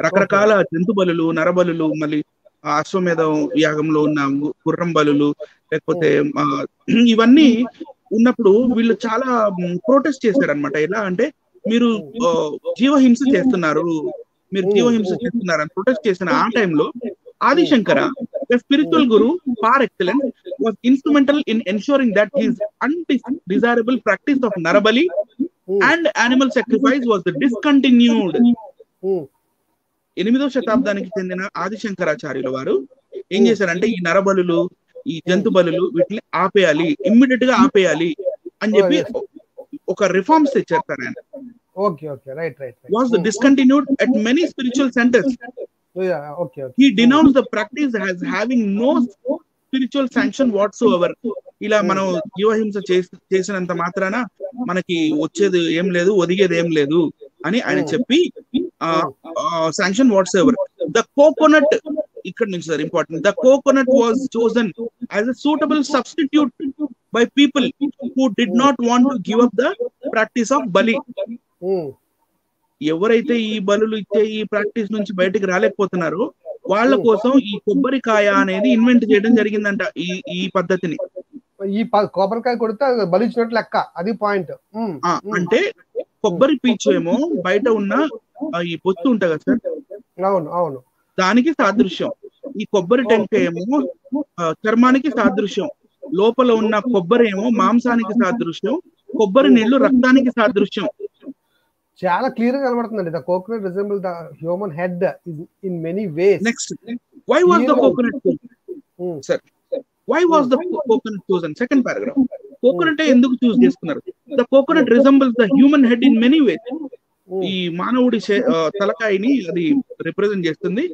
రకరకాల జంతు బలులు నరబలులు మళ్ళీ అశ్వమేధం యాగంలో ఉన్న గుర్రం బలులు లేకపోతే ఇవన్నీ ఉన్నప్పుడు వీళ్ళు చాలా ప్రొటెస్ట్ చేశారు అనమాట ఎలా అంటే మీరు జీవహింస చేస్తున్నారు మీరు జీవహింస చేస్తున్నారు అని ప్రొటెస్ట్ చేసిన ఆ టైంలో Adishankara spiritual guru par excellence was instrumental in ensuring that his undesirable practice of Narabali and animal sacrifice was discontinued ఎనిమిదో శతాబ్దానికి చెందిన ఆదిశంకరాచార్యుల వారు ఏం చేశారంటే ఈ నరబలు ఈ జంతు బలు వీటిని ఆపేయాలి ఇమ్మీడియట్గా ఆపేయాలి అని చెప్పి oh, ఒక రిఫార్మ్స్ తెచ్చారు ఆయన. Discontinued at many spiritual centres okay okay he denounced the practice as having no spiritual sanction whatsoever. ఇలా మనం జీవహింస చేసి- చేసినంత మాత్రాన మనకి వచ్చేది ఏం లేదు ఒదిగేది ఏం లేదు అని ఆయన చెప్పి sanction whatsoever the coconut ఇక్కడ నుంచి sir important the coconut was chosen as a suitable substitute by people who did not want to give up the practice of బలి ఎవరైతే ఈ బలులు ఇచ్చే ఈ ప్రాక్టీస్ నుంచి బయటికి రాలేకపోతున్నారో వాళ్ళ కోసం ఈ కొబ్బరికాయ అనేది ఇన్వెంట్ చేయడం జరిగిందంట ఈ ఈ పద్ధతిని. ఈ కొబ్బరికాయ కొడితే అది బలిచ్చినట్లు లెక్క అది పాయింట్. అంటే కొబ్బరి పీచు ఏమో బయట ఉన్న ఈ పొత్తు ఉంటుంది కదా సార్? అవును అవును. దానికి సాదృశ్యం. ఈ కొబ్బరి టెంకాయ ఏమో చర్మానికి సాదృశ్యం. లోపల ఉన్న కొబ్బరి ఏమో మాంసానికి సాదృశ్యం. కొబ్బరి నీళ్ళు రక్తానికి సాదృశ్యం. చాలా క్లియర్గా కనబడుతుందండి. The coconut resemble the human head in many ways next why was the coconut sir why was the coconut chosen second paragraph coconut ఎందుకు చూస్ చేసుకున్నారు? The coconut resembles the human head in many ways ఈ మానవుడి తలకాయని అది రిప్రజెంట్ చేస్తుంది.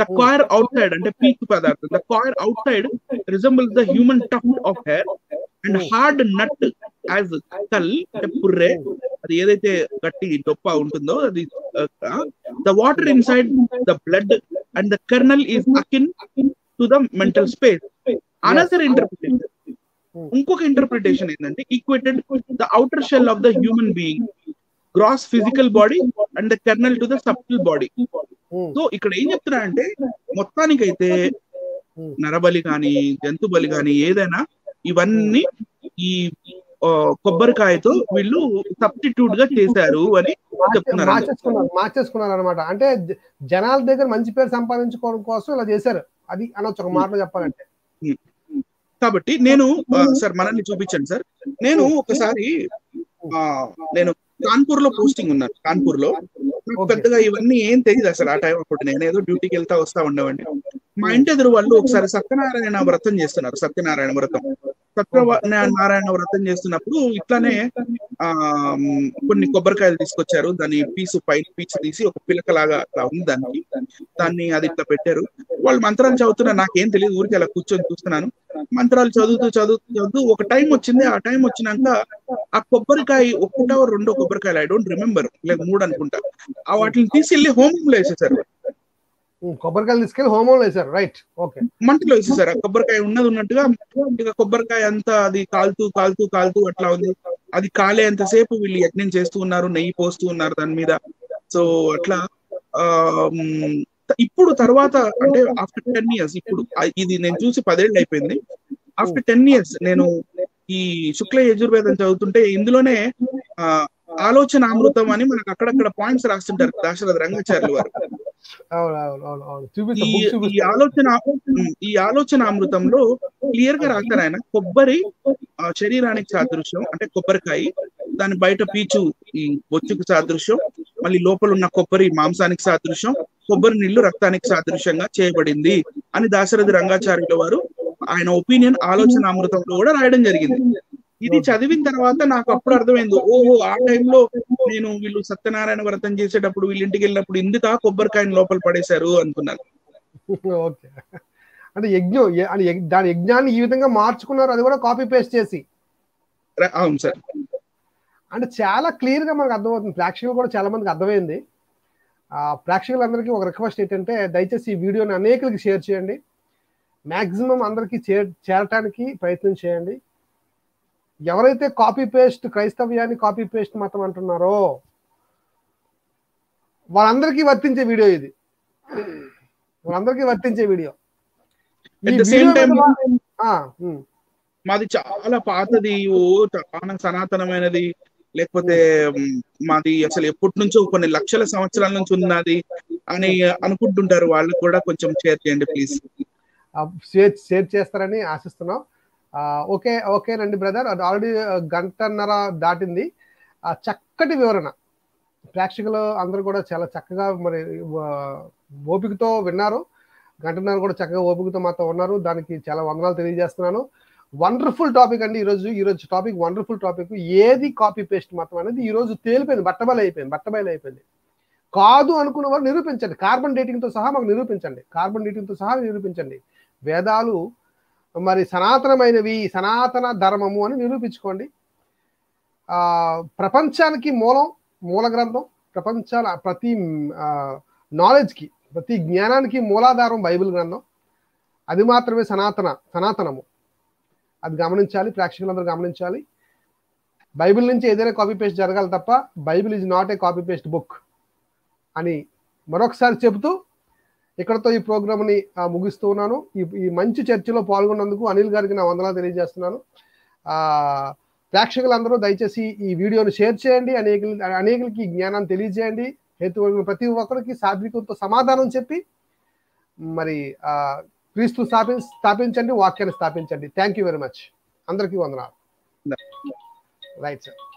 ద కాయర్ అవుట్ సైడ్ అంటే పీచు పదార్థం. The coir outside resembles the human tuft of hair and hard nut as skull పుర్రె. అది ఏదైతే గట్టి డొప్ప ఉంటుందో అది the water inside the blood and the kernel is akin to the mental space another interpretation ఇంకొక ఇంటర్ప్రిటేషన్ ఏంటంటే equated the outer shell of the human being gross physical body and the kernel to the subtle body so ఇక్కడ ఏం చెప్తున్నా అంటే మొత్తానికైతే నరబలి కానీ జంతు బలి కానీ ఏదైనా ఇవన్నీ ఈ కొబ్బరికాయతో వీళ్ళు సబ్స్టిట్యూట్గా చేశారు అని చెప్తున్నారు మార్చేసుకున్నారు మార్చేసుకున్నారు అనమాట అంటే జనాల దగ్గర మంచి పేరు సంపాదించుకోవడం కోసం ఇలా చేశారు. అది అనొచ్చు ఒక మాటలో చెప్పాలంటే. కాబట్టి నేను సార్ మనల్ని చూపించండి సార్. నేను ఒకసారి నేను కాన్పూర్లో పోస్టింగ్ ఉన్నాను కాన్పూర్లో. పెద్దగా ఇవన్నీ ఏం తెలియదు అసలు ఆ టైం అప్పుడు. నేను ఏదో డ్యూటీకి వెళ్తా వస్తా ఉండేవాడిని. మా ఇంటి ఎదురు వాళ్ళు ఒకసారి సత్యనారాయణ వ్రతం చేస్తున్నారు సత్యనారాయణ వ్రతం. సత్యనారాయణ వ్రతం చేస్తున్నప్పుడు ఇట్లానే ఆ కొన్ని కొబ్బరికాయలు తీసుకొచ్చారు. దాని పీసు పైన పీచు తీసి ఒక పిలకలాగా అట్లా ఉంది దానికి. దాన్ని అది ఇట్లా పెట్టారు. వాళ్ళు మంత్రాలు చదువుతున్నారు నాకేం తెలియదు ఊరికి అలా కూర్చొని చూస్తున్నాను. మంత్రాలు చదువుతూ చదువుతూ చదువుతూ ఒక టైం వచ్చింది. ఆ టైం వచ్చినాక ఆ కొబ్బరికాయ ఒక్కటో రెండో కొబ్బరికాయలు ఐ డోంట్ రిమెంబర్ లేక మూడు అనుకుంటా. ఆ వాటిని తీసి వెళ్ళి హోమంలో వేసేసారు కొబ్బరికాయలు తీసుకెళ్ళి హోమంలో వేసారు రైట్ ఓకే మంటలో వేసేసారు. కొబ్బరికాయ ఉన్నది ఉన్నట్టుగా కొబ్బరికాయ అంతా అది కాలుతూ కాలుతూ కాలుతూ అట్లా ఉంది. అది కాలేంతసేపు వీళ్ళు యజ్ఞం చేస్తూ ఉన్నారు నెయ్యి పోస్తూ ఉన్నారు దాని మీద. సో అట్లా ఆ ఇప్పుడు తర్వాత అంటే ఆఫ్టర్ టెన్ ఇయర్స్ ఇప్పుడు ఇది నేను చూసి పదేళ్ళు అయిపోయింది. ఆఫ్టర్ టెన్ ఇయర్స్ నేను ఈ శుక్ల యజుర్వేదం చదువుతుంటే ఇందులోనే ఆలోచన అమృతం అని మనకు అక్కడక్కడ పాయింట్స్ రాస్తుంటారు. దాశరథ రంగాచార్యులు వారు. ఈ ఆలోచన ఈ ఆలోచన అమృతంలో క్లియర్గా రాస్తారు ఆయన. కొబ్బరి శరీరానికి సాదృశ్యం అంటే కొబ్బరికాయ దాని బయట పీచు ఈ బొచ్చుకు సాదృశ్యం మళ్ళీ లోపల ఉన్న కొబ్బరి మాంసానికి సాదృశ్యం కొబ్బరి నీళ్ళు రక్తానికి సాదృశ్యంగా చేయబడింది అని దాశరథి రంగాచార్యుల వారు ఆయన ఒపీనియన్ ఆలోచన అమృతంలో కూడా రాయడం జరిగింది. ఇది చదివిన తర్వాత నాకు అప్పుడు అర్థమైంది ఓహో ఆ టైంలో నేను వీళ్ళు సత్యనారాయణ వ్రతం చేసేటప్పుడు వీళ్ళ ఇంటికి వెళ్ళినప్పుడు ఇందుకా కొబ్బరికాయని లోపల పడేశారు అనుకున్నాను ఓకే. అంటే యజ్ఞం దాని యజ్ఞాన్ని ఈ విధంగా మార్చుకున్నారు అది కూడా కాపీ పేస్ట్ చేసి. అవును సార్. అంటే చాలా క్లియర్గా మనకు అర్థమవుతుంది. ప్రేక్షకులు కూడా చాలా మందికి అర్థమైంది. ఆ ప్రేక్షకులందరికీ ఒక రిక్వెస్ట్ ఏంటంటే దయచేసి ఈ వీడియోని అనేకులకి షేర్ చేయండి. మాక్సిమం అందరికీ చేరటానికి ప్రయత్నం చేయండి. ఎవరైతే కాపీ పేస్ట్ క్రైస్తవ్యాన్ని కాపీ పేస్ట్ మతం అంటున్నారో వాళ్ళందరికీ వర్తించే వీడియో ఇది. వాళ్ళందరికీ వర్తించే వీడియో. మీద- చాలా పాతది చాలా సనాతనమైనది లేకపోతే మాది అసలు ఎప్పటి నుంచో కొన్ని లక్షల సంవత్సరాల నుంచి ఉన్నది అని అనుకుంటుంటారు వాళ్ళకు కూడా కొంచెం షేర్ చేయండి ప్లీజ్. షేర్ షేర్ చేస్తారని ఆశిస్తున్నాం. ఓకే ఓకే ఓకేనండి బ్రదర్. అది ఆల్రెడీ గంటన్నర దాటింది. ఆ చక్కటి వివరణ. ప్రేక్షకులు అందరూ కూడా చాలా చక్కగా మరి ఓపికతో విన్నారు. గంటన్నర కూడా చక్కగా ఓపికతో మాతో ఉన్నారు. దానికి చాలా వందనాలు తెలియజేస్తున్నాను. వండర్ఫుల్ టాపిక్ అండి ఈరోజు. ఈరోజు టాపిక్ వండర్ఫుల్ టాపిక్. ఏది కాపీ పేస్ట్ మొత్తం అనేది ఈరోజు తేలిపోయింది. బట్టబయలు అయిపోయింది బట్టబయలు అయిపోయింది. కాదు అనుకున్న వారు నిరూపించండి. కార్బన్ డేటింగ్తో సహా మాకు నిరూపించండి. కార్బన్ డేటింగ్తో సహా నిరూపించండి. వేదాలు మరి సనాతనమైనవి సనాతన ధర్మము అని నిరూపించుకోండి. ఆ ప్రపంచానికి మూలం మూల గ్రంథం ప్రపంచాల ప్రతి నాలెడ్జ్కి ప్రతి జ్ఞానానికి మూలాధారం బైబిల్ గ్రంథం. అది మాత్రమే సనాతన సనాతనము. అది గమనించాలి ప్రేక్షకులందరూ గమనించాలి. బైబిల్ నుంచి ఏదైనా కాపీ పేస్ట్ జరగాలి తప్ప Bible is not a copy paste book అని మరొకసారి చెబుతూ ఇక్కడతో ఈ ప్రోగ్రామ్ని ముగిస్తూ ఉన్నాను. ఈ మంచి చర్చలో పాల్గొన్నందుకు అనిల్ గారికి నా వందనాలు తెలియజేస్తున్నాను. ఆ ప్రేక్షకులందరూ దయచేసి ఈ వీడియోని షేర్ చేయండి. అనేక అనేకులకి జ్ఞానాన్ని తెలియజేయండి. హేతు ప్రతి ఒక్కరికి సాత్వికంతో సమాధానం చెప్పి మరి ఆ క్రీస్తు స్థాపి స్థాపించండి వాక్యాన్ని స్థాపించండి. థ్యాంక్ యూ వెరీ మచ్ అందరికీ వందనాలు. Right sir